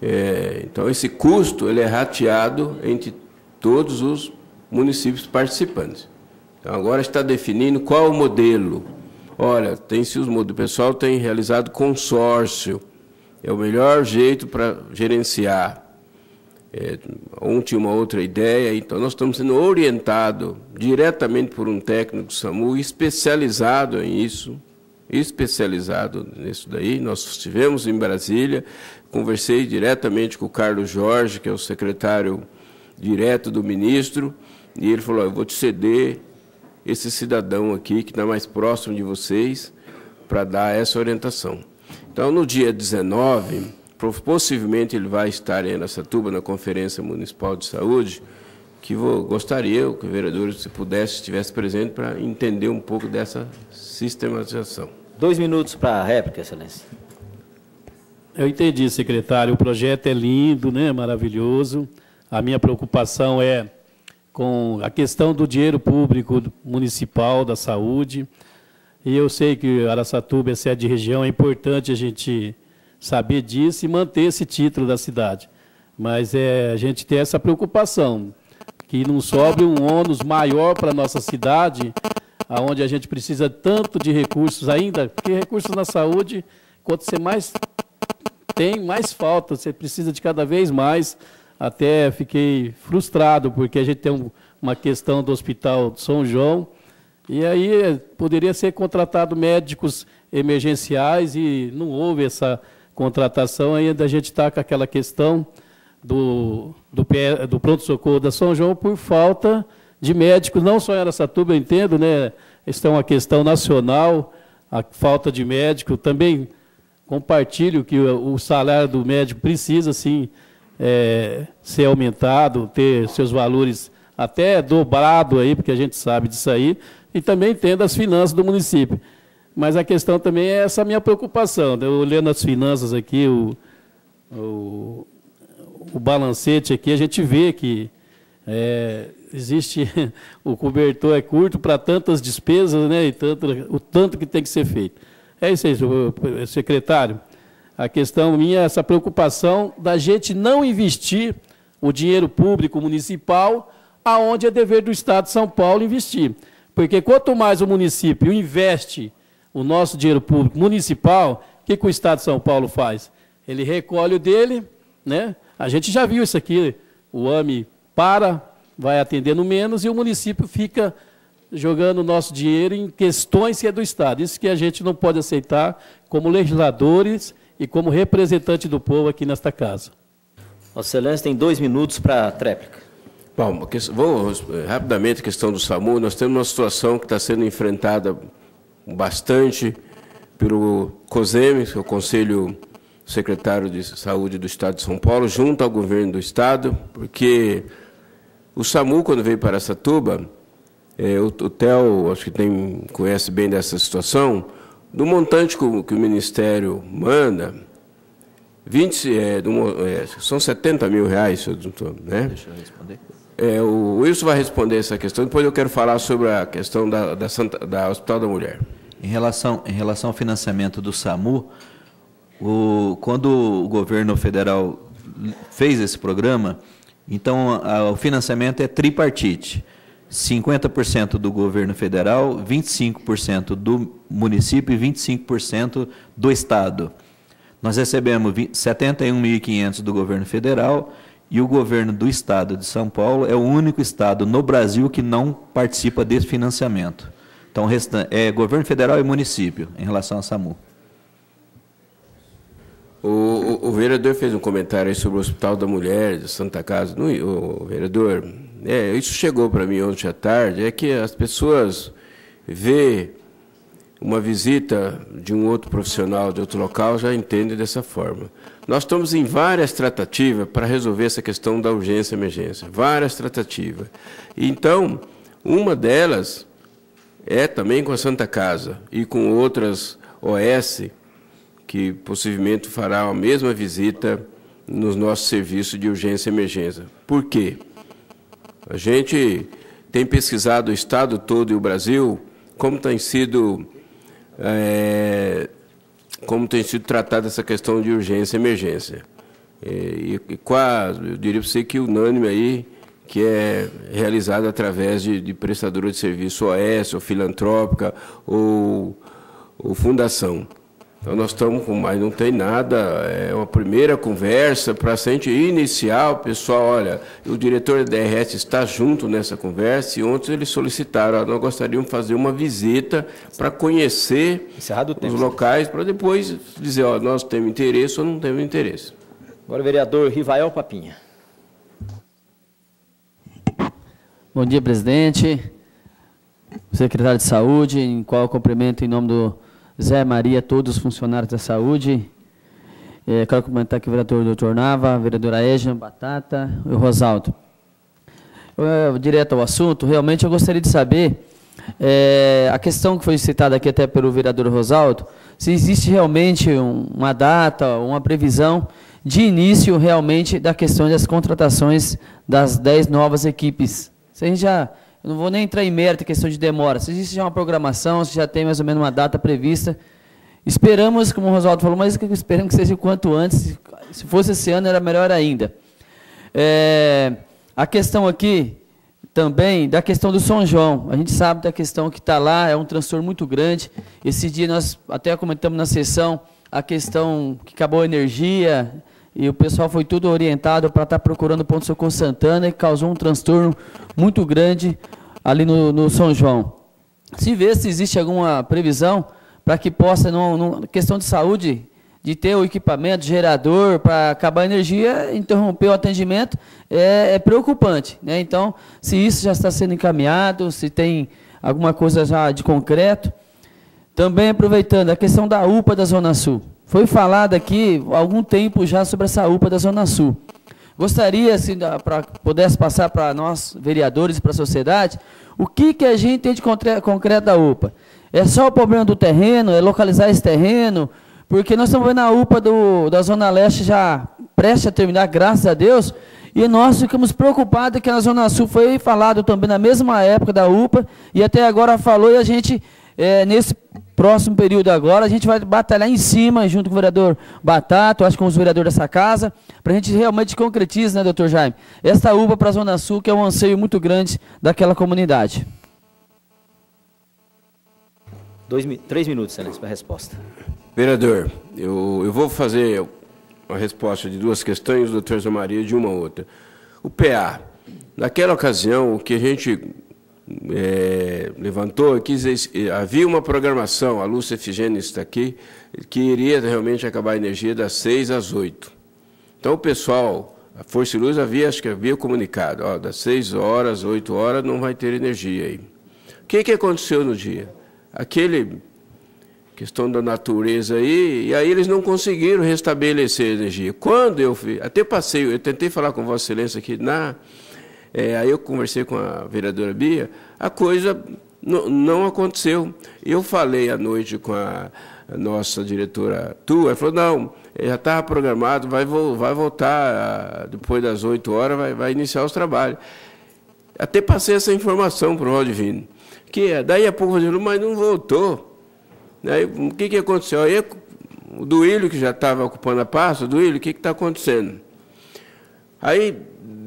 É, então, esse custo ele é rateado entre todos os municípios participantes. Então, agora está definindo qual o modelo. Olha, tem-se os modelos. O pessoal tem realizado consórcio. É o melhor jeito para gerenciar. É, um tinha uma outra ideia, então nós estamos sendo orientados diretamente por um técnico SAMU especializado em isso, especializado nisso daí. Nós estivemos em Brasília, conversei diretamente com o Carlos Jorge, que é o secretário direto do ministro, e ele falou: Eu vou te ceder esse cidadão aqui, que está mais próximo de vocês, para dar essa orientação. Então, no dia 19, possivelmente ele vai estar em Aracatuba, na Conferência Municipal de Saúde, que vou, gostaria que o vereador, se pudesse, estivesse presente para entender um pouco dessa sistematização. Dois minutos para a réplica, excelência. Eu entendi, secretário. O projeto é lindo, né? maravilhoso. A minha preocupação é com a questão do dinheiro público municipal da saúde. E eu sei que Araçatuba é sede de região, é importante a gente saber disso e manter esse título da cidade. Mas é, a gente tem essa preocupação, que não sobre um ônus maior para a nossa cidade, aonde a gente precisa tanto de recursos ainda, porque recursos na saúde, quanto você mais tem, mais falta, você precisa de cada vez mais até fiquei frustrado, porque a gente tem um, uma questão do Hospital São João, e aí poderia ser contratado médicos emergenciais e não houve essa contratação, ainda a gente está com aquela questão do, do, do pronto-socorro da São João por falta de médicos, não só em Aracatuba, eu entendo, né? Isso é uma questão nacional, a falta de médico. Também compartilho que o salário do médico precisa, sim, é, ser aumentado, ter seus valores até dobrado aí, porque a gente sabe disso aí, e também tendo as finanças do município. Mas a questão também é essa minha preocupação. Eu olhando as finanças aqui, o, o, o balancete aqui, a gente vê que é, existe o cobertor é curto para tantas despesas, né, e tanto, o tanto que tem que ser feito. É isso aí, secretário. A questão minha é essa preocupação da gente não investir o dinheiro público municipal aonde é dever do Estado de São Paulo investir. Porque quanto mais o município investe o nosso dinheiro público municipal, o que, que o Estado de São Paulo faz? Ele recolhe o dele, né? A gente já viu isso aqui, o AME para, vai atendendo menos e o município fica jogando o nosso dinheiro em questões que é do Estado. Isso que a gente não pode aceitar como legisladores e como representante do povo aqui nesta casa. Vossa Excelência tem dois minutos para a tréplica. Bom, vamos rapidamente a questão do SAMU. Nós temos uma situação que está sendo enfrentada bastante pelo COSEM, que é o Conselho Secretário de Saúde do Estado de São Paulo, junto ao governo do Estado, porque o SAMU, quando veio para Satuba, é, o, o Theo, acho que tem, conhece bem dessa situação, do montante que o, que o Ministério manda, 20, é, do, é, são 70 mil reais, senhor doutor, né? Deixa eu responder. É, o Wilson vai responder essa questão, depois eu quero falar sobre a questão da, da, Santa, da Hospital da Mulher. Em relação, em relação ao financiamento do SAMU, o, quando o governo federal fez esse programa, então a, o financiamento é tripartite. 50% do governo federal, 25% do município e 25% do estado. Nós recebemos 71.500 do governo federal e o governo do estado de São Paulo é o único estado no Brasil que não participa desse financiamento. Então, é governo federal e município em relação à SAMU. O, o, o, vereador fez um comentário sobre o Hospital da Mulher Santa Casa. O vereador, é, isso chegou para mim ontem à tarde, é que as pessoas vê uma visita de um outro profissional de outro local já entendem dessa forma. Nós estamos em várias tratativas para resolver essa questão da urgência emergência, várias tratativas. Então, uma delas é também com a Santa Casa e com outras OS que possivelmente fará a mesma visita nos nossos serviços de urgência e emergência. Por quê? A gente tem pesquisado o Estado todo e o Brasil como tem sido é, como tem sido tratada essa questão de urgência e emergência. E, e quase, eu diria para você que unânime aí, que é realizado através de, de prestadora de serviço OS, ou filantrópica, ou, ou fundação. Então nós estamos com, mas não tem nada, é uma primeira conversa para a gente iniciar, o pessoal, olha, o diretor da DRS está junto nessa conversa e ontem eles solicitaram, ó, nós gostaríamos de fazer uma visita para conhecer os locais, para depois dizer, ó, nós temos interesse ou não temos interesse. Agora o vereador Rivael Papinha. Bom dia, presidente, secretário de Saúde, em qual cumprimento em nome do Zé Maria, todos os funcionários da saúde. É, quero comentar aqui o vereador doutor Nava, a vereadora Ejan, Batata e o Rosaldo. Eu, direto ao assunto, realmente eu gostaria de saber é, a questão que foi citada aqui até pelo vereador Rosaldo, se existe realmente um, uma data, uma previsão de início realmente da questão das contratações das 10 novas equipes. Se a gente já eu não vou nem entrar em mérito, questão de demora. Se existe já uma programação, se já tem mais ou menos uma data prevista. Esperamos, como o Rosaldo falou, mas esperamos que seja o quanto antes. Se fosse esse ano, era melhor ainda. É, a questão aqui, também, da questão do São João. A gente sabe da questão que está lá, é um transtorno muito grande. Esse dia nós até comentamos na sessão a questão que acabou a energia, e o pessoal foi tudo orientado para estar tá procurando o ponto socorro Santana e causou um transtorno muito grande ali no, no São João. Se vê se existe alguma previsão para que possa, numa questão de saúde, de ter o equipamento, gerador, para acabar a energia, interromper o atendimento, é, é, preocupante. Né? Então, se isso já está sendo encaminhado, se tem alguma coisa já de concreto. Também aproveitando a questão da UPA da Zona Sul. Foi falado aqui há algum tempo já sobre essa UPA da Zona Sul. Gostaria, se para pudesse passar para nós, vereadores, para a sociedade, o que, que a gente tem de concreto da UPA? É só o problema do terreno, é localizar esse terreno, porque nós estamos vendo a UPA do, da Zona Leste já prestes a terminar, graças a Deus, e nós ficamos preocupados que a Zona Sul foi falado também na mesma época da UPA, e até agora falou, e a gente, é, nesse próximo período agora, a gente vai batalhar em cima, junto com o vereador Batata, acho que com os vereadores dessa casa, para a gente realmente concretizar, né, doutor Jaime, esta uva para a Zona Sul, que é um anseio muito grande daquela comunidade. Dois, três minutos, excelência, para a resposta. Vereador, eu, eu vou fazer uma resposta de duas questões, o doutor Zé Maria de uma outra. O PA, naquela ocasião, o que a gente é, levantou que havia uma programação, a Lúcia Efigênia está aqui, que iria realmente acabar a energia das 6 às 8. Então o pessoal, a Força e Luz havia, acho que havia comunicado, ó, das 6 horas, 8 horas não vai ter energia aí. O que, que aconteceu no dia? Aquele questão da natureza aí, e aí eles não conseguiram restabelecer a energia. Quando eu fui, até passei, eu tentei falar com Vossa Excelência aqui na é, aí eu conversei com a vereadora Bia, a coisa não aconteceu. Eu falei à noite com a nossa diretora Tua, ela falou, não, já estava programado, vai, vai voltar ah, depois das 8 horas, vai, vai iniciar os trabalhos. Até passei essa informação para o Rodivino, que daí a pouco eu mas não voltou. Aí, o que, que aconteceu? Aí o Duílio, que já estava ocupando a pasta, Duílio, o que está acontecendo? Aí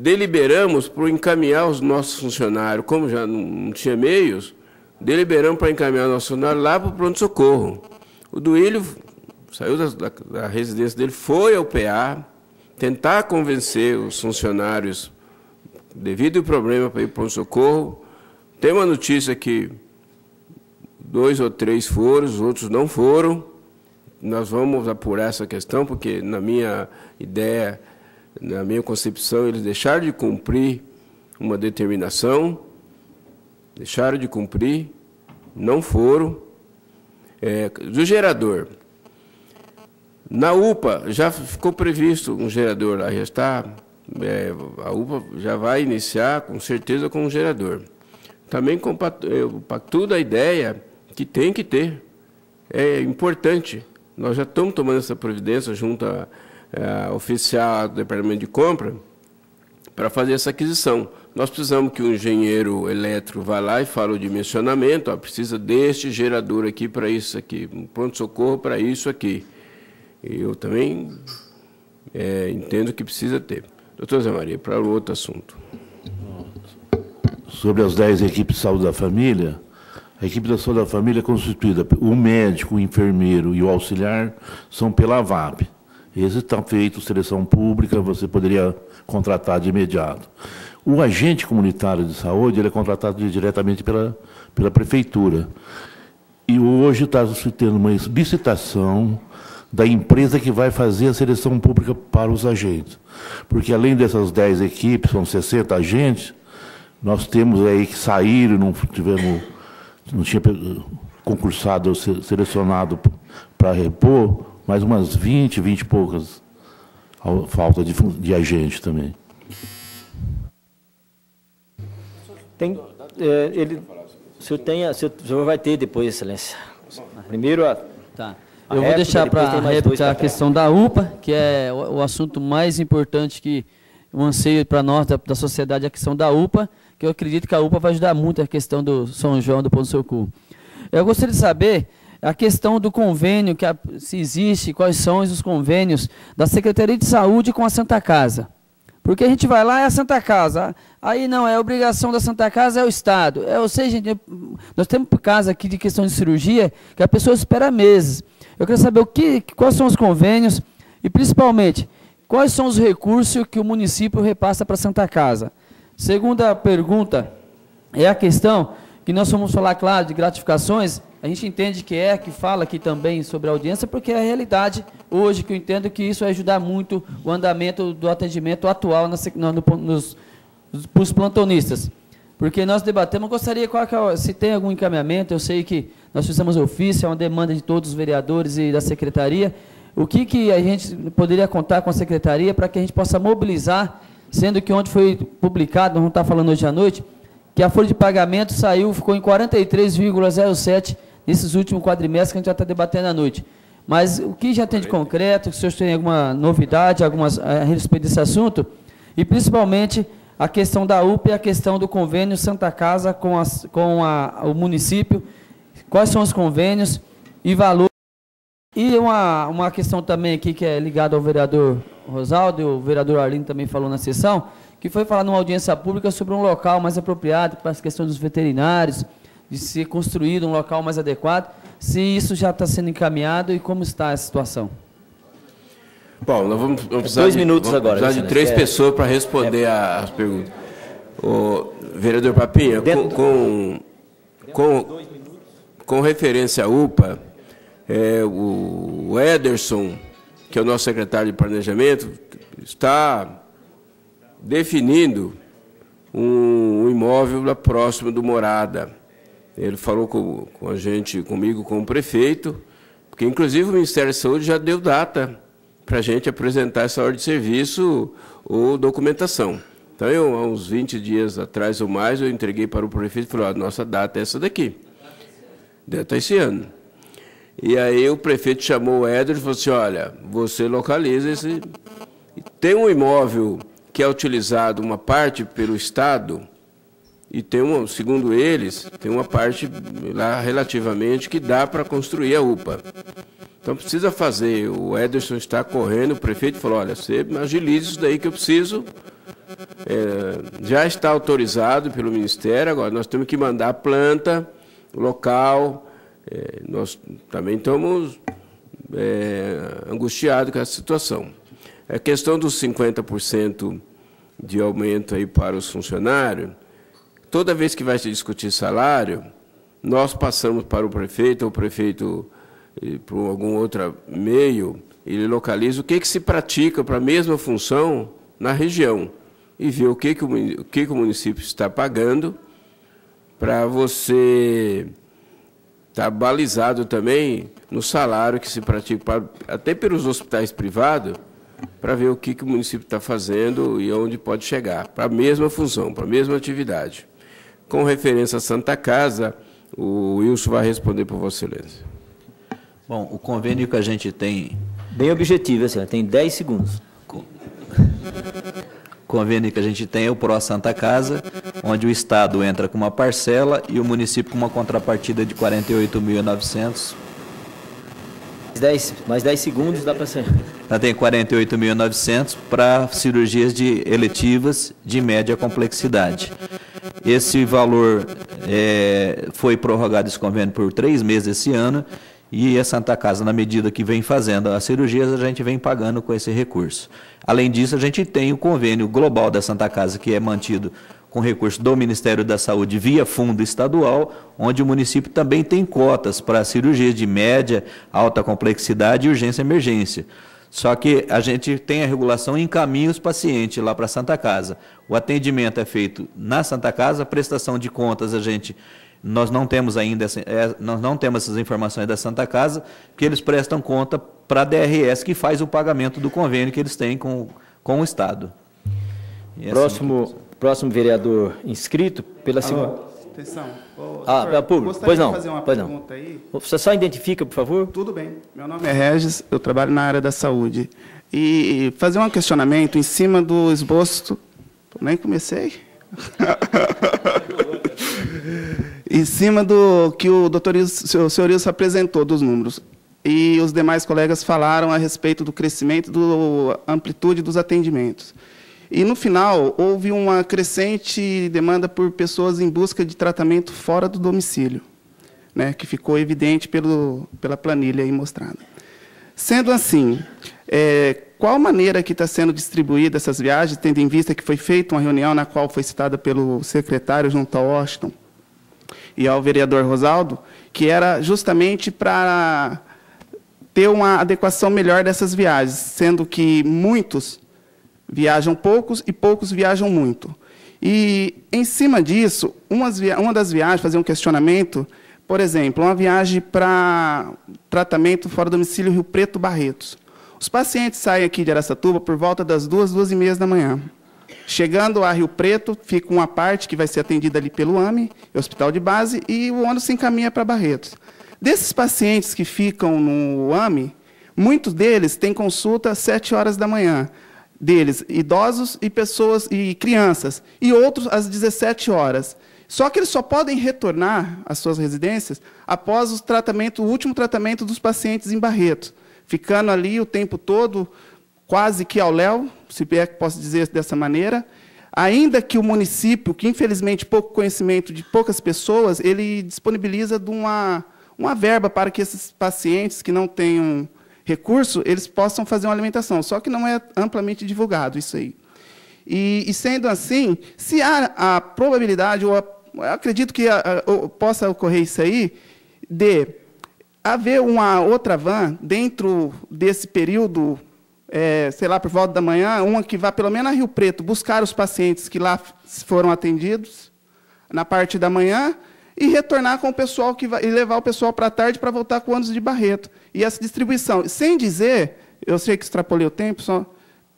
deliberamos por encaminhar os nossos funcionários, como já não tinha meios, deliberamos para encaminhar o nosso funcionário lá para o pronto-socorro. O Duílio saiu da, da, da, residência dele, foi ao PA, tentar convencer os funcionários, devido ao problema para ir para o pronto-socorro. Tem uma notícia que dois ou três foram, os outros não foram. Nós vamos apurar essa questão, porque, na minha ideia, na minha concepção, eles deixaram de cumprir uma determinação, deixaram de cumprir, não foram. É, do gerador. Na UPA já ficou previsto um gerador lá, já está. É, a UPA já vai iniciar com certeza com um gerador. Também compactuo da ideia que tem que ter. É importante. Nós já estamos tomando essa providência junto a é, oficial do Departamento de Compra para fazer essa aquisição. Nós precisamos que o engenheiro elétrico vá lá e fale o dimensionamento, ó, precisa deste gerador aqui para isso aqui, um pronto-socorro para isso aqui. Eu também é, entendo que precisa ter. Doutor Zé Maria, para outro assunto. Sobre as 10 equipes de saúde da família, a equipe da saúde da família é constituída, o médico, o enfermeiro e o auxiliar são pela VAP. Esses estão feitos seleção pública, você poderia contratar de imediato. O agente comunitário de saúde ele é contratado diretamente pela, pela prefeitura. E hoje está se tendo uma licitação da empresa que vai fazer a seleção pública para os agentes. Porque além dessas 10 equipes, são 60 agentes, nós temos aí que saíram, não tivemos, não tinha concursado, selecionado para repor, mais umas 20, 20 e poucas falta de, de agente também. Tem, é, ele, o senhor, tem, o senhor vai ter depois, excelência. Primeiro a... Tá. Eu vou deixar para réplica a questão da UPA, que é o, o, assunto mais importante que o anseio para nós da, da, sociedade, a questão da UPA, que eu acredito que a UPA vai ajudar muito a questão do São João do Ponto Socorro. Eu gostaria de saber a questão do convênio, que se existe, quais são os convênios da Secretaria de Saúde com a Santa Casa. Porque a gente vai lá, é a Santa Casa. Aí não, é obrigação da Santa Casa, é o Estado. É, ou seja, nós temos casos aqui de questão de cirurgia que a pessoa espera meses. Eu quero saber o que, quais são os convênios e, principalmente, quais são os recursos que o município repassa para a Santa Casa. Segunda pergunta é a questão que nós vamos falar, claro, de gratificações, a gente entende que é, que fala aqui também sobre a audiência, porque é a realidade hoje, que eu entendo que isso vai ajudar muito o andamento do atendimento atual nas, no, nos, nos plantonistas. Porque nós debatemos, gostaria qual é, se tem algum encaminhamento, eu sei que nós fizemos ofício, é uma demanda de todos os vereadores e da secretaria, o que, que a gente poderia contar com a secretaria para que a gente possa mobilizar, sendo que onde foi publicado, não está falando hoje à noite, que a folha de pagamento saiu, ficou em 43,07 nesses últimos quadrimestres que a gente já está debatendo à noite. Mas o que já tem de concreto, se o senhor tem alguma novidade algumas, a respeito desse assunto, e principalmente a questão da UPA e a questão do convênio Santa Casa com, com a, o município, quais são os convênios e valor. E uma, uma questão também aqui que é ligada ao vereador Rosaldo, e o vereador Arlindo também falou na sessão, que foi falar numa audiência pública sobre um local mais apropriado para as questões dos veterinários, de ser construído um local mais adequado, se isso já está sendo encaminhado e como está a situação. Bom, nós vamos, vamos precisar, Dois de, minutos vamos agora, precisar de três é, pessoas para responder é, às perguntas. O vereador Papinha, com, com, com, com, referência à UPA, é, o Ederson, que é o nosso secretário de Planejamento, está definindo um, imóvel próximo do Morada ele falou com, com a gente, comigo, com o prefeito, porque inclusive o Ministério da Saúde já deu data para a gente apresentar essa ordem de serviço ou documentação. Então, eu, há uns 20 dias atrás ou mais, eu entreguei para o prefeito e falei, a nossa data é essa daqui. Data esse ano. E aí o prefeito chamou o Éder e falou assim, olha, você localiza esse... Tem um imóvel que é utilizado uma parte pelo Estado, e tem uma, segundo eles, tem uma parte lá relativamente que dá para construir a UPA. Então precisa fazer. O Ederson está correndo, o prefeito falou, olha, você agilize isso daí que eu preciso. É, já está autorizado pelo Ministério, agora nós temos que mandar a planta, local. É, nós também estamos é, angustiados com essa situação. A questão dos 50% de aumento aí para os funcionários, toda vez que vai se discutir salário, nós passamos para o prefeito, ou o prefeito, por algum outro meio, ele localiza o que, que se pratica para a mesma função na região e vê o que, que, o, que, que o município está pagando para você estar tá balizado também no salário que se pratica, até pelos hospitais privados, para ver o que, que o município está fazendo e onde pode chegar, para a mesma função, para a mesma atividade. Com referência à Santa Casa, o Wilson vai responder por Vossa Excelência. Bom, o convênio que a gente tem. Bem objetivo, assim, tem 10 segundos. O convênio que a gente tem é o Pró Santa Casa, onde o Estado entra com uma parcela e o município com uma contrapartida de 48.900 10, mais 10 segundos dá para ser. Ela tem 48.900 para cirurgias de eletivas de média complexidade. Esse valor é, foi prorrogado esse convênio por três meses esse ano e a Santa Casa, na medida que vem fazendo as cirurgias, a gente vem pagando com esse recurso. Além disso, a gente tem o convênio global da Santa Casa, que é mantido com recurso do Ministério da Saúde via fundo estadual, onde o município também tem cotas para cirurgias de média, alta complexidade e urgência e emergência. Só que a gente tem a regulação e encaminha os pacientes lá para a Santa Casa. O atendimento é feito na Santa Casa, a prestação de contas a gente nós não temos ainda essa, é, nós não temos essas informações da Santa Casa, porque eles prestam conta para a DRS que faz o pagamento do convênio que eles têm com, com o Estado. Assim Próximo Próximo vereador inscrito pela segunda. Atenção. Ô, ah, doutor, público. Pois não. fazer uma pois pergunta não. aí. Você só identifica, por favor? Tudo bem. Meu nome é Regis, eu trabalho na área da saúde. E fazer um questionamento em cima do esboço. Nem comecei. em cima do que o doutor o senhor Ilso apresentou dos números. E os demais colegas falaram a respeito do crescimento, da amplitude dos atendimentos. E, no final, houve uma crescente demanda por pessoas em busca de tratamento fora do domicílio, né, que ficou evidente pelo, pela planilha aí mostrada. Sendo assim, é, qual maneira que está sendo distribuída essas viagens, tendo em vista que foi feita uma reunião na qual foi citada pelo secretário junto ao Washington e ao vereador Rosaldo, que era justamente para ter uma adequação melhor dessas viagens, sendo que muitos viajam poucos e poucos viajam muito. E, em cima disso, uma das viagens, fazer um questionamento, por exemplo, uma viagem para tratamento fora do domicílio Rio Preto Barretos. Os pacientes saem aqui de Aracatuba por volta das duas, duas e meia da manhã. Chegando a Rio Preto, fica uma parte que vai ser atendida ali pelo AME, Hospital de Base, e o ônibus se encaminha para Barretos. Desses pacientes que ficam no AME, muitos deles têm consulta às sete horas da manhã deles, idosos e pessoas e crianças, e outros às 17 horas. Só que eles só podem retornar às suas residências após o tratamento, o último tratamento dos pacientes em Barreto, ficando ali o tempo todo quase que ao léu, se é que posso dizer dessa maneira, ainda que o município, que infelizmente pouco conhecimento de poucas pessoas, ele disponibiliza de uma, uma verba para que esses pacientes que não tenham recurso, eles possam fazer uma alimentação. Só que não é amplamente divulgado isso aí. E, e sendo assim, se há a probabilidade, ou a, acredito que a, a, possa ocorrer isso aí, de haver uma outra van dentro desse período, é, sei lá, por volta da manhã, uma que vá pelo menos a Rio Preto buscar os pacientes que lá foram atendidos na parte da manhã e retornar com o pessoal que vai, e levar o pessoal para a tarde para voltar com o ônibus de Barreto. E essa distribuição, sem dizer, eu sei que extrapolei o tempo, só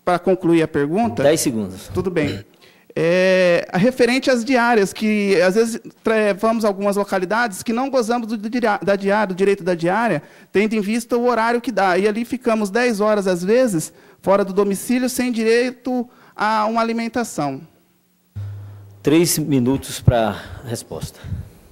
para concluir a pergunta. Dez segundos. Tudo bem. É, referente às diárias, que às vezes vamos a algumas localidades que não gozamos do, da diária, do direito da diária, tendo em vista o horário que dá. E ali ficamos 10 horas, às vezes, fora do domicílio, sem direito a uma alimentação. Três minutos para a resposta.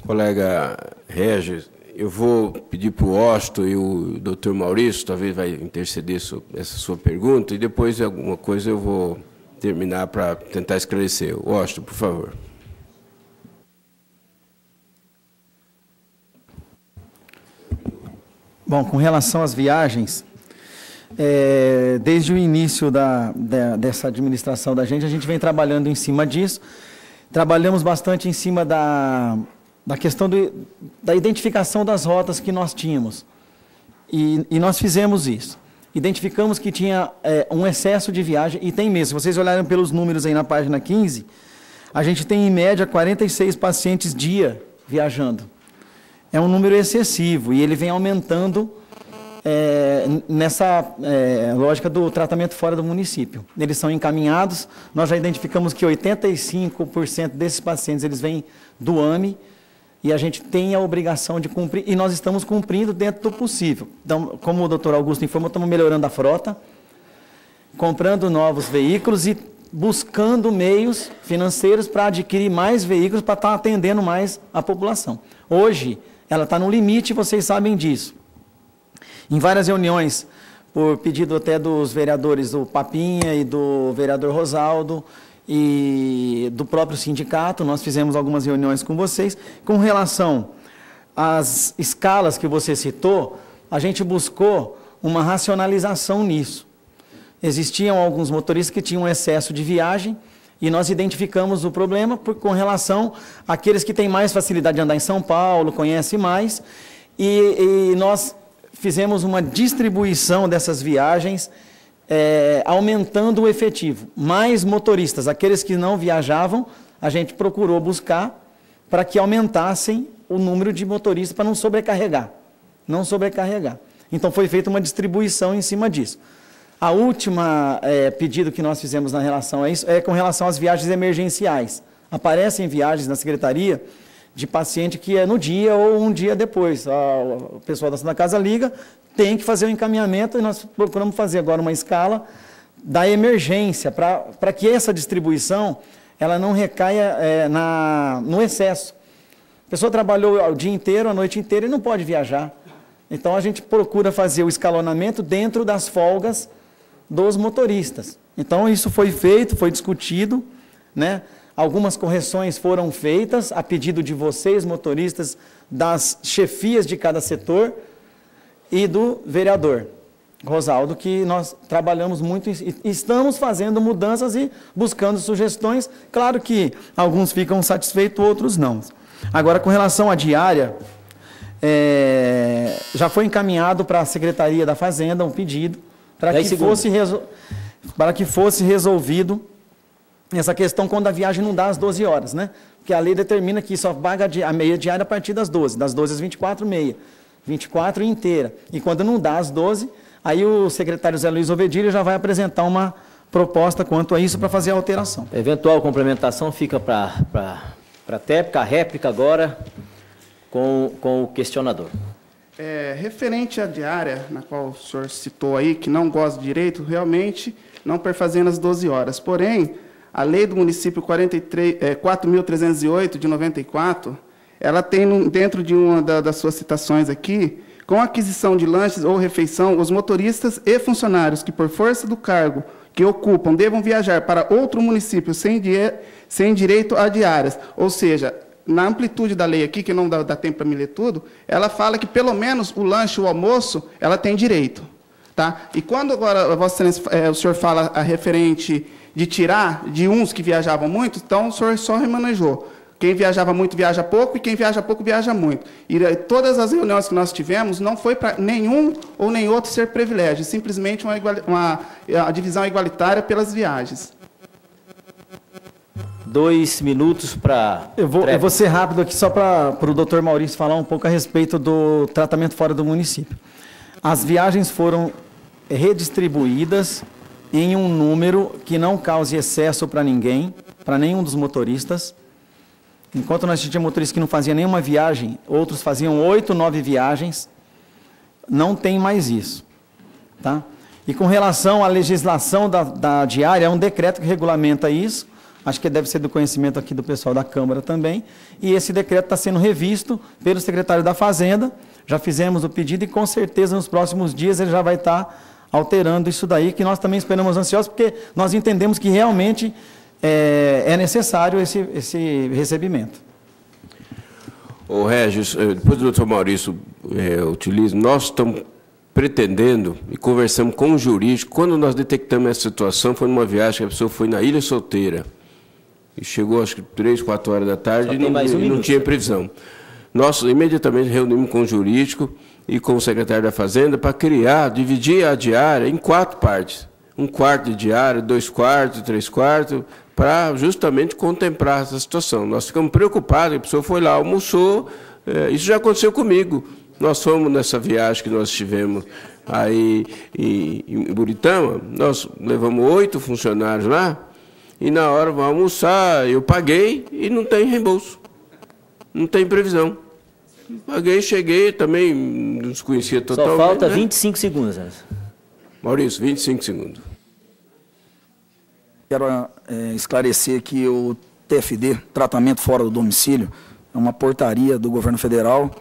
Colega Regis, eu vou pedir para o Osto e o doutor Maurício, talvez vai interceder essa sua pergunta, e depois alguma coisa eu vou terminar para tentar esclarecer. Osto, por favor. Bom, com relação às viagens, é, desde o início da, da, dessa administração da gente, a gente vem trabalhando em cima disso. Trabalhamos bastante em cima da, da questão da identificação das rotas que nós tínhamos. E, e nós fizemos isso identificamos que tinha é, um excesso de viagem, e tem mesmo. Se vocês olharem pelos números aí na página 15, a gente tem em média 46 pacientes dia viajando. É um número excessivo e ele vem aumentando é, nessa é, lógica do tratamento fora do município. Eles são encaminhados, nós já identificamos que 85% desses pacientes eles vêm do AME, e a gente tem a obrigação de cumprir, e nós estamos cumprindo dentro do possível. Então, como o doutor Augusto informou, estamos melhorando a frota, comprando novos veículos e buscando meios financeiros para adquirir mais veículos para estar atendendo mais a população. Hoje, ela está no limite, vocês sabem disso. Em várias reuniões, por pedido até dos vereadores, do Papinha e do vereador Rosaldo, e do próprio sindicato, nós fizemos algumas reuniões com vocês. Com relação às escalas que você citou, a gente buscou uma racionalização nisso. Existiam alguns motoristas que tinham excesso de viagem e nós identificamos o problema por, com relação àqueles que têm mais facilidade de andar em São Paulo, conhecem mais, e, e nós fizemos uma distribuição dessas viagens é, aumentando o efetivo. Mais motoristas, aqueles que não viajavam, a gente procurou buscar para que aumentassem o número de motoristas para não sobrecarregar. Não sobrecarregar. Então foi feita uma distribuição em cima disso. A última é, pedido que nós fizemos na relação a isso é com relação às viagens emergenciais. Aparecem viagens na secretaria de paciente que é no dia ou um dia depois. O pessoal da Santa Casa liga, tem que fazer o um encaminhamento e nós procuramos fazer agora uma escala da emergência para que essa distribuição ela não recaia é, na, no excesso. A pessoa trabalhou o dia inteiro, a noite inteira e não pode viajar. Então a gente procura fazer o escalonamento dentro das folgas dos motoristas. Então isso foi feito, foi discutido, né? Algumas correções foram feitas a pedido de vocês, motoristas, das chefias de cada setor e do vereador Rosaldo, que nós trabalhamos muito e estamos fazendo mudanças e buscando sugestões. Claro que alguns ficam satisfeitos, outros não. Agora, com relação à diária, é, já foi encaminhado para a Secretaria da Fazenda um pedido para que, fosse para que fosse resolvido essa questão quando a viagem não dá às 12 horas, né? Porque a lei determina que só paga a meia diária a partir das 12, das 12 às 24, meia. 24 inteira. E quando não dá às 12, aí o secretário Zé Luiz Ovedilho já vai apresentar uma proposta quanto a isso para fazer a alteração. Eventual complementação fica para a TEPCA, a réplica agora com, com o questionador. É, referente à diária, na qual o senhor citou aí, que não gosta de direito, realmente não perfazendo as 12 horas. Porém, a lei do município 4.308 é, de 94, ela tem dentro de uma das suas citações aqui, com aquisição de lanches ou refeição, os motoristas e funcionários que, por força do cargo que ocupam, devam viajar para outro município sem, sem direito a diárias. Ou seja, na amplitude da lei aqui, que não dá, dá tempo para me ler tudo, ela fala que pelo menos o lanche, o almoço, ela tem direito. Tá? E quando agora Vossa é, o senhor fala a referente de tirar de uns que viajavam muito, então o senhor só remanejou. Quem viajava muito viaja pouco e quem viaja pouco viaja muito. E eh, todas as reuniões que nós tivemos não foi para nenhum ou nem outro ser privilégio, simplesmente uma, uma a divisão igualitária pelas viagens. Dois minutos para. Eu vou, eu vou ser rápido aqui só para o doutor Maurício falar um pouco a respeito do tratamento fora do município. As viagens foram redistribuídas em um número que não cause excesso para ninguém para nenhum dos motoristas. Enquanto nós tínhamos motoristas que não faziam nenhuma viagem, outros faziam oito, nove viagens, não tem mais isso. Tá? E com relação à legislação da, da diária, é um decreto que regulamenta isso, acho que deve ser do conhecimento aqui do pessoal da Câmara também, e esse decreto está sendo revisto pelo secretário da Fazenda, já fizemos o pedido e com certeza nos próximos dias ele já vai estar alterando isso daí, que nós também esperamos ansiosos, porque nós entendemos que realmente é, é necessário esse, esse recebimento. O Regis, eh, depois do doutor Maurício é, utiliza, nós estamos pretendendo e conversamos com o jurídico, quando nós detectamos essa situação, foi numa viagem que a pessoa foi na Ilha Solteira, e chegou acho que três, quatro horas da tarde e não, um e não tinha previsão. Nós imediatamente reunimos com o jurídico e com o secretário da Fazenda para criar, dividir a diária em quatro partes. Um quarto de diária, dois quartos, três quartos, para justamente contemplar essa situação. Nós ficamos preocupados, a pessoa foi lá, almoçou, é, isso já aconteceu comigo. Nós fomos nessa viagem que nós tivemos aí em, em Buritama, nós levamos oito funcionários lá, e na hora vão almoçar, eu paguei e não tem reembolso. Não tem previsão. Paguei, cheguei, também não conhecia totalmente. Só falta né? 25 segundos. Maurício, 25 segundos. Quero é, esclarecer que o TFD, tratamento fora do domicílio, é uma portaria do governo federal,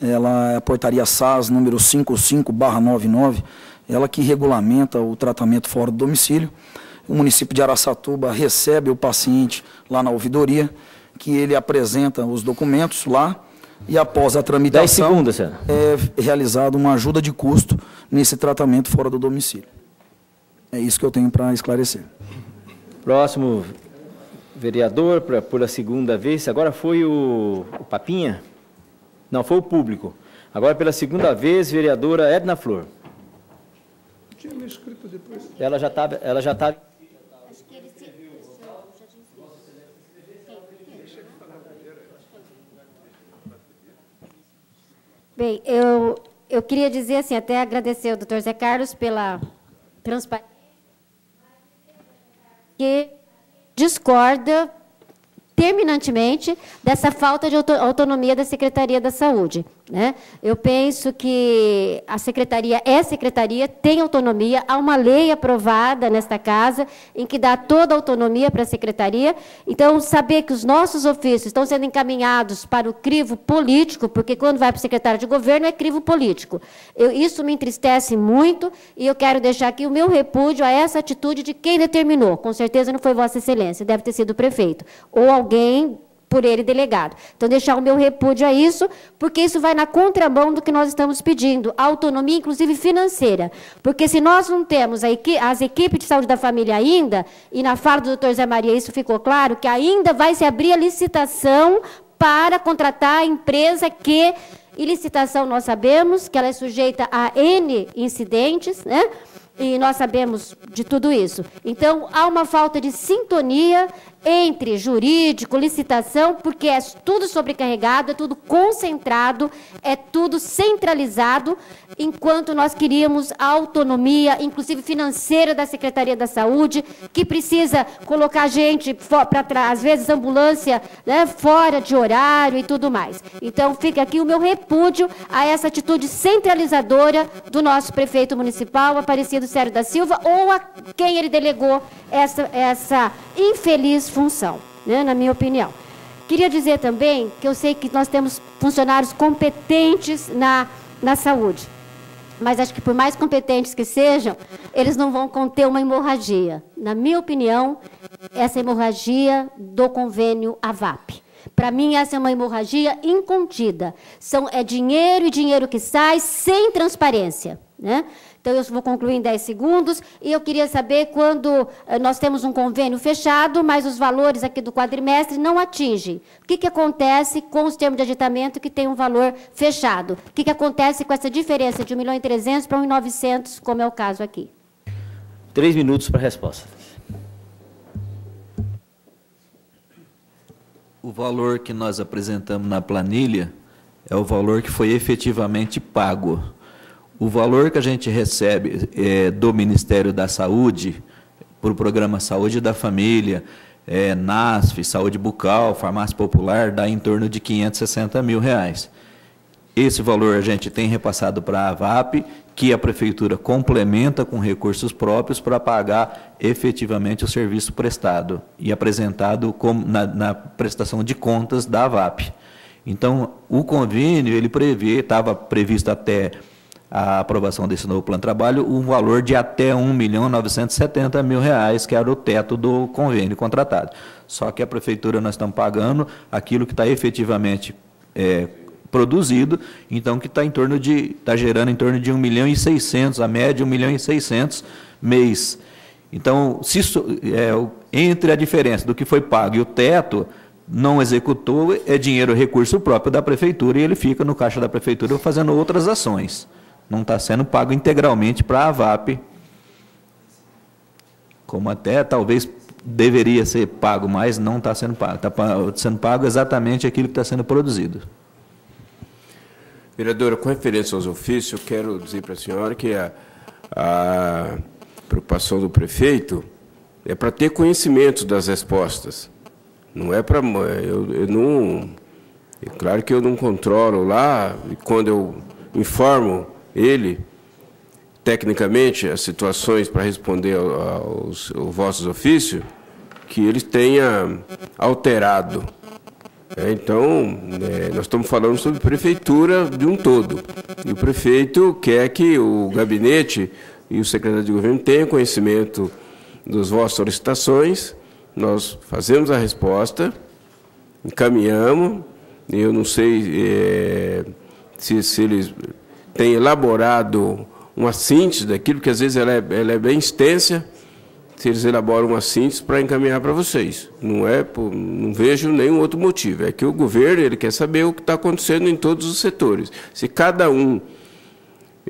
ela é a portaria SAS número 55/99, ela que regulamenta o tratamento fora do domicílio. O município de Araçatuba recebe o paciente lá na ouvidoria, que ele apresenta os documentos lá, e após a tramitação segundos, é realizada uma ajuda de custo nesse tratamento fora do domicílio. É isso que eu tenho para esclarecer. Próximo vereador, pra, por a segunda vez, agora foi o, o Papinha? Não, foi o público. Agora, pela segunda vez, vereadora Edna Flor. Tinha me escrito depois. Ela já estava... Ela já tá... Bem, eu, eu queria dizer assim, até agradecer ao doutor Zé Carlos pela transparência, que discorda terminantemente dessa falta de autonomia da Secretaria da Saúde. Né? Eu penso que a secretaria é secretaria, tem autonomia, há uma lei aprovada nesta casa em que dá toda a autonomia para a secretaria. Então, saber que os nossos ofícios estão sendo encaminhados para o crivo político, porque quando vai para o secretário de governo é crivo político. Eu, isso me entristece muito e eu quero deixar aqui o meu repúdio a essa atitude de quem determinou. Com certeza não foi Vossa Excelência, deve ter sido o prefeito ou alguém por ele delegado. Então, deixar o meu repúdio a isso, porque isso vai na contramão do que nós estamos pedindo, autonomia, inclusive financeira. Porque se nós não temos equi as equipes de saúde da família ainda, e na fala do doutor Zé Maria isso ficou claro, que ainda vai se abrir a licitação para contratar a empresa que, e licitação nós sabemos que ela é sujeita a N incidentes, né? e nós sabemos de tudo isso. Então, há uma falta de sintonia entre jurídico, licitação, porque é tudo sobrecarregado, é tudo concentrado, é tudo centralizado, enquanto nós queríamos a autonomia, inclusive financeira da Secretaria da Saúde, que precisa colocar gente para às vezes ambulância né, fora de horário e tudo mais. Então, fica aqui o meu repúdio a essa atitude centralizadora do nosso prefeito municipal, Aparecido Sérgio da Silva, ou a quem ele delegou essa, essa infeliz função, né, na minha opinião. Queria dizer também que eu sei que nós temos funcionários competentes na, na saúde, mas acho que por mais competentes que sejam, eles não vão conter uma hemorragia. Na minha opinião, essa hemorragia do convênio AVAP. Para mim, essa é uma hemorragia incontida. São, é dinheiro e dinheiro que sai sem transparência. Né? Então, eu vou concluir em 10 segundos. E eu queria saber quando eh, nós temos um convênio fechado, mas os valores aqui do quadrimestre não atingem. O que, que acontece com os termos de aditamento que tem um valor fechado? O que, que acontece com essa diferença de 1 milhão e 300 para 1 milhão e 900, como é o caso aqui? Três minutos para a resposta. O valor que nós apresentamos na planilha é o valor que foi efetivamente pago. O valor que a gente recebe é, do Ministério da Saúde, para o programa Saúde da Família, é, NASF, saúde bucal, farmácia popular, dá em torno de 560 mil reais. Esse valor a gente tem repassado para a VAP, que a prefeitura complementa com recursos próprios para pagar efetivamente o serviço prestado e apresentado na, na prestação de contas da VAP. Então, o convênio, ele prevê, estava previsto até a aprovação desse novo plano de trabalho, um valor de até R$ milhão mil reais, que era o teto do convênio contratado. Só que a prefeitura nós estamos pagando aquilo que está efetivamente é, produzido, então que está em torno de, está gerando em torno de 1 milhão e 600, a média 1 milhão e 600 mês. Então, se, é, entre a diferença do que foi pago e o teto, não executou, é dinheiro, recurso próprio da prefeitura e ele fica no caixa da prefeitura fazendo outras ações. Não está sendo pago integralmente para a VAP, como até talvez deveria ser pago, mas não está sendo pago. Está sendo pago exatamente aquilo que está sendo produzido. Vereadora, com referência aos ofícios, quero dizer para a senhora que a, a preocupação do prefeito é para ter conhecimento das respostas. Não é para. Eu, eu não. É claro que eu não controlo lá, e quando eu informo ele, tecnicamente, as situações para responder aos, aos vossos ofícios, que ele tenha alterado. É, então, é, nós estamos falando sobre prefeitura de um todo. E o prefeito quer que o gabinete e o secretário de governo tenham conhecimento das vossas solicitações nós fazemos a resposta, encaminhamos, eu não sei é, se, se eles têm elaborado uma síntese daquilo, porque às vezes ela é, ela é bem extensa, se eles elaboram uma síntese para encaminhar para vocês. Não é, não vejo nenhum outro motivo. É que o governo ele quer saber o que está acontecendo em todos os setores. Se cada um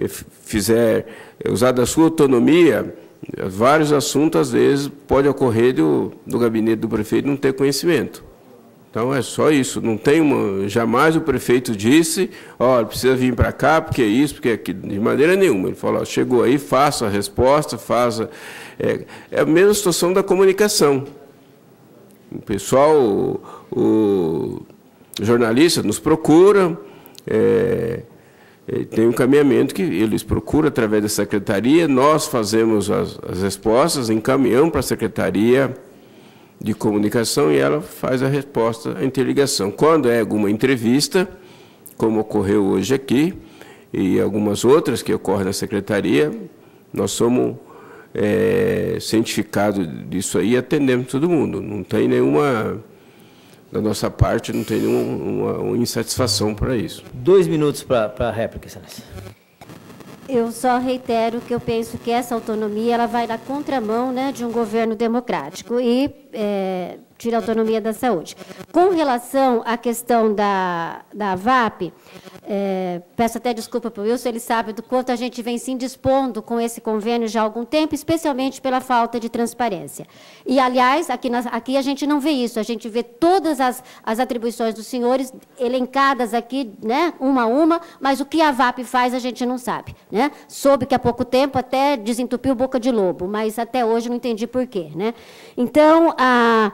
eh, fizer usar da sua autonomia, vários assuntos, às vezes, pode ocorrer do, do gabinete do prefeito não ter conhecimento. Então é só isso, não tem uma, jamais o prefeito disse, olha, precisa vir para cá, porque é isso, porque é aquilo, de maneira nenhuma. Ele falou, chegou aí, faça a resposta, faça. É, é a mesma situação da comunicação. O pessoal, o, o jornalista nos procura, é, tem um caminhamento que eles procuram através da secretaria, nós fazemos as, as respostas, encaminhamos para a secretaria de comunicação e ela faz a resposta à interligação. Quando é alguma entrevista, como ocorreu hoje aqui, e algumas outras que ocorrem na secretaria, nós somos é, cientificados disso aí e atendemos todo mundo. Não tem nenhuma da nossa parte, não tem nenhuma uma, insatisfação para isso. Dois minutos para a réplica, excelência. Eu só reitero que eu penso que essa autonomia ela vai na contramão né, de um governo democrático e é, tira a autonomia da saúde. Com relação à questão da, da VAP, é, peço até desculpa para o Wilson, ele sabe do quanto a gente vem se indispondo com esse convênio já há algum tempo, especialmente pela falta de transparência. E, aliás, aqui, aqui a gente não vê isso, a gente vê todas as, as atribuições dos senhores elencadas aqui, né, uma a uma, mas o que a VAP faz a gente não sabe. Né? Soube que há pouco tempo até desentupiu boca de lobo, mas até hoje não entendi por quê. Né? Então, a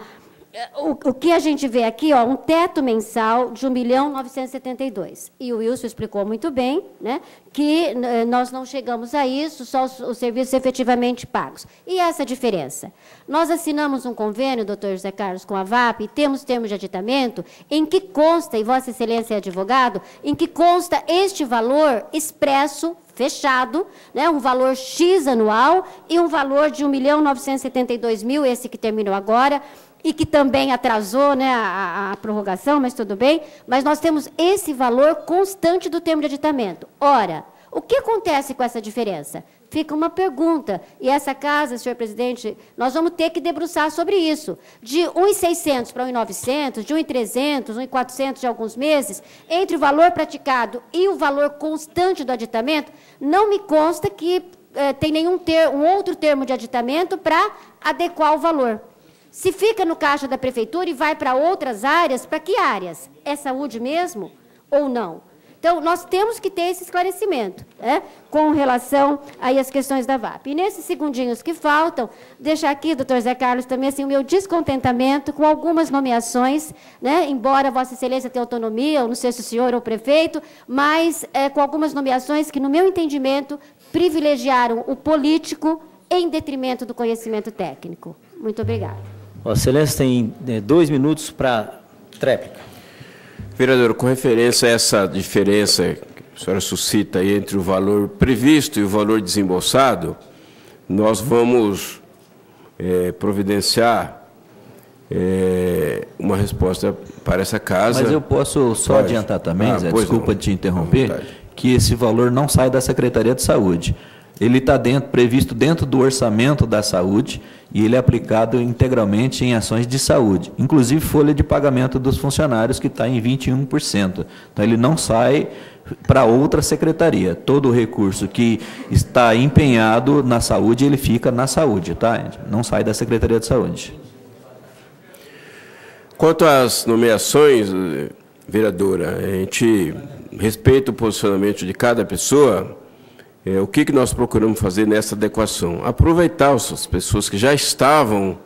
o, o, que a gente vê aqui, ó, um teto mensal de 1 milhão 972. E o Wilson explicou muito bem né, que eh, nós não chegamos a isso, só os, os, serviços efetivamente pagos. E essa diferença? Nós assinamos um convênio, doutor José Carlos, com a VAP, e temos termos de aditamento, em que consta, e Vossa Excelência é advogado, em que consta este valor expresso fechado, né, um valor X anual e um valor de 1 milhão 972 mil, esse que terminou agora, e que também atrasou né, a, a, prorrogação, mas tudo bem. Mas nós temos esse valor constante do termo de aditamento. Ora, o que acontece com essa diferença? Fica uma pergunta. E essa casa, senhor presidente, nós vamos ter que debruçar sobre isso. De 1,600 para 1,900, de 1,300, 1,400 de alguns meses, entre o valor praticado e o valor constante do aditamento, não me consta que eh, tem nenhum ter, um outro termo de aditamento para adequar o valor. Se fica no caixa da prefeitura e vai para outras áreas, para que áreas? É saúde mesmo ou não? Então, nós temos que ter esse esclarecimento né, com relação aí às questões da VAP. E nesses segundinhos que faltam, deixar aqui, doutor Zé Carlos, também assim, o meu descontentamento com algumas nomeações, né, embora Vossa Excelência tenha autonomia, ou não sei se o senhor ou o prefeito, mas é, com algumas nomeações que, no meu entendimento, privilegiaram o político em detrimento do conhecimento técnico. Muito obrigada. Vossa Excelência tem é, dois minutos para tréplica. Vereador, com referência a essa diferença que a senhora suscita aí entre o valor previsto e o valor desembolsado, nós vamos é, providenciar é, uma resposta para essa casa. Mas eu posso só Pode. adiantar também, ah, Zé, desculpa não. te interromper, que esse valor não sai da Secretaria de Saúde. Ele está dentro, previsto dentro do orçamento da saúde e ele é aplicado integralmente em ações de saúde, inclusive folha de pagamento dos funcionários, que está em 21%. Então, ele não sai para outra secretaria. Todo o recurso que está empenhado na saúde, ele fica na saúde, tá? Não sai da Secretaria de Saúde. Quanto às nomeações, vereadora, a gente respeita o posicionamento de cada pessoa, é, o que, que nós procuramos fazer nessa adequação? Aproveitar as pessoas que já estavam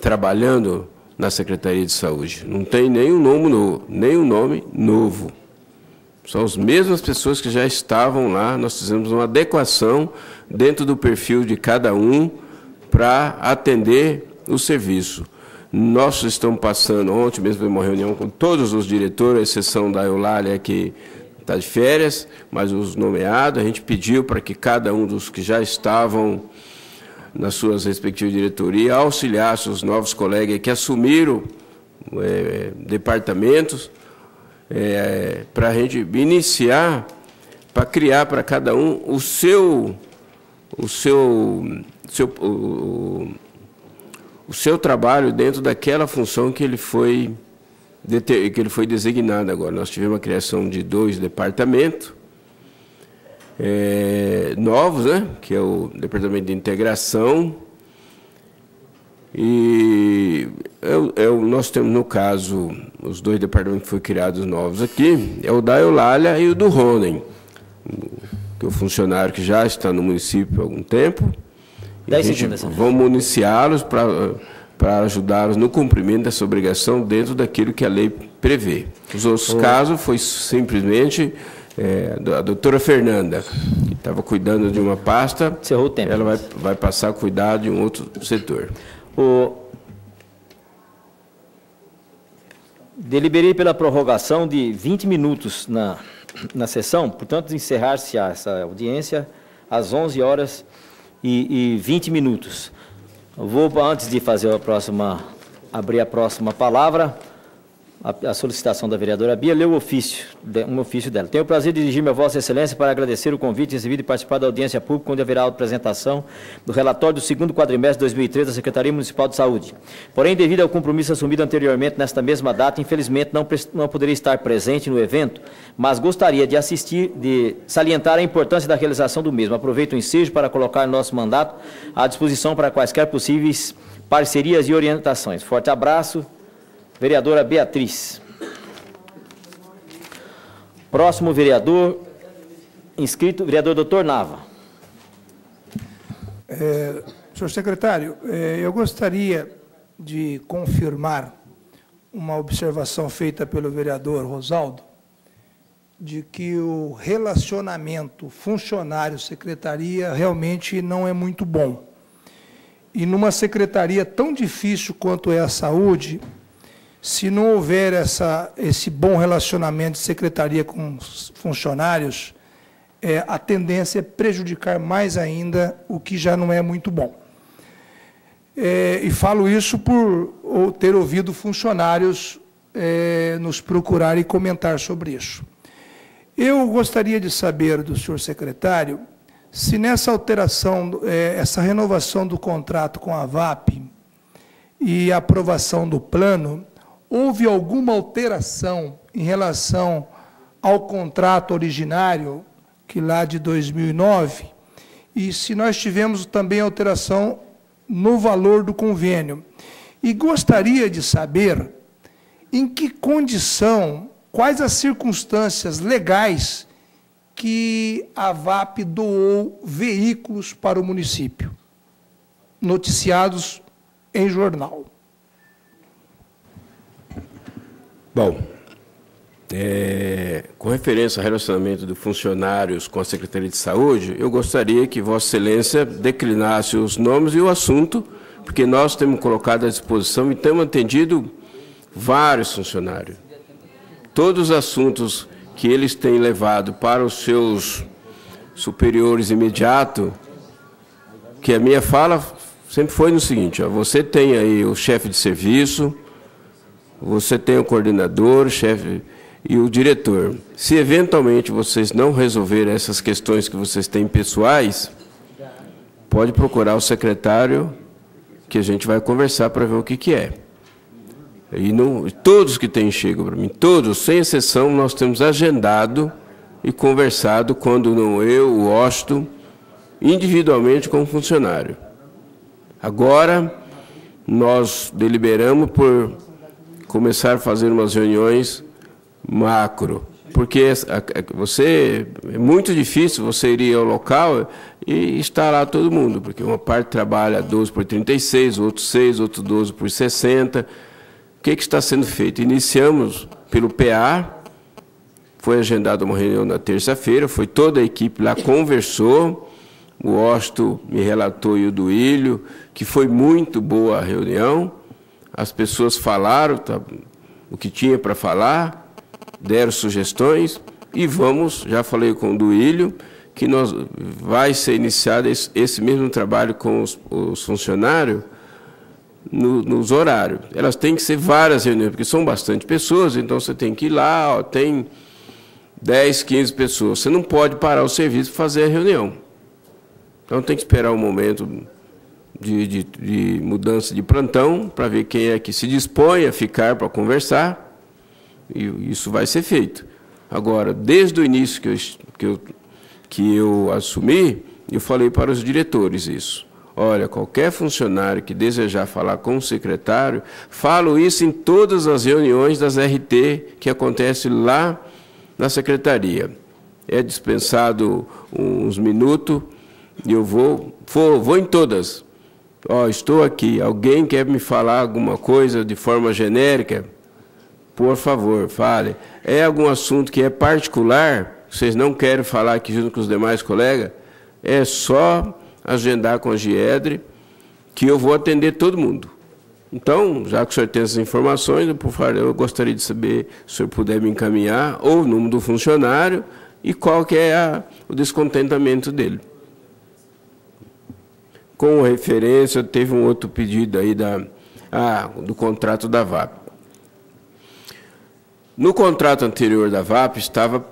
trabalhando na Secretaria de Saúde. Não tem nenhum nome novo, nenhum nome novo. São as mesmas pessoas que já estavam lá. Nós fizemos uma adequação dentro do perfil de cada um para atender o serviço. Nós estamos passando, ontem mesmo uma reunião com todos os diretores, à exceção da Eulália, que está de férias, mas os nomeados, a gente pediu para que cada um dos que já estavam nas suas respectivas diretorias auxiliasse os novos colegas que assumiram é, departamentos é, para a gente iniciar, para criar para cada um o seu, o seu, seu o, o seu trabalho dentro daquela função que ele foi que ele foi designado agora. Nós tivemos a criação de dois departamentos é, novos, né? que é o Departamento de Integração e é, é, nós temos, no caso, os dois departamentos que foram criados novos aqui, é o da Eulália e o do Ronen, que é o funcionário que já está no município há algum tempo. A gente vamos municiá-los para para ajudá-los no cumprimento dessa obrigação dentro daquilo que a lei prevê. Os outros casos foi simplesmente é, a doutora Fernanda, que estava cuidando de uma pasta, Cerrou o tempo. ela vai, vai passar a cuidar de um outro setor. O... Deliberei pela prorrogação de 20 minutos na, na sessão, portanto, encerrar-se essa audiência às 11 horas e, e 20 minutos. Vou, antes de fazer a próxima, abrir a próxima palavra, a, solicitação da vereadora Bia, ler o ofício, um ofício dela. Tenho o prazer de dirigir-me a Vossa Excelência para agradecer o convite recebido e participar da audiência pública, onde haverá a apresentação do relatório do segundo quadrimestre de 2013 da Secretaria Municipal de Saúde. Porém, devido ao compromisso assumido anteriormente nesta mesma data, infelizmente não, não poderia estar presente no evento, mas gostaria de assistir, de salientar a importância da realização do mesmo. Aproveito o ensejo para colocar nosso mandato à disposição para quaisquer possíveis parcerias e orientações. Forte abraço. Vereadora Beatriz. Próximo vereador inscrito, vereador doutor Nava. É, senhor secretário, é, eu gostaria de confirmar uma observação feita pelo vereador Rosaldo, de que o relacionamento funcionário-secretaria realmente não é muito bom. E numa secretaria tão difícil quanto é a saúde, se não houver essa, esse bom relacionamento de secretaria com os funcionários, é, a tendência é prejudicar mais ainda o que já não é muito bom. É, e falo isso por ter ouvido funcionários é, nos procurar e comentar sobre isso. Eu gostaria de saber do senhor secretário se nessa alteração, é, essa renovação do contrato com a VAP e aprovação do plano, houve alguma alteração em relação ao contrato originário, que lá de 2009, e se nós tivemos também alteração no valor do convênio. E gostaria de saber em que condição quais as circunstâncias legais que a VAP doou veículos para o município, noticiados em jornal. Bom, é, com referência ao relacionamento de funcionários com a Secretaria de Saúde, eu gostaria que Vossa Excelência declinasse os nomes e o assunto, porque nós temos colocado à disposição e temos atendido vários funcionários. Todos os assuntos que eles têm levado para os seus superiores imediatos, que a minha fala sempre foi no seguinte: ó, você tem aí o chefe de serviço, você tem o coordenador, o chefe e o diretor. Se eventualmente vocês não resolverem essas questões que vocês têm pessoais, pode procurar o secretário que a gente vai conversar para ver o que, que é. E não, todos que têm chegam para mim, todos, sem exceção, nós temos agendado e conversado, quando não eu, o Osto, individualmente com o funcionário. Agora, nós deliberamos por começar a fazer umas reuniões macro, porque você é muito difícil você ir ao local e estar lá todo mundo, porque uma parte trabalha 12 por 36, outro 6, outro 12 por 60. O que, que está sendo feito? Iniciamos pelo PA, foi agendada uma reunião na terça-feira, foi toda a equipe lá, conversou, o Osto me relatou e o Duílio, que foi muito boa a reunião, as pessoas falaram tá, o que tinha para falar, deram sugestões e vamos, já falei com o Duílio, que nós, vai ser iniciado esse, esse mesmo trabalho com os, os funcionários no, nos horários. Elas têm que ser várias reuniões, porque são bastante pessoas, então você tem que ir lá, ó, tem 10, 15 pessoas. Você não pode parar o serviço para fazer a reunião. Então tem que esperar um momento de, de, de mudança de plantão para ver quem é que se dispõe a ficar para conversar, e isso vai ser feito. Agora, desde o início que eu, que eu, que eu assumi, eu falei para os diretores isso. Olha, qualquer funcionário que desejar falar com o secretário, falo isso em todas as reuniões das RT que acontecem lá na secretaria. É dispensado uns minutos e eu vou, vou, vou em todas. Ó, oh, estou aqui, alguém quer me falar alguma coisa de forma genérica? Por favor, fale. É algum assunto que é particular, vocês não querem falar aqui junto com os demais colegas? É só agendar com a Giedre, que eu vou atender todo mundo. Então, já que o senhor tem essas informações, por favor, eu gostaria de saber se o senhor puder me encaminhar, ou o número do funcionário, e qual que é a, o descontentamento dele com referência, teve um outro pedido aí da, ah, do contrato da VAP. No contrato anterior da VAP estava.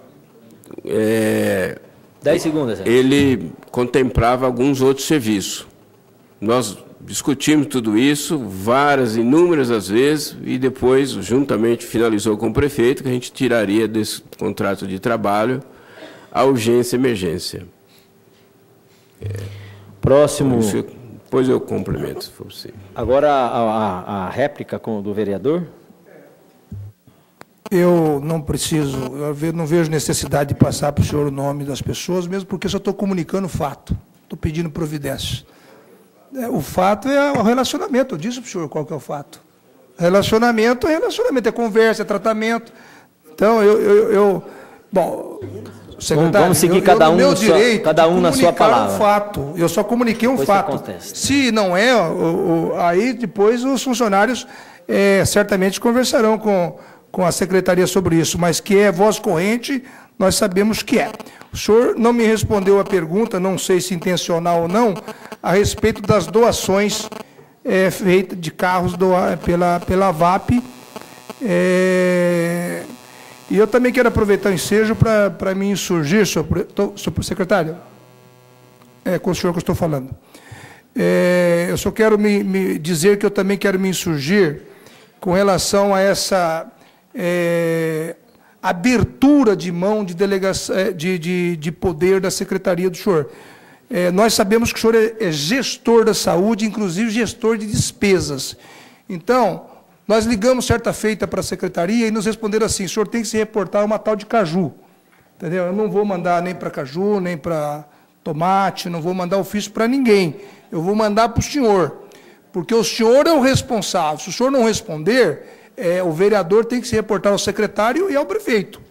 É, 10 segundos. Ele contemplava alguns outros serviços. Nós discutimos tudo isso várias, inúmeras as vezes, e depois, juntamente, finalizou com o prefeito que a gente tiraria desse contrato de trabalho a urgência e emergência. É, Próximo. Depois eu complemento, se for possível. Agora a, a, a réplica com, do vereador. Eu não preciso, eu não vejo necessidade de passar para o senhor o nome das pessoas, mesmo porque só estou comunicando o fato, estou pedindo providências. É, o fato é o relacionamento, eu disse para o senhor qual que é o fato. Relacionamento é relacionamento, é conversa, é tratamento. Então, eu, eu, eu bom, Secretário, vamos seguir eu, cada, eu, um meu direito cada um na sua palavra. um fato. Eu só comuniquei um fato. Se não é, o, o, aí depois os funcionários é, certamente conversarão com, com a secretaria sobre isso, mas que é voz corrente, nós sabemos que é. O senhor não me respondeu a pergunta, não sei se intencional ou não, a respeito das doações é, feitas de carros doa, pela, pela VAP. É, e eu também quero aproveitar o ensejo para me insurgir, senhor, senhor secretário, é com o senhor que eu estou falando. É, eu só quero me, me, dizer que eu também quero me insurgir com relação a essa é, abertura de mão de, delegação, é, de, de, de, poder da secretaria do senhor. É, nós sabemos que o senhor é, é gestor da saúde, inclusive gestor de despesas. Então, Nós ligamos certa feita para a secretaria e nos responderam assim: o senhor tem que se reportar a uma tal de Caju. Entendeu? Eu não vou mandar nem para Caju, nem para Tomate, não vou mandar ofício para ninguém. Eu vou mandar para o senhor. Porque o senhor é o responsável. Se o senhor não responder, é, o vereador tem que se reportar ao secretário e ao prefeito.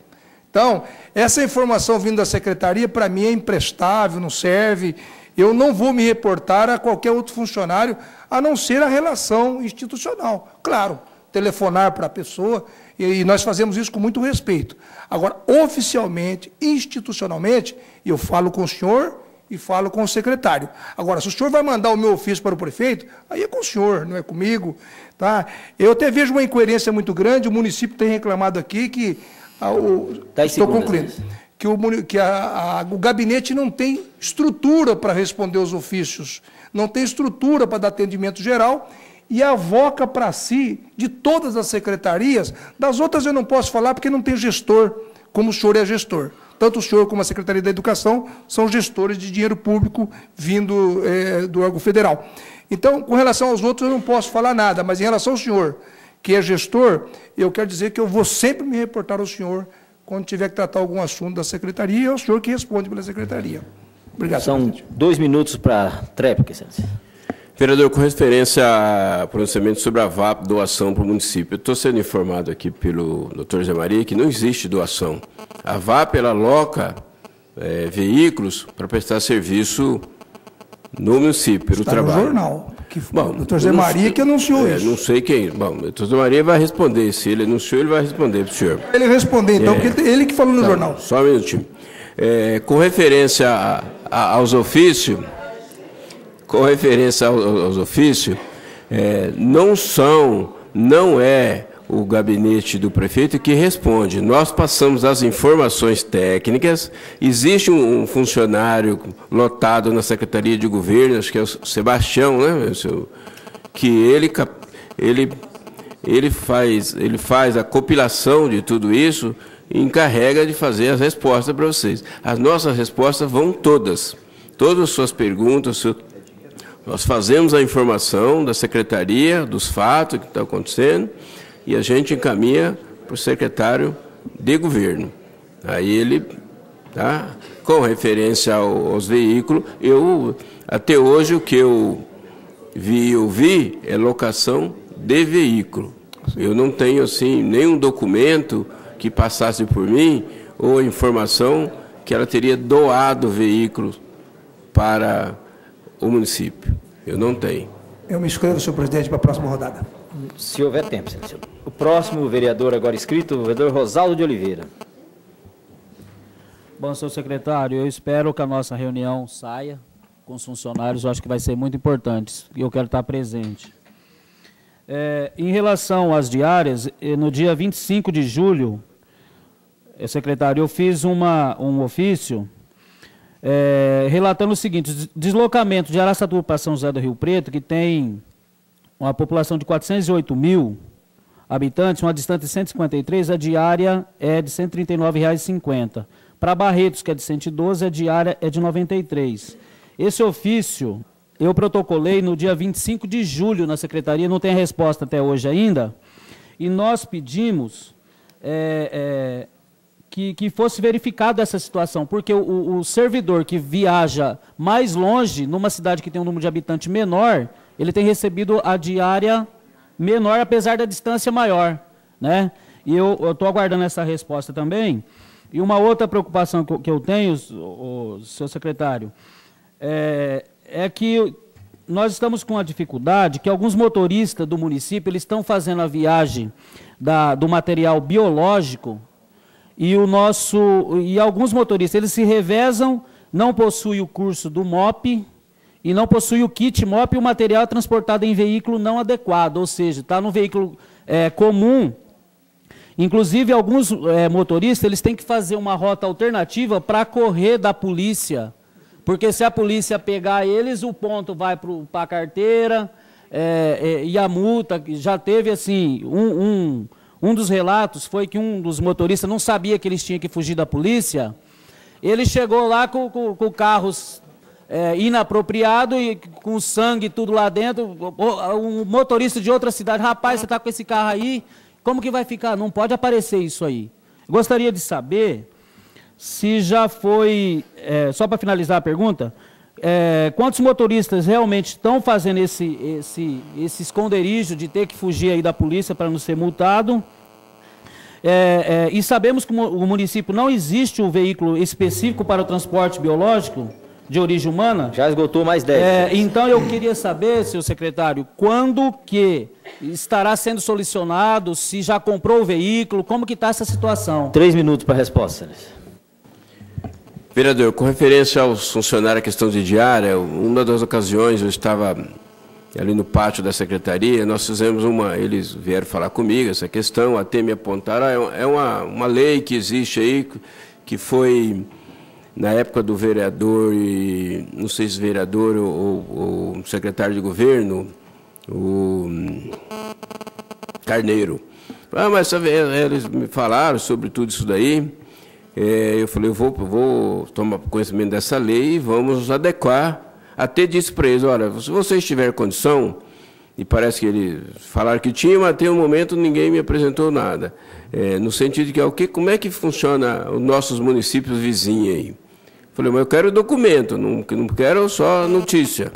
Então, essa informação vindo da secretaria, para mim, é imprestável, não serve. Eu não vou me reportar a qualquer outro funcionário, a não ser a relação institucional. Claro, telefonar para a pessoa, e nós fazemos isso com muito respeito. Agora, oficialmente, institucionalmente, eu falo com o senhor e falo com o secretário. Agora, se o senhor vai mandar o meu ofício para o prefeito, aí é com o senhor, não é comigo. Tá? Eu até vejo uma incoerência muito grande, o município tem reclamado aqui que ah, o, estou concluindo. Que, o, que a, a, o gabinete não tem estrutura para responder os ofícios, não tem estrutura para dar atendimento geral e avoca para si de todas as secretarias. Das outras eu não posso falar porque não tem gestor, como o senhor é gestor. Tanto o senhor como a Secretaria da Educação são gestores de dinheiro público vindo é, do órgão federal. Então, com relação aos outros, eu não posso falar nada, mas em relação ao senhor, que é gestor, eu quero dizer que eu vou sempre me reportar ao senhor quando tiver que tratar algum assunto da secretaria, é o senhor que responde pela secretaria. Obrigado. São presidente. dois minutos para a tréplica, excelência. Vereador, com referência ao pronunciamento sobre a VAP, doação para o município, eu estou sendo informado aqui pelo doutor Zé Maria que não existe doação. A VAP, ela aloca é, veículos para prestar serviço no município, Está no trabalho. no jornal. Que, bom, o doutor Zé Maria que anunciou é, isso. Não sei quem. Bom, o doutor Zé Maria vai responder. Se ele anunciou, ele vai responder para o senhor. Ele responder, então, É. porque ele que falou no Tá, jornal. Só um minutinho. É, com referência a- a- aos ofícios, com referência ao- aos ofícios, é, não são, não é o gabinete do prefeito que responde. Nós passamos as informações técnicas. Existe um, funcionário lotado na Secretaria de Governo, acho que é o Sebastião, né? Que ele, ele ele faz, ele faz a compilação de tudo isso e encarrega de fazer as respostas para vocês. As nossas respostas vão todas. Todas as suas perguntas, seu- nós fazemos a informação da secretaria, dos fatos que estão acontecendo, e a gente encaminha para o secretário de governo. Aí ele, tá? com referência ao- aos veículos, eu, até hoje, o que eu vi e ouvi é locação de veículo. Eu não tenho, assim, nenhum documento que passasse por mim ou informação que ela teria doado veículos para o município. Eu não tenho. Eu me inscrevo, senhor presidente, para a próxima rodada. Se houver tempo, excelência. O próximo vereador agora inscrito, o vereador Rosaldo de Oliveira. Bom, senhor secretário, eu espero que a nossa reunião saia com os funcionários, eu acho que vai ser muito importante, e eu quero estar presente. É, em relação às diárias, eh, no dia 25 de julho, eh, secretário, eu fiz uma, um ofício eh, relatando o seguinte, des- deslocamento de Araçatuba para São José do Rio Preto, que tem uma população de 408 mil habitantes, uma distância de 153, a diária é de R$ 139,50. Para Barretos, que é de 112, a diária é de 93. Esse ofício eu protocolei no dia 25 de julho na secretaria, não tem resposta até hoje ainda, e nós pedimos é, é, que, que fosse verificada essa situação, porque o- o, servidor que viaja mais longe, numa cidade que tem um número de habitantes menor, ele tem recebido a diária menor, apesar da distância maior. Né? E eu estou aguardando essa resposta também. E uma outra preocupação que eu, que eu tenho, o, o senhor secretário, é, é que nós estamos com a dificuldade que alguns motoristas do município eles estão fazendo a viagem da, do material biológico e o nosso e alguns motoristas eles se revezam, não possuem o curso do MOP e não possuem o kit MOP e o material é transportado em veículo não adequado, ou seja, está no veículo é, comum. Inclusive alguns é, motoristas eles têm que fazer uma rota alternativa para correr da polícia, porque se a polícia pegar eles, o ponto vai para a carteira é, é, e a multa já teve assim um, um um dos relatos foi que um dos motoristas não sabia que eles tinham que fugir da polícia. Ele chegou lá com, com, com o carro é, inapropriado e com sangue tudo lá dentro. Um motorista de outra cidade, rapaz, você está com esse carro aí, como que vai ficar? Não pode aparecer isso aí. Gostaria de saber se já foi, é, só para finalizar a pergunta, é, quantos motoristas realmente estão fazendo esse, esse, esse esconderijo de ter que fugir aí da polícia para não ser multado? É, é, e sabemos que o município não existe um veículo específico para o transporte biológico de origem humana. Já esgotou mais 10. É, então eu queria saber, senhor secretário, quando que estará sendo solucionado, se já comprou o veículo, como que está essa situação? Três minutos para a resposta. Vereador, com referência aos funcionários, a questão de diária, uma das ocasiões eu estava ali no pátio da secretaria, nós fizemos uma, eles vieram falar comigo essa questão, até me apontaram, ah, é uma, uma lei que existe aí, que foi na época do vereador, e, não sei se vereador ou, ou secretário de governo, o Carneiro. Ah, mas eles me falaram sobre tudo isso daí, é, eu falei, eu vou, vou tomar conhecimento dessa lei e vamos adequar até disse para eles, olha, se vocês tiverem condição, e parece que eles falaram que tinha, mas até o momento ninguém me apresentou nada. É, no sentido de que, o que como é que funciona os nossos municípios vizinhos aí? Falei, mas eu quero documento, não, não quero só notícia.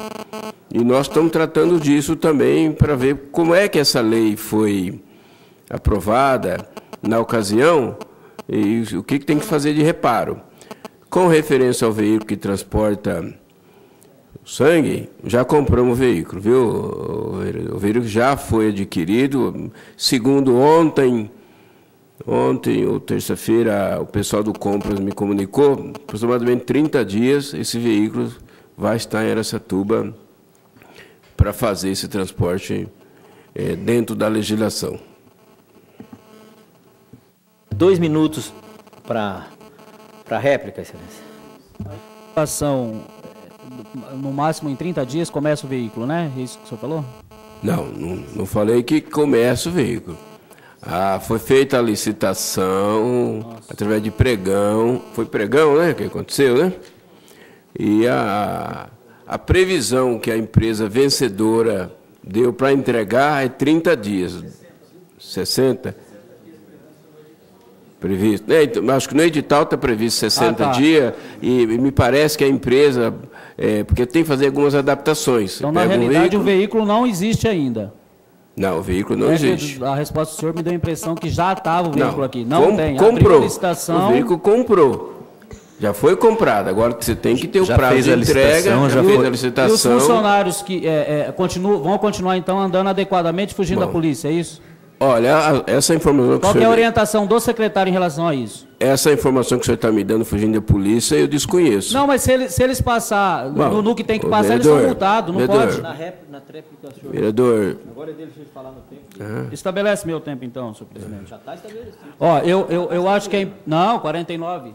E nós estamos tratando disso também para ver como é que essa lei foi aprovada na ocasião e o que, tem que fazer de reparo. Com referência ao veículo que transporta sangue, já compramos o veículo, viu? O veículo já foi adquirido. Segundo ontem, ontem ou terça-feira, o pessoal do Compras me comunicou, aproximadamente 30 dias, esse veículo vai estar em Aracatuba para fazer esse transporte é, dentro da legislação. Dois minutos para a réplica, excelência. Ação no máximo em 30 dias começa o veículo, né? É isso que o senhor falou? Não, não, não falei que começa o veículo. Ah, foi feita a licitação Nossa. através de pregão. Foi pregão, né? Que aconteceu, né? E a, a previsão que a empresa vencedora deu para entregar é 30 dias. 60? Previsto. É, então, acho que no edital está previsto 60 ah, tá. dias e, e me parece que a empresa é, porque tem que fazer algumas adaptações. Então, na realidade, um veículo... o veículo não existe ainda. Não, o veículo não é existe. A resposta do senhor me deu a impressão que já estava o veículo não, aqui. Não com, tem. Comprou. Licitação... O veículo comprou. Já foi comprado. Agora você tem que ter o já prazo de entrega. Já fez a licitação. E os funcionários que é, é, continuam, vão continuar então andando adequadamente, fugindo Bom. da polícia, é isso? Olha, essa informação que Qual é a orientação do secretário em relação a isso? Essa informação que o senhor está me dando fugindo da polícia, eu desconheço. Não, mas se, ele, se eles passar Bom, no, no, que tem que passar, vereador, eles são multados, não vereador, pode. Na, rep, na tréplica, senhor. Vereador. Agora é dele falar no tempo. Ah. Estabelece meu tempo, então, senhor presidente. Já está estabelecido. Ó, eu, eu, eu acho que é. Não, 49.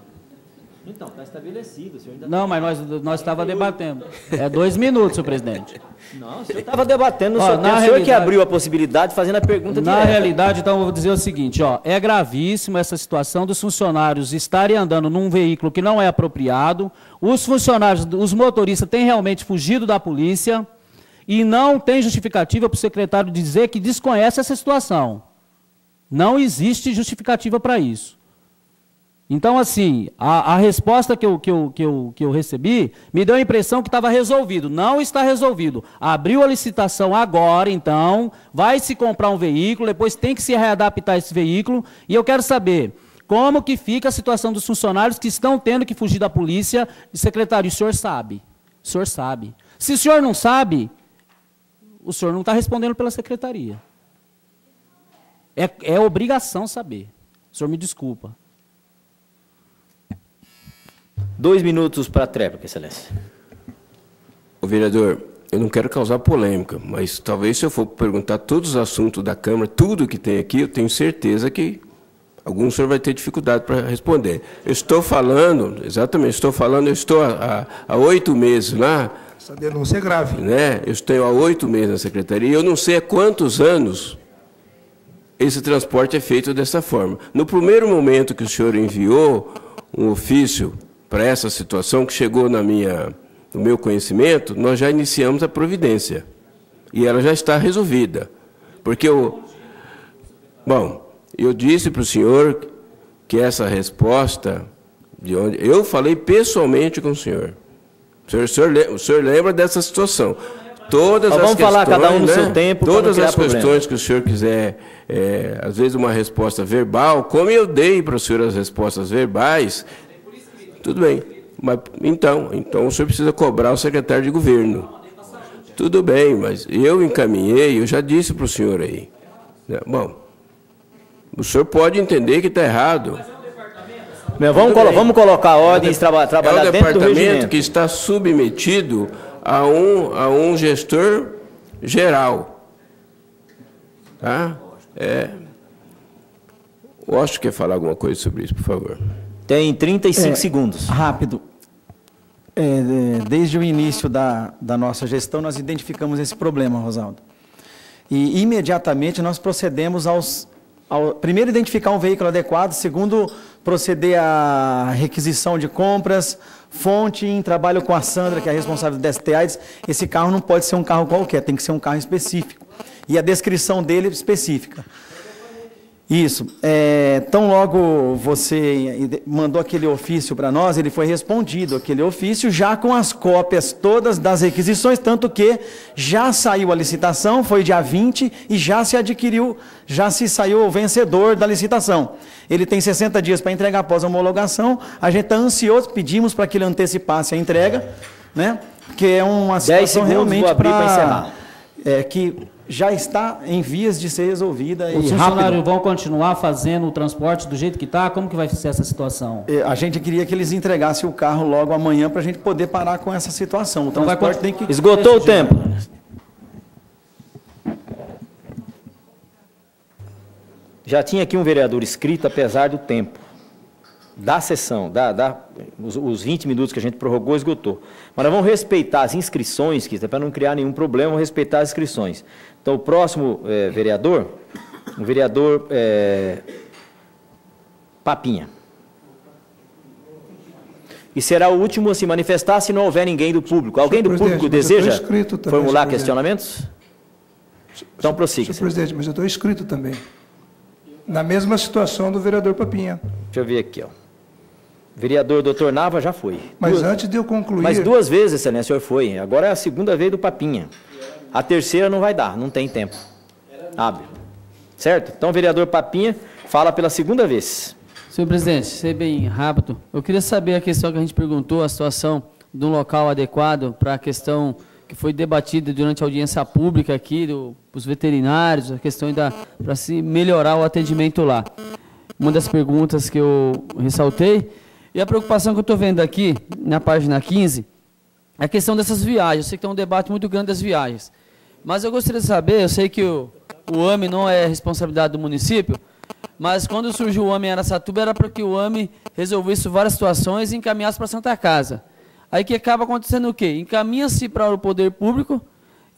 Então, está estabelecido. senhor ainda não, mas nós, nós estávamos debatendo. É dois minutos, senhor presidente. Não, o senhor estava debatendo no ó, seu tempo. O senhor que abriu a possibilidade, fazendo a pergunta Na direta. realidade, então, eu vou dizer o seguinte, ó, é gravíssimo essa situação dos funcionários estarem andando num veículo que não é apropriado, os funcionários, os motoristas têm realmente fugido da polícia e não tem justificativa para o secretário dizer que desconhece essa situação. Não existe justificativa para isso. Então, assim, a, a resposta que eu, que, eu, que, eu, que eu recebi me deu a impressão que estava resolvido. Não está resolvido. Abriu a licitação agora, então, vai se comprar um veículo, depois tem que se readaptar esse veículo. E eu quero saber como que fica a situação dos funcionários que estão tendo que fugir da polícia. Secretário, o senhor sabe. O senhor sabe. Se o senhor não sabe, o senhor não está respondendo pela secretaria. É, é obrigação saber. O senhor me desculpa. Dois minutos para a tréplica, excelência. O vereador, eu não quero causar polêmica, mas talvez se eu for perguntar todos os assuntos da Câmara, tudo que tem aqui, eu tenho certeza que algum senhor vai ter dificuldade para responder. Eu estou falando, exatamente, estou falando, eu estou há oito meses lá. Essa denúncia é grave. Né? Eu estou há oito meses na secretaria, eu não sei há quantos anos esse transporte é feito dessa forma. No primeiro momento que o senhor enviou um ofício para essa situação que chegou na minha, do meu conhecimento, nós já iniciamos a providência. E ela já está resolvida. Porque eu. Bom, eu disse para o senhor que essa resposta, de onde. Eu falei pessoalmente com o senhor. O senhor, o senhor, o senhor lembra dessa situação. Todas Mas as vamos questões, falar cada um no né? seu tempo. Todas as questões problema. que o senhor quiser, é, às vezes uma resposta verbal, como eu dei para o senhor as respostas verbais, tudo bem. Mas, então, então o senhor precisa cobrar o secretário de governo. Tudo bem, mas eu encaminhei, eu já disse para o senhor aí. né? Bom, o senhor pode entender que está errado. Meu, vamos, Tudo colo- vamos colocar ordem e traba- trabalhar é o dentro do departamento que está submetido a um, a um gestor geral. Tá? É. O Osto quer falar alguma coisa sobre isso, por favor. Tem 35 É, segundos. Rápido. É, é, desde o início da, da nossa gestão, nós identificamos esse problema, Rosaldo. E imediatamente nós procedemos aos. Ao, primeiro, identificar um veículo adequado. Segundo, proceder à requisição de compras. Fonte, em trabalho com a Sandra, que é a responsável do DST-AIDS. Esse carro não pode ser um carro qualquer, tem que ser um carro específico. E a descrição dele específica. Isso. É, tão logo você mandou aquele ofício para nós, ele foi respondido aquele ofício já com as cópias todas das requisições, tanto que já saiu a licitação, foi dia 20 e já se adquiriu, já se saiu o vencedor da licitação. Ele tem 60 dias para entregar após a homologação. A gente está ansioso, pedimos para que ele antecipasse a entrega, né? Porque é uma situação realmente para encerrar. é, que já está em vias de ser resolvida Os e funcionários vão continuar fazendo o transporte do jeito que está? Como que vai ser essa situação? É, A gente queria que eles entregassem o carro logo amanhã para a gente poder parar com essa situação. O Então vai transporte con- tem que... Esgotou o tempo. Já tinha aqui um vereador escrito, apesar do tempo. Da sessão, da, da, os, os 20 minutos que a gente prorrogou, esgotou. Mas nós vamos respeitar as inscrições, que para não criar nenhum problema, vamos respeitar as inscrições. Então, o próximo eh, vereador, o vereador eh, Papinha. E será o último a se manifestar se não houver ninguém do público. Alguém do público deseja formular questionamentos? Então, prossiga. Senhor presidente, mas eu estou inscrito também. Na mesma situação do vereador Papinha. Deixa eu ver aqui, ó. Vereador doutor Nava já foi. Mas Duas- antes de eu concluir... Mas duas vezes, excelência, o senhor foi. Agora é a segunda vez do Papinha. A terceira não vai dar, não tem tempo. Abre. Certo? Então, vereador Papinha fala pela segunda vez. Senhor presidente, ser bem rápido. Eu queria saber a questão que a gente perguntou, a situação de um local adequado para a questão que foi debatida durante a audiência pública aqui, do, dos veterinários, a questão da para se melhorar o atendimento lá. Uma das perguntas que eu ressaltei, e a preocupação que eu estou vendo aqui, na página 15, é a questão dessas viagens. Eu sei que tem um debate muito grande das viagens. Mas eu gostaria de saber, eu sei que o, o AME não é responsabilidade do município, mas quando surgiu o AME em Aracatuba era para que o AME resolvesse várias situações e encaminhasse para Santa Casa. Aí que acaba acontecendo o quê? Encaminha-se para o poder público,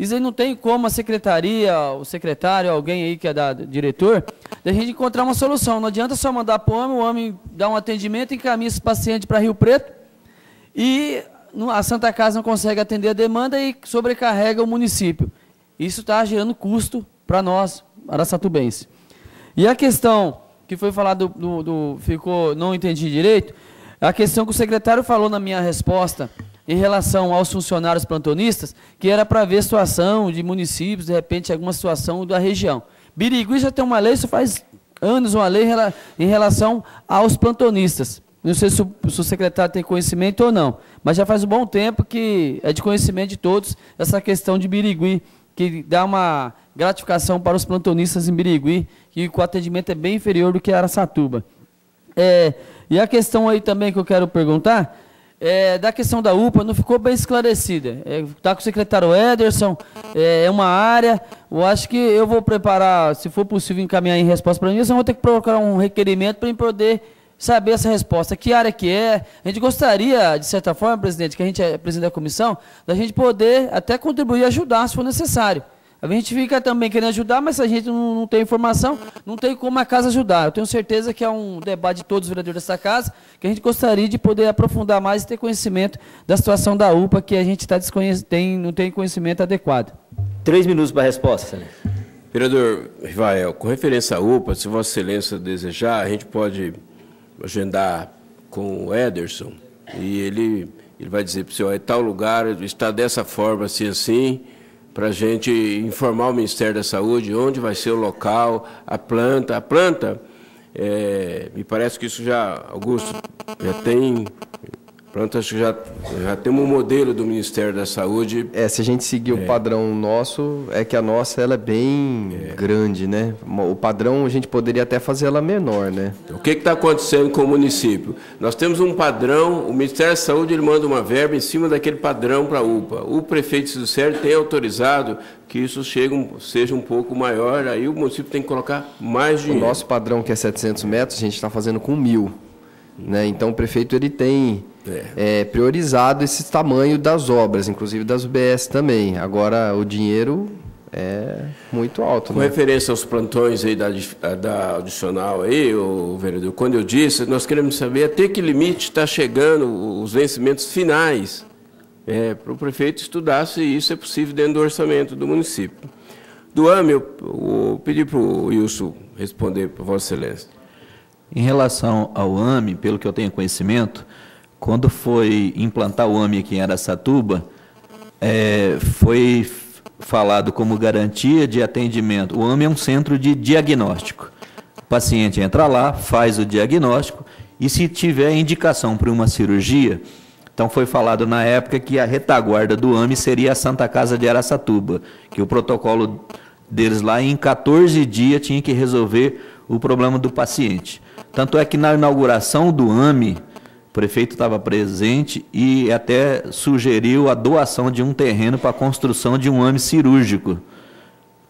e aí não tem como a secretaria, o secretário, alguém aí que é da diretor, da gente encontrar uma solução. Não adianta só mandar para o AME, o AME dá um atendimento, encaminha esse paciente para Rio Preto, e a Santa Casa não consegue atender a demanda e sobrecarrega o município. Isso está gerando custo para nós, araçatubense. E a questão que foi falado do, do- ficou, não entendi direito, a questão que o secretário falou na minha resposta em relação aos funcionários plantonistas, que era para ver situação de municípios, de repente alguma situação da região. Birigui já tem uma lei, isso faz anos uma lei em rela- em relação aos plantonistas. Não sei se o, se o secretário tem conhecimento ou não, mas já faz um bom tempo que é de conhecimento de todos essa questão de Birigui, que dá uma gratificação para os plantonistas em Birigui, que o atendimento é bem inferior do que Araçatuba. É, e a questão aí também que eu quero perguntar, é, da questão da UPA, não ficou bem esclarecida. Está com o secretário Ederson, é, é uma área, eu acho que eu vou preparar, se for possível encaminhar em resposta para mim, eu vou ter que procurar um requerimento para poder saber essa resposta. Que área que é? A gente gostaria, de certa forma, presidente, que a gente é presidente da comissão, da gente poder até contribuir e ajudar se for necessário. A gente fica também querendo ajudar, mas se a gente não, não, tem informação, não tem como a casa ajudar. Eu tenho certeza que é um debate de todos os vereadores dessa casa, que a gente gostaria de poder aprofundar mais e ter conhecimento da situação da UPA, que a gente tá tem, não tem conhecimento adequado. Três minutos para a resposta, Senhor. Vereador Rivael, com referência à UPA, se Vossa Excelência desejar, a gente pode agendar com o Ederson e ele, ele vai dizer para o senhor, é tal lugar, está dessa forma, assim, assim, para a gente informar o Ministério da Saúde onde vai ser o local, a planta. A planta, é, me parece que isso já, Augusto, já tem Pronto, acho que já, já temos um modelo do Ministério da Saúde. É, se a gente seguir é. o padrão nosso, é que a nossa ela é bem é. grande, né? O padrão a gente poderia até fazer ela menor, né? O que está acontecendo com o município? Nós temos um padrão, o Ministério da Saúde ele manda uma verba em cima daquele padrão para a UPA. O prefeito do Sérgio tem autorizado que isso chegue, seja um pouco maior, aí o município tem que colocar mais dinheiro. O nosso padrão, que é 700 metros, a gente está fazendo com mil. Né? Então o prefeito ele tem é. É, priorizado esse tamanho das obras, inclusive das UBS também. Agora, o dinheiro é muito alto. Com né? referência aos plantões aí da, da adicional aí, o vereador, quando eu disse, nós queremos saber até que limite está chegando os vencimentos finais é, para o prefeito estudar se isso é possível dentro do orçamento do município. Do AME, eu, eu pedi para o Wilson responder para Vossa Excelência. Em relação ao AME, pelo que eu tenho conhecimento, quando foi implantar o AMI aqui em Aracatuba, é, foi falado como garantia de atendimento. O AMI é um centro de diagnóstico. O paciente entra lá, faz o diagnóstico e se tiver indicação para uma cirurgia, então foi falado na época que a retaguarda do AMI seria a Santa Casa de Aracatuba, que o protocolo deles lá em 14 dias tinha que resolver o problema do paciente. Tanto é que na inauguração do AMI, o prefeito estava presente e até sugeriu a doação de um terreno para a construção de um AME cirúrgico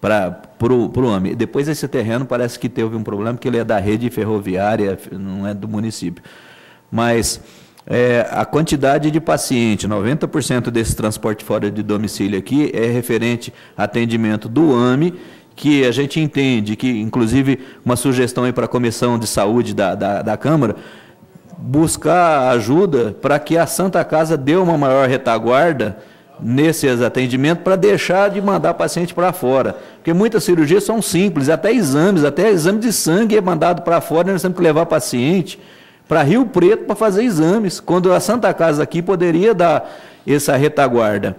para o AME. Depois esse terreno parece que teve um problema, porque ele é da rede ferroviária, não é do município. Mas é, a quantidade de paciente, 90% desse transporte fora de domicílio aqui é referente a atendimento do AME, que a gente entende que, inclusive, uma sugestão para a Comissão de Saúde da, da, da Câmara, buscar ajuda para que a Santa Casa dê uma maior retaguarda nesses atendimentos para deixar de mandar paciente para fora. Porque muitas cirurgias são simples, até exames, até exame de sangue é mandado para fora, nós temos que levar paciente para Rio Preto para fazer exames, quando a Santa Casa aqui poderia dar essa retaguarda.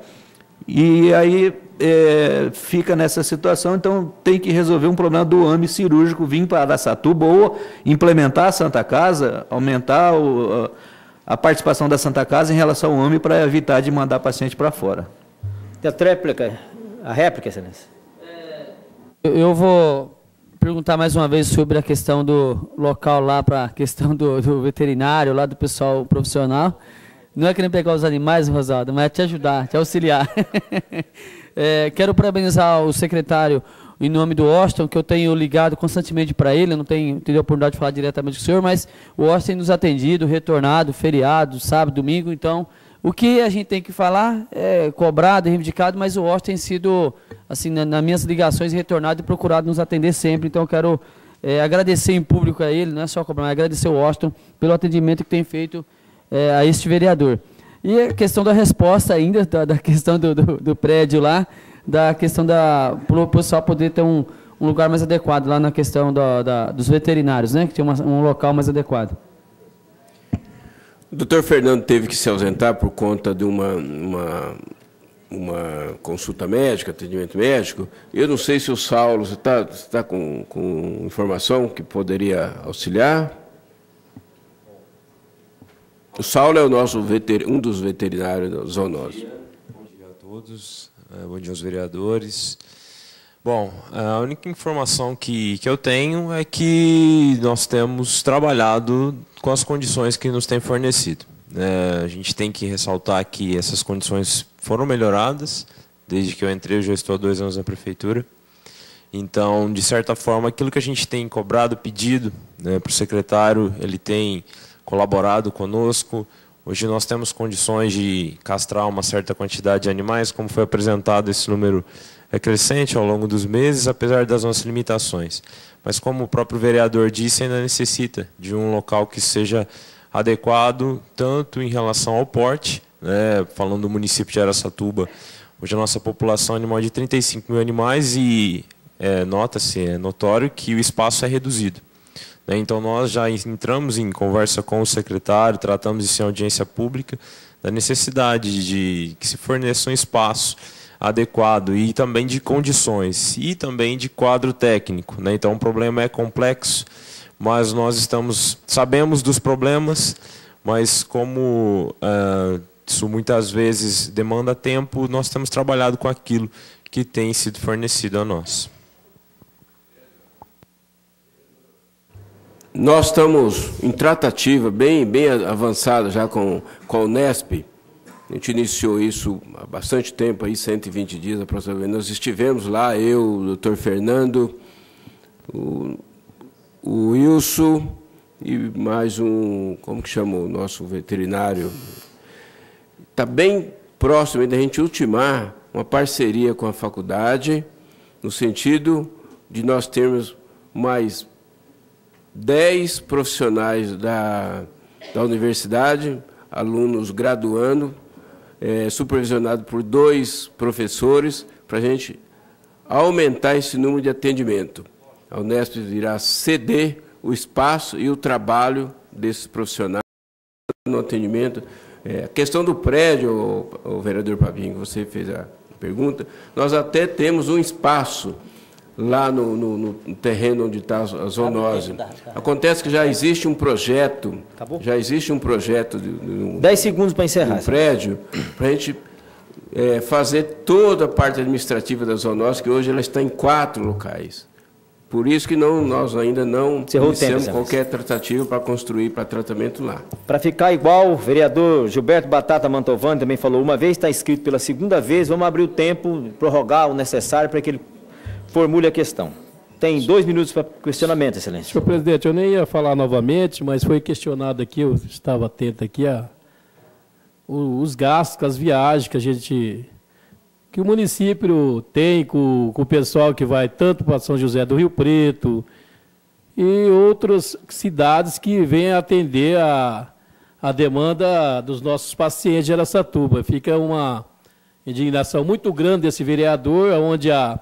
E aí é, fica nessa situação, então tem que resolver um problema do AME cirúrgico vir para Araçatuba ou implementar a Santa Casa, aumentar o, a, participação da Santa Casa em relação ao AME para evitar de mandar paciente para fora. Tem a réplica, a réplica, excelência. Eu vou perguntar mais uma vez sobre a questão do local lá, para a questão do, do veterinário, lá do pessoal profissional. Não é querendo pegar os animais, Rosado, mas é te ajudar, te auxiliar. é, quero parabenizar o secretário em nome do Austin, que eu tenho ligado constantemente para ele, eu não tenho tido a oportunidade de falar diretamente com o senhor, mas o Austin nos atendido, retornado, feriado, sábado, domingo, então o que a gente tem que falar é cobrado, reivindicado, mas o Austin tem sido, assim, na, nas minhas ligações, retornado e procurado nos atender sempre, então eu quero é, agradecer em público a ele, não é só cobrar, mas agradecer o Austin pelo atendimento que tem feito é, a este vereador. E a questão da resposta ainda, da, da questão do, do, do, prédio lá, da questão da o pessoal poder ter um, um lugar mais adequado lá na questão da, da dos veterinários, né? Que tinha uma, um local mais adequado. O doutor Fernando teve que se ausentar por conta de uma, uma, uma consulta médica, atendimento médico. Eu não sei se o Saulo está tá com, com informação que poderia auxiliar. O Saulo é o nosso veter, um dos veterinários zoonoses. Bom dia a todos, é, bom dia aos vereadores. Bom, a única informação que, que eu tenho é que nós temos trabalhado com as condições que nos têm fornecido. É, a gente tem que ressaltar que essas condições foram melhoradas. Desde que eu entrei, eu já estou há dois anos na prefeitura. Então, de certa forma, aquilo que a gente tem cobrado, pedido né, para o secretário, ele tem colaborado conosco. Hoje nós temos condições de castrar uma certa quantidade de animais, como foi apresentado esse número é crescente ao longo dos meses, apesar das nossas limitações. Mas, como o próprio vereador disse, ainda necessita de um local que seja adequado, tanto em relação ao porte, né, falando do município de Aracatuba, hoje a nossa população animal é de 35 mil animais e é, nota-se, é notório que o espaço é reduzido. Né, então, nós já entramos em conversa com o secretário, tratamos isso em audiência pública, da necessidade de que se forneça um espaço adequado e também de condições e também de quadro técnico. Né? Então o problema é complexo, mas nós estamos sabemos dos problemas, mas como uh, isso muitas vezes demanda tempo, nós temos trabalhado com aquilo que tem sido fornecido a nós. Nós estamos em tratativa bem, bem avançada já com, com a Unesp, a gente iniciou isso há bastante tempo, aí 120 dias aproximadamente. Nós estivemos lá, eu, o doutor Fernando, o, o Wilson e mais um, como que chama o nosso veterinário? Está bem próximo da gente ultimar uma parceria com a faculdade, no sentido de nós termos mais 10 profissionais da, da universidade, alunos graduando, é, supervisionado por dois professores, para a gente aumentar esse número de atendimento. A Unesp irá ceder o espaço e o trabalho desses profissionais no atendimento. É, a questão do prédio, o, o vereador Pabinho, você fez a pergunta, nós até temos um espaço lá no, no, no terreno onde está a zoonose. Acontece que já existe um projeto, Acabou? já existe um projeto de, de 10 segundos para encerrar. Um prédio para a gente é, fazer toda a parte administrativa da zoonose, que hoje ela está em quatro locais. Por isso que não, nós ainda não iniciamos qualquer tratativa para construir para tratamento lá. Para ficar igual, o vereador Gilberto Batata Mantovani também falou, uma vez está inscrito pela segunda vez, vamos abrir o tempo, prorrogar o necessário para que ele formule a questão. Tem dois minutos para questionamento, excelência. Senhor presidente, eu nem ia falar novamente, mas foi questionado aqui, eu estava atento aqui, a, os gastos, as viagens que a gente. que o município tem com, com o pessoal que vai tanto para São José do Rio Preto e outras cidades que vêm atender a, a demanda dos nossos pacientes de Aracatuba. Fica uma indignação muito grande desse vereador, onde a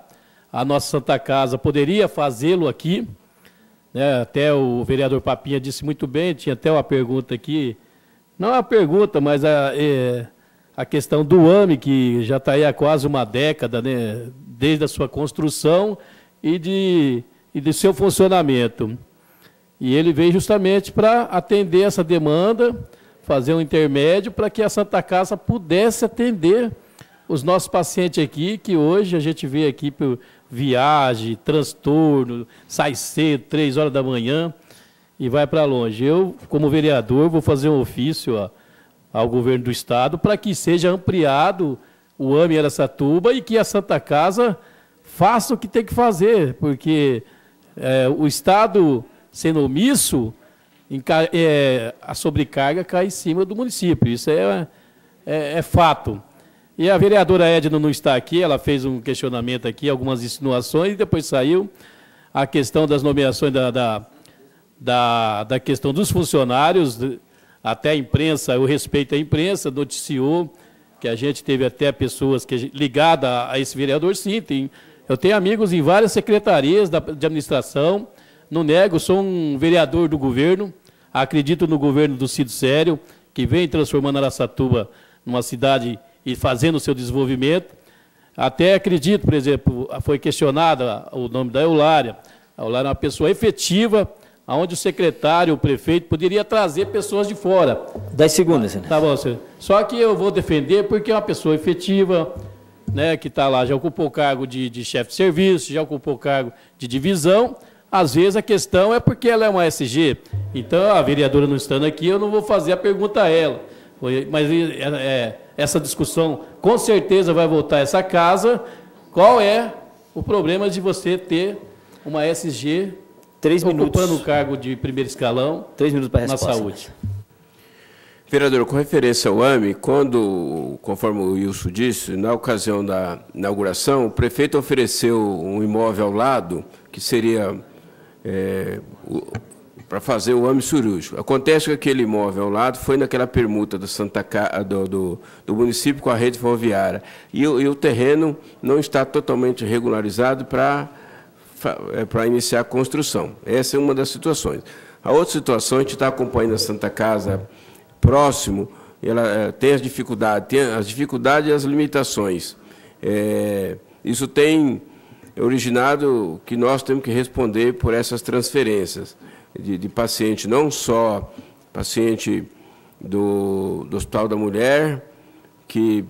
a nossa Santa Casa poderia fazê-lo aqui. Né? Até o vereador Papinha disse muito bem, tinha até uma pergunta aqui, não é uma pergunta, mas a, é, a questão do AME, que já está aí há quase uma década, né? desde a sua construção e de, e de seu funcionamento. E ele veio justamente para atender essa demanda, fazer um intermédio para que a Santa Casa pudesse atender os nossos pacientes aqui, que hoje a gente vê aqui por viagem, transtorno, sai cedo, três horas da manhã e vai para longe. Eu, como vereador, vou fazer um ofício ó, ao governo do Estado para que seja ampliado o AME Aracatuba e que a Santa Casa faça o que tem que fazer, porque é, o Estado sendo omisso, é, a sobrecarga cai em cima do município. Isso é, é, é fato. E a vereadora Edna não está aqui, ela fez um questionamento aqui, algumas insinuações, e depois saiu a questão das nomeações da, da, da, da questão dos funcionários, até a imprensa, o respeito à imprensa, noticiou que a gente teve até pessoas que, ligadas a esse vereador, sim, tem, eu tenho amigos em várias secretarias da, de administração, não nego, sou um vereador do governo, acredito no governo do Cido Sério, que vem transformando Araçatuba numa cidade e fazendo o seu desenvolvimento. Até acredito, por exemplo, foi questionada o nome da Eulária. A Eulária é uma pessoa efetiva, onde o secretário, o prefeito, poderia trazer pessoas de fora. Dez segundos, né? Tá bom, senhor. Só que eu vou defender porque é uma pessoa efetiva, né, que está lá, já ocupou o cargo de, de chefe de serviço, já ocupou o cargo de divisão. Às vezes a questão é porque ela é uma SG. Então, a vereadora não estando aqui, eu não vou fazer a pergunta a ela. Mas é, é essa discussão com certeza vai voltar a essa casa. Qual é o problema de você ter uma SG Três ocupando o cargo de primeiro escalão Três minutos para na saúde? Vereador, com referência ao AME, quando, conforme o Wilson disse, na ocasião da inauguração, o prefeito ofereceu um imóvel ao lado, que seria é, para fazer o AME cirúrgico. Acontece que aquele imóvel ao lado foi naquela permuta do, Santa, do, do, do município com a rede ferroviária. E, e, o terreno não está totalmente regularizado para é, iniciar a construção. Essa é uma das situações. A outra situação, a gente está acompanhando a Santa Casa próximo, ela é, tem as dificuldades, tem as dificuldades e as limitações. É, isso tem originado que nós temos que responder por essas transferências de, de paciente, não só paciente do, do Hospital da Mulher, que,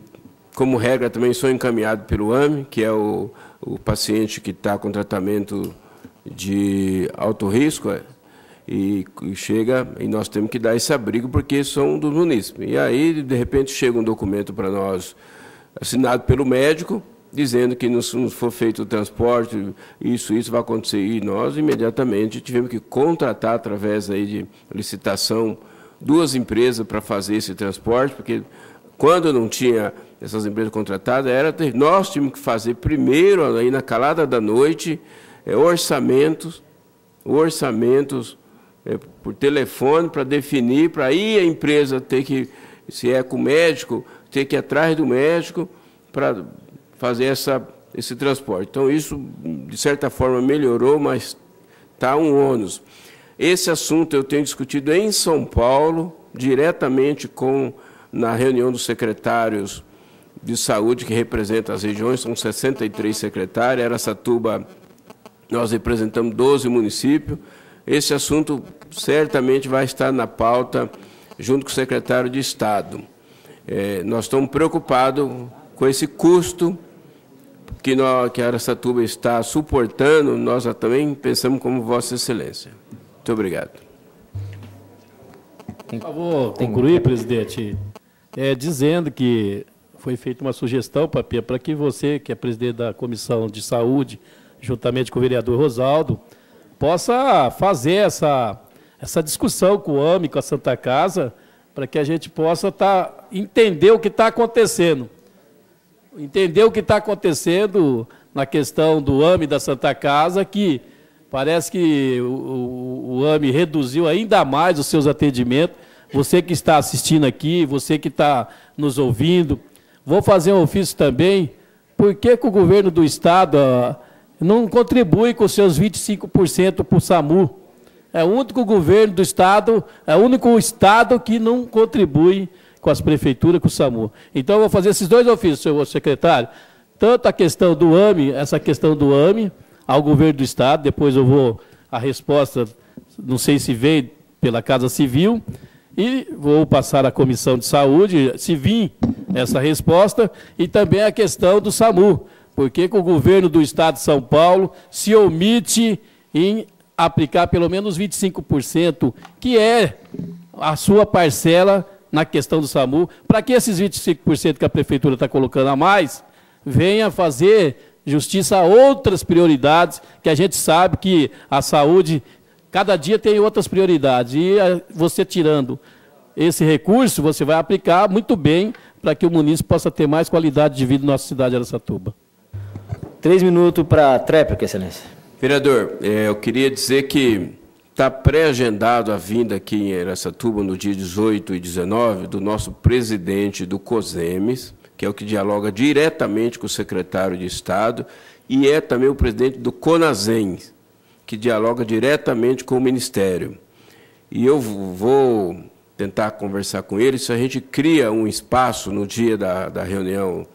como regra, também são encaminhados pelo AME, que é o, o paciente que está com tratamento de alto risco, e, e, chega e nós temos que dar esse abrigo porque são do município. E aí, de repente, chega um documento para nós assinado pelo médico dizendo que não for feito o transporte, isso, isso vai acontecer. E nós imediatamente tivemos que contratar através aí de licitação duas empresas para fazer esse transporte, porque quando não tinha essas empresas contratadas, era nós tínhamos que fazer primeiro aí na calada da noite é, orçamentos, orçamentos é, por telefone para definir, para aí a empresa ter que, se é com médico, ter que ir atrás do médico para fazer essa, esse transporte. Então, isso, de certa forma, melhorou, mas está um ônus. Esse assunto eu tenho discutido em São Paulo, diretamente com, na reunião dos secretários de saúde que representam as regiões, são 63 secretários, Aracatuba, nós representamos 12 municípios, esse assunto certamente vai estar na pauta junto com o secretário de Estado. É, nós estamos preocupados com esse custo que, nós, que a Aracatuba está suportando, nós também pensamos como Vossa Excelência. Muito obrigado. Por favor, concluir, presidente, é, dizendo que foi feita uma sugestão, Papia, para que você, que é presidente da Comissão de Saúde, juntamente com o vereador Rosaldo, possa fazer essa, essa discussão com o AME, com a Santa Casa, para que a gente possa tá, entender o que está acontecendo. Entender o que está acontecendo na questão do AME da Santa Casa, que parece que o, o, o AME reduziu ainda mais os seus atendimentos. Você que está assistindo aqui, você que está nos ouvindo, vou fazer um ofício também. Por que, que o governo do Estado não contribui com seus 25% para o SAMU. É o único governo do Estado, é o único Estado que não contribui com as prefeituras, com o SAMU. Então, eu vou fazer esses dois ofícios, senhor secretário. Tanto a questão do AME, essa questão do AME, ao governo do Estado, depois eu vou, a resposta, não sei se veio pela Casa Civil, e vou passar à Comissão de Saúde, se vir essa resposta, e também a questão do SAMU. Por que o governo do Estado de São Paulo se omite em aplicar pelo menos 25%, que é a sua parcela na questão do SAMU, para que esses 25% que a prefeitura está colocando a mais venha fazer justiça a outras prioridades, que a gente sabe que a saúde, cada dia tem outras prioridades, e eh, você tirando esse recurso, você vai aplicar muito bem para que o município possa ter mais qualidade de vida na nossa cidade de Aracatuba. Três minutos para a tréplica, excelência. Vereador, é, eu queria dizer que está pré-agendado a vinda aqui em Aracatuba no dia 18 e 19 do nosso presidente do COSEMES, que é o que dialoga diretamente com o secretário de Estado, e é também o presidente do CONASEM, que dialoga diretamente com o Ministério. E eu vou tentar conversar com ele, se a gente cria um espaço no dia da, da reunião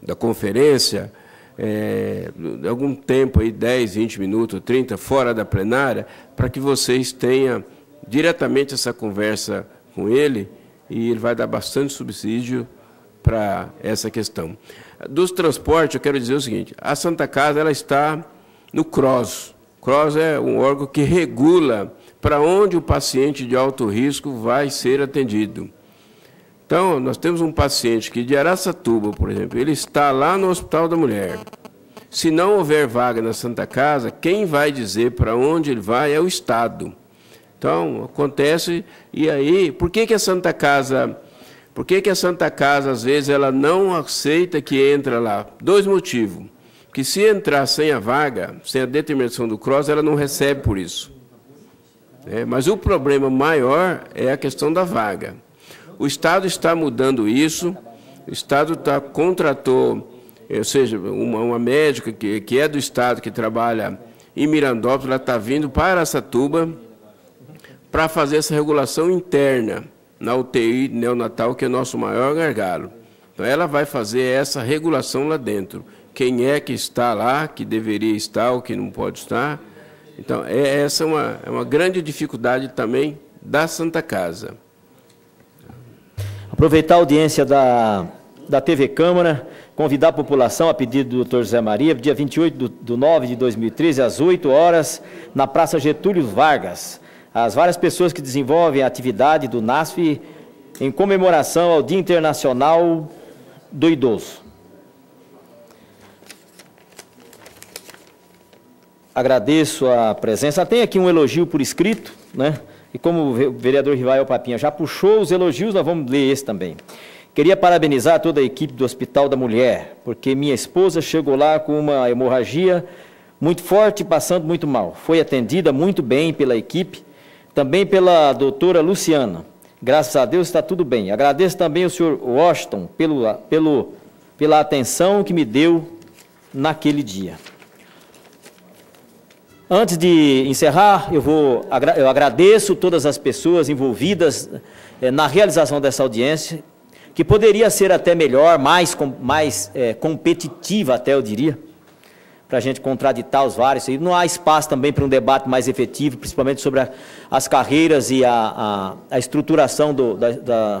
da conferência, é, algum tempo, aí, 10, 20 minutos, 30, fora da plenária, para que vocês tenham diretamente essa conversa com ele e ele vai dar bastante subsídio para essa questão. Dos transportes, eu quero dizer o seguinte, a Santa Casa ela está no CROSS. CROSS é um órgão que regula para onde o paciente de alto risco vai ser atendido. Então, nós temos um paciente que de Araçatuba, por exemplo, ele está lá no Hospital da Mulher. Se não houver vaga na Santa Casa, quem vai dizer para onde ele vai é o Estado. Então, acontece, e aí, por que, que a Santa Casa, por que, que a Santa Casa, às vezes, ela não aceita que entra lá? Dois motivos. Que se entrar sem a vaga, sem a determinação do CROSS, ela não recebe por isso. É, mas o problema maior é a questão da vaga. O Estado está mudando isso, o Estado tá, contratou, ou seja, uma, uma médica que, que é do Estado, que trabalha em Mirandópolis, ela está vindo para Aracatuba para fazer essa regulação interna na UTI neonatal, que é nosso maior gargalo. Então, ela vai fazer essa regulação lá dentro. Quem é que está lá, que deveria estar ou que não pode estar. Então, é, essa é uma, é uma grande dificuldade também da Santa Casa. Aproveitar a audiência da, da TV Câmara, convidar a população, a pedido do Dr. José Maria, dia 28 do, do 9 de 2013, às 8 horas, na Praça Getúlio Vargas. As várias pessoas que desenvolvem a atividade do NASF em comemoração ao Dia Internacional do Idoso. Agradeço a presença. Tem aqui um elogio por escrito, né? E como o vereador Rivael Papinha já puxou os elogios, nós vamos ler esse também. Queria parabenizar toda a equipe do Hospital da Mulher, porque minha esposa chegou lá com uma hemorragia muito forte passando muito mal. Foi atendida muito bem pela equipe, também pela doutora Luciana. Graças a Deus está tudo bem. Agradeço também ao senhor Washington pelo, pelo, pela atenção que me deu naquele dia. Antes de encerrar, eu, vou, eu agradeço todas as pessoas envolvidas eh, na realização dessa audiência, que poderia ser até melhor, mais, mais eh, competitiva até, eu diria, para a gente contraditar os vários. E não há espaço também para um debate mais efetivo, principalmente sobre a, as carreiras e a, a, a estruturação do, da, da,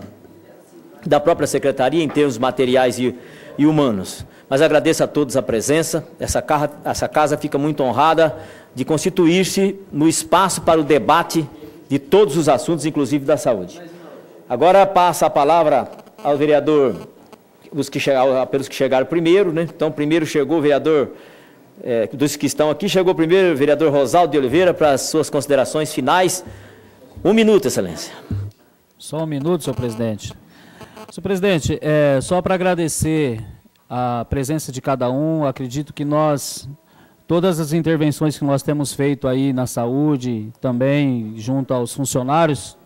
da, própria secretaria em termos materiais e, e humanos. Mas agradeço a todos a presença, essa, essa casa fica muito honrada de constituir-se no espaço para o debate de todos os assuntos, inclusive da saúde. Agora passa a palavra ao vereador, os que chegaram, pelos que chegaram primeiro, né? Então, primeiro chegou o vereador, é, dos que estão aqui, chegou primeiro o vereador Rosaldo de Oliveira para as suas considerações finais. Um minuto, excelência. Só um minuto, senhor presidente. Senhor presidente, é, só para agradecer a presença de cada um, acredito que nós Todas as intervenções que nós temos feito aí na saúde, também junto aos funcionários,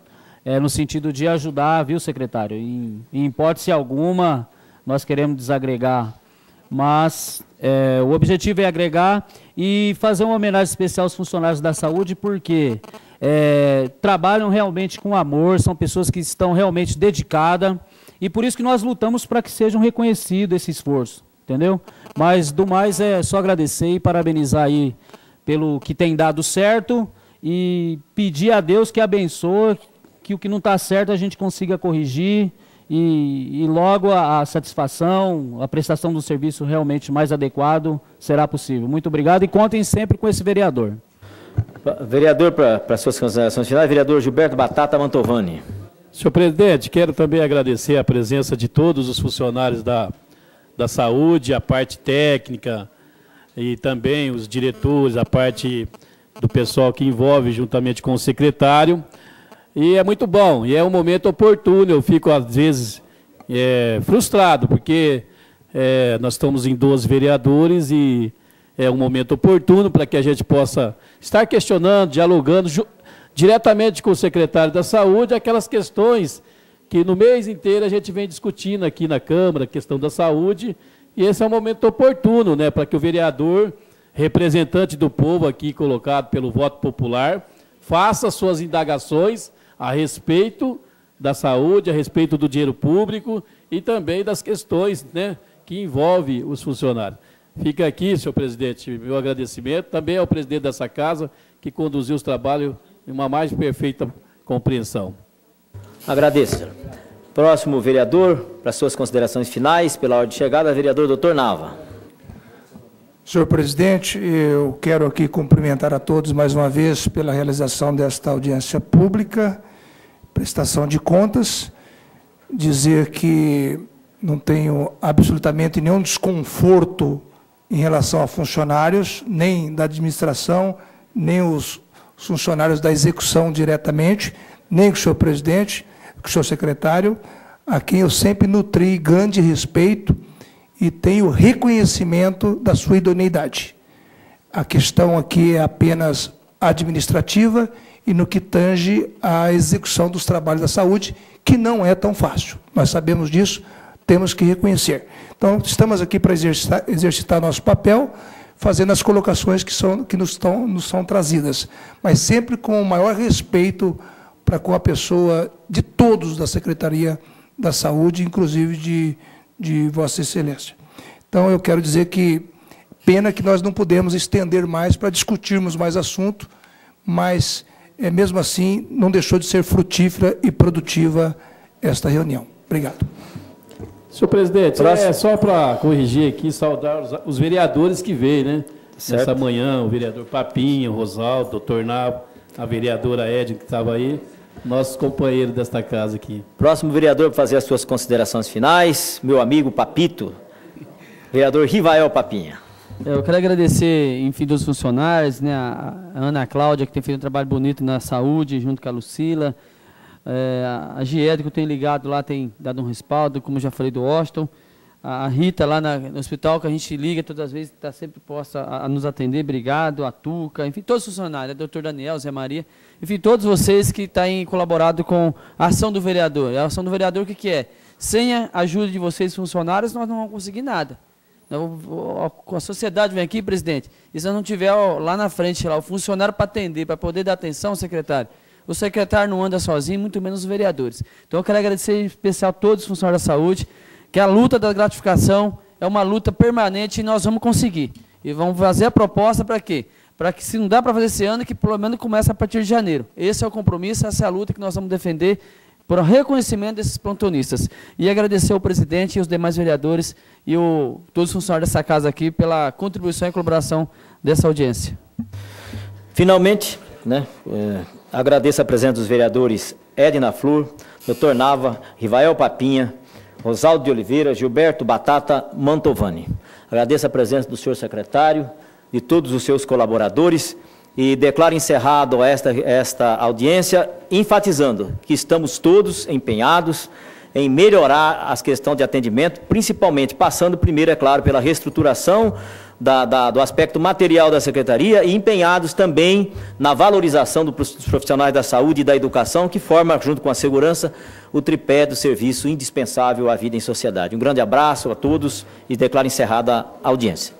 é no sentido de ajudar, viu, secretário? Em, em hipótese alguma, nós queremos desagregar, mas é, o objetivo é agregar e fazer uma homenagem especial aos funcionários da saúde, porque é, trabalham realmente com amor, são pessoas que estão realmente dedicadas, e por isso que nós lutamos para que sejam reconhecido esse esforço entendeu? Mas do mais é só agradecer e parabenizar aí pelo que tem dado certo e pedir a Deus que abençoe, que o que não está certo a gente consiga corrigir e, e logo a, a, satisfação, a prestação do serviço realmente mais adequado será possível. Muito obrigado e contem sempre com esse vereador. Vereador, para suas considerações finais, vereador Gilberto Batata Mantovani. Senhor presidente, quero também agradecer a presença de todos os funcionários da da saúde, a parte técnica e também os diretores, a parte do pessoal que envolve juntamente com o secretário. E é muito bom, e é um momento oportuno. Eu fico, às vezes, é, frustrado, porque é, nós estamos em 12 vereadores e é um momento oportuno para que a gente possa estar questionando, dialogando diretamente com o secretário da Saúde aquelas questões que no mês inteiro a gente vem discutindo aqui na Câmara questão da saúde, e esse é um momento oportuno, né, para que o vereador, representante do povo aqui colocado pelo voto popular, faça suas indagações a respeito da saúde, a respeito do dinheiro público e também das questões, né, que envolve os funcionários. Fica aqui, senhor presidente, meu agradecimento também ao presidente dessa casa, que conduziu os trabalhos em uma mais perfeita compreensão. Agradeço. Próximo vereador, para suas considerações finais, pela hora de chegada, vereador doutor Nava. Senhor presidente, eu quero aqui cumprimentar a todos mais uma vez pela realização desta audiência pública, prestação de contas, dizer que não tenho absolutamente nenhum desconforto em relação a funcionários, nem da administração, nem os os funcionários da execução diretamente, nem com o senhor presidente, com o senhor secretário, a quem eu sempre nutri grande respeito e tenho reconhecimento da sua idoneidade. A questão aqui é apenas administrativa e no que tange à execução dos trabalhos da saúde, que não é tão fácil. Nós sabemos disso, temos que reconhecer. Então, estamos aqui para exercitar, exercitar nosso papel, fazendo as colocações que, são, que nos, nos são trazidas, mas sempre com o maior respeito para com a pessoa de todos da Secretaria da Saúde, inclusive de, de Vossa Excelência. Então, eu quero dizer que, pena que nós não podemos estender mais para discutirmos mais assunto, mas, é, mesmo assim, não deixou de ser frutífera e produtiva esta reunião. Obrigado. Senhor presidente, é só para corrigir aqui, saudar os, os, vereadores que veio, né? Certo. Nessa manhã, o vereador Papinho, o Rosaldo, o doutor Nabo, a vereadora Edna, que estava aí, nossos companheiros desta casa aqui. Próximo vereador para fazer as suas considerações finais, meu amigo Papito, vereador Rivael Papinha. É, eu quero agradecer, enfim, dos funcionários, né, a Ana Cláudia, que tem feito um trabalho bonito na saúde, junto com a Lucila, é, a Gied, que eu tenho ligado lá, tem dado um respaldo, como já falei do Washington. A Rita, lá na, no hospital, que a gente liga todas as vezes, está sempre posta a, a, nos atender. Obrigado. A Tuca, enfim, todos os funcionários, né, doutor Daniel, Zé Maria. Enfim, todos vocês que têm colaborado com a ação do vereador. A ação do vereador, o que, que é? Sem a ajuda de vocês, funcionários, nós não vamos conseguir nada. A sociedade vem aqui, presidente, e se não tiver lá na frente lá, o funcionário para atender, para poder dar atenção, secretário, o secretário não anda sozinho, muito menos os vereadores. Então eu quero agradecer em especial a todos os funcionários da saúde, que a luta da gratificação é uma luta permanente e nós vamos conseguir. E vamos fazer a proposta para quê? Para que se não dá para fazer esse ano, que pelo menos comece a partir de janeiro. Esse é o compromisso, essa é a luta que nós vamos defender por reconhecimento desses plantonistas. E agradecer ao presidente e os demais vereadores e o, todos os funcionários dessa casa aqui pela contribuição e colaboração dessa audiência. Finalmente, né, é, agradeço a presença dos vereadores Edna Flor, doutor Nava, Rivael Papinha, Rosaldo de Oliveira, Gilberto Batata Mantovani. Agradeço a presença do senhor secretário, de todos os seus colaboradores e declaro encerrado esta, esta audiência, enfatizando que estamos todos empenhados em melhorar as questões de atendimento, principalmente passando primeiro, é claro, pela reestruturação da, da, do aspecto material da Secretaria e empenhados também na valorização dos profissionais da saúde e da educação, que forma, junto com a segurança, o tripé do serviço indispensável à vida em sociedade. Um grande abraço a todos e declaro encerrada a audiência.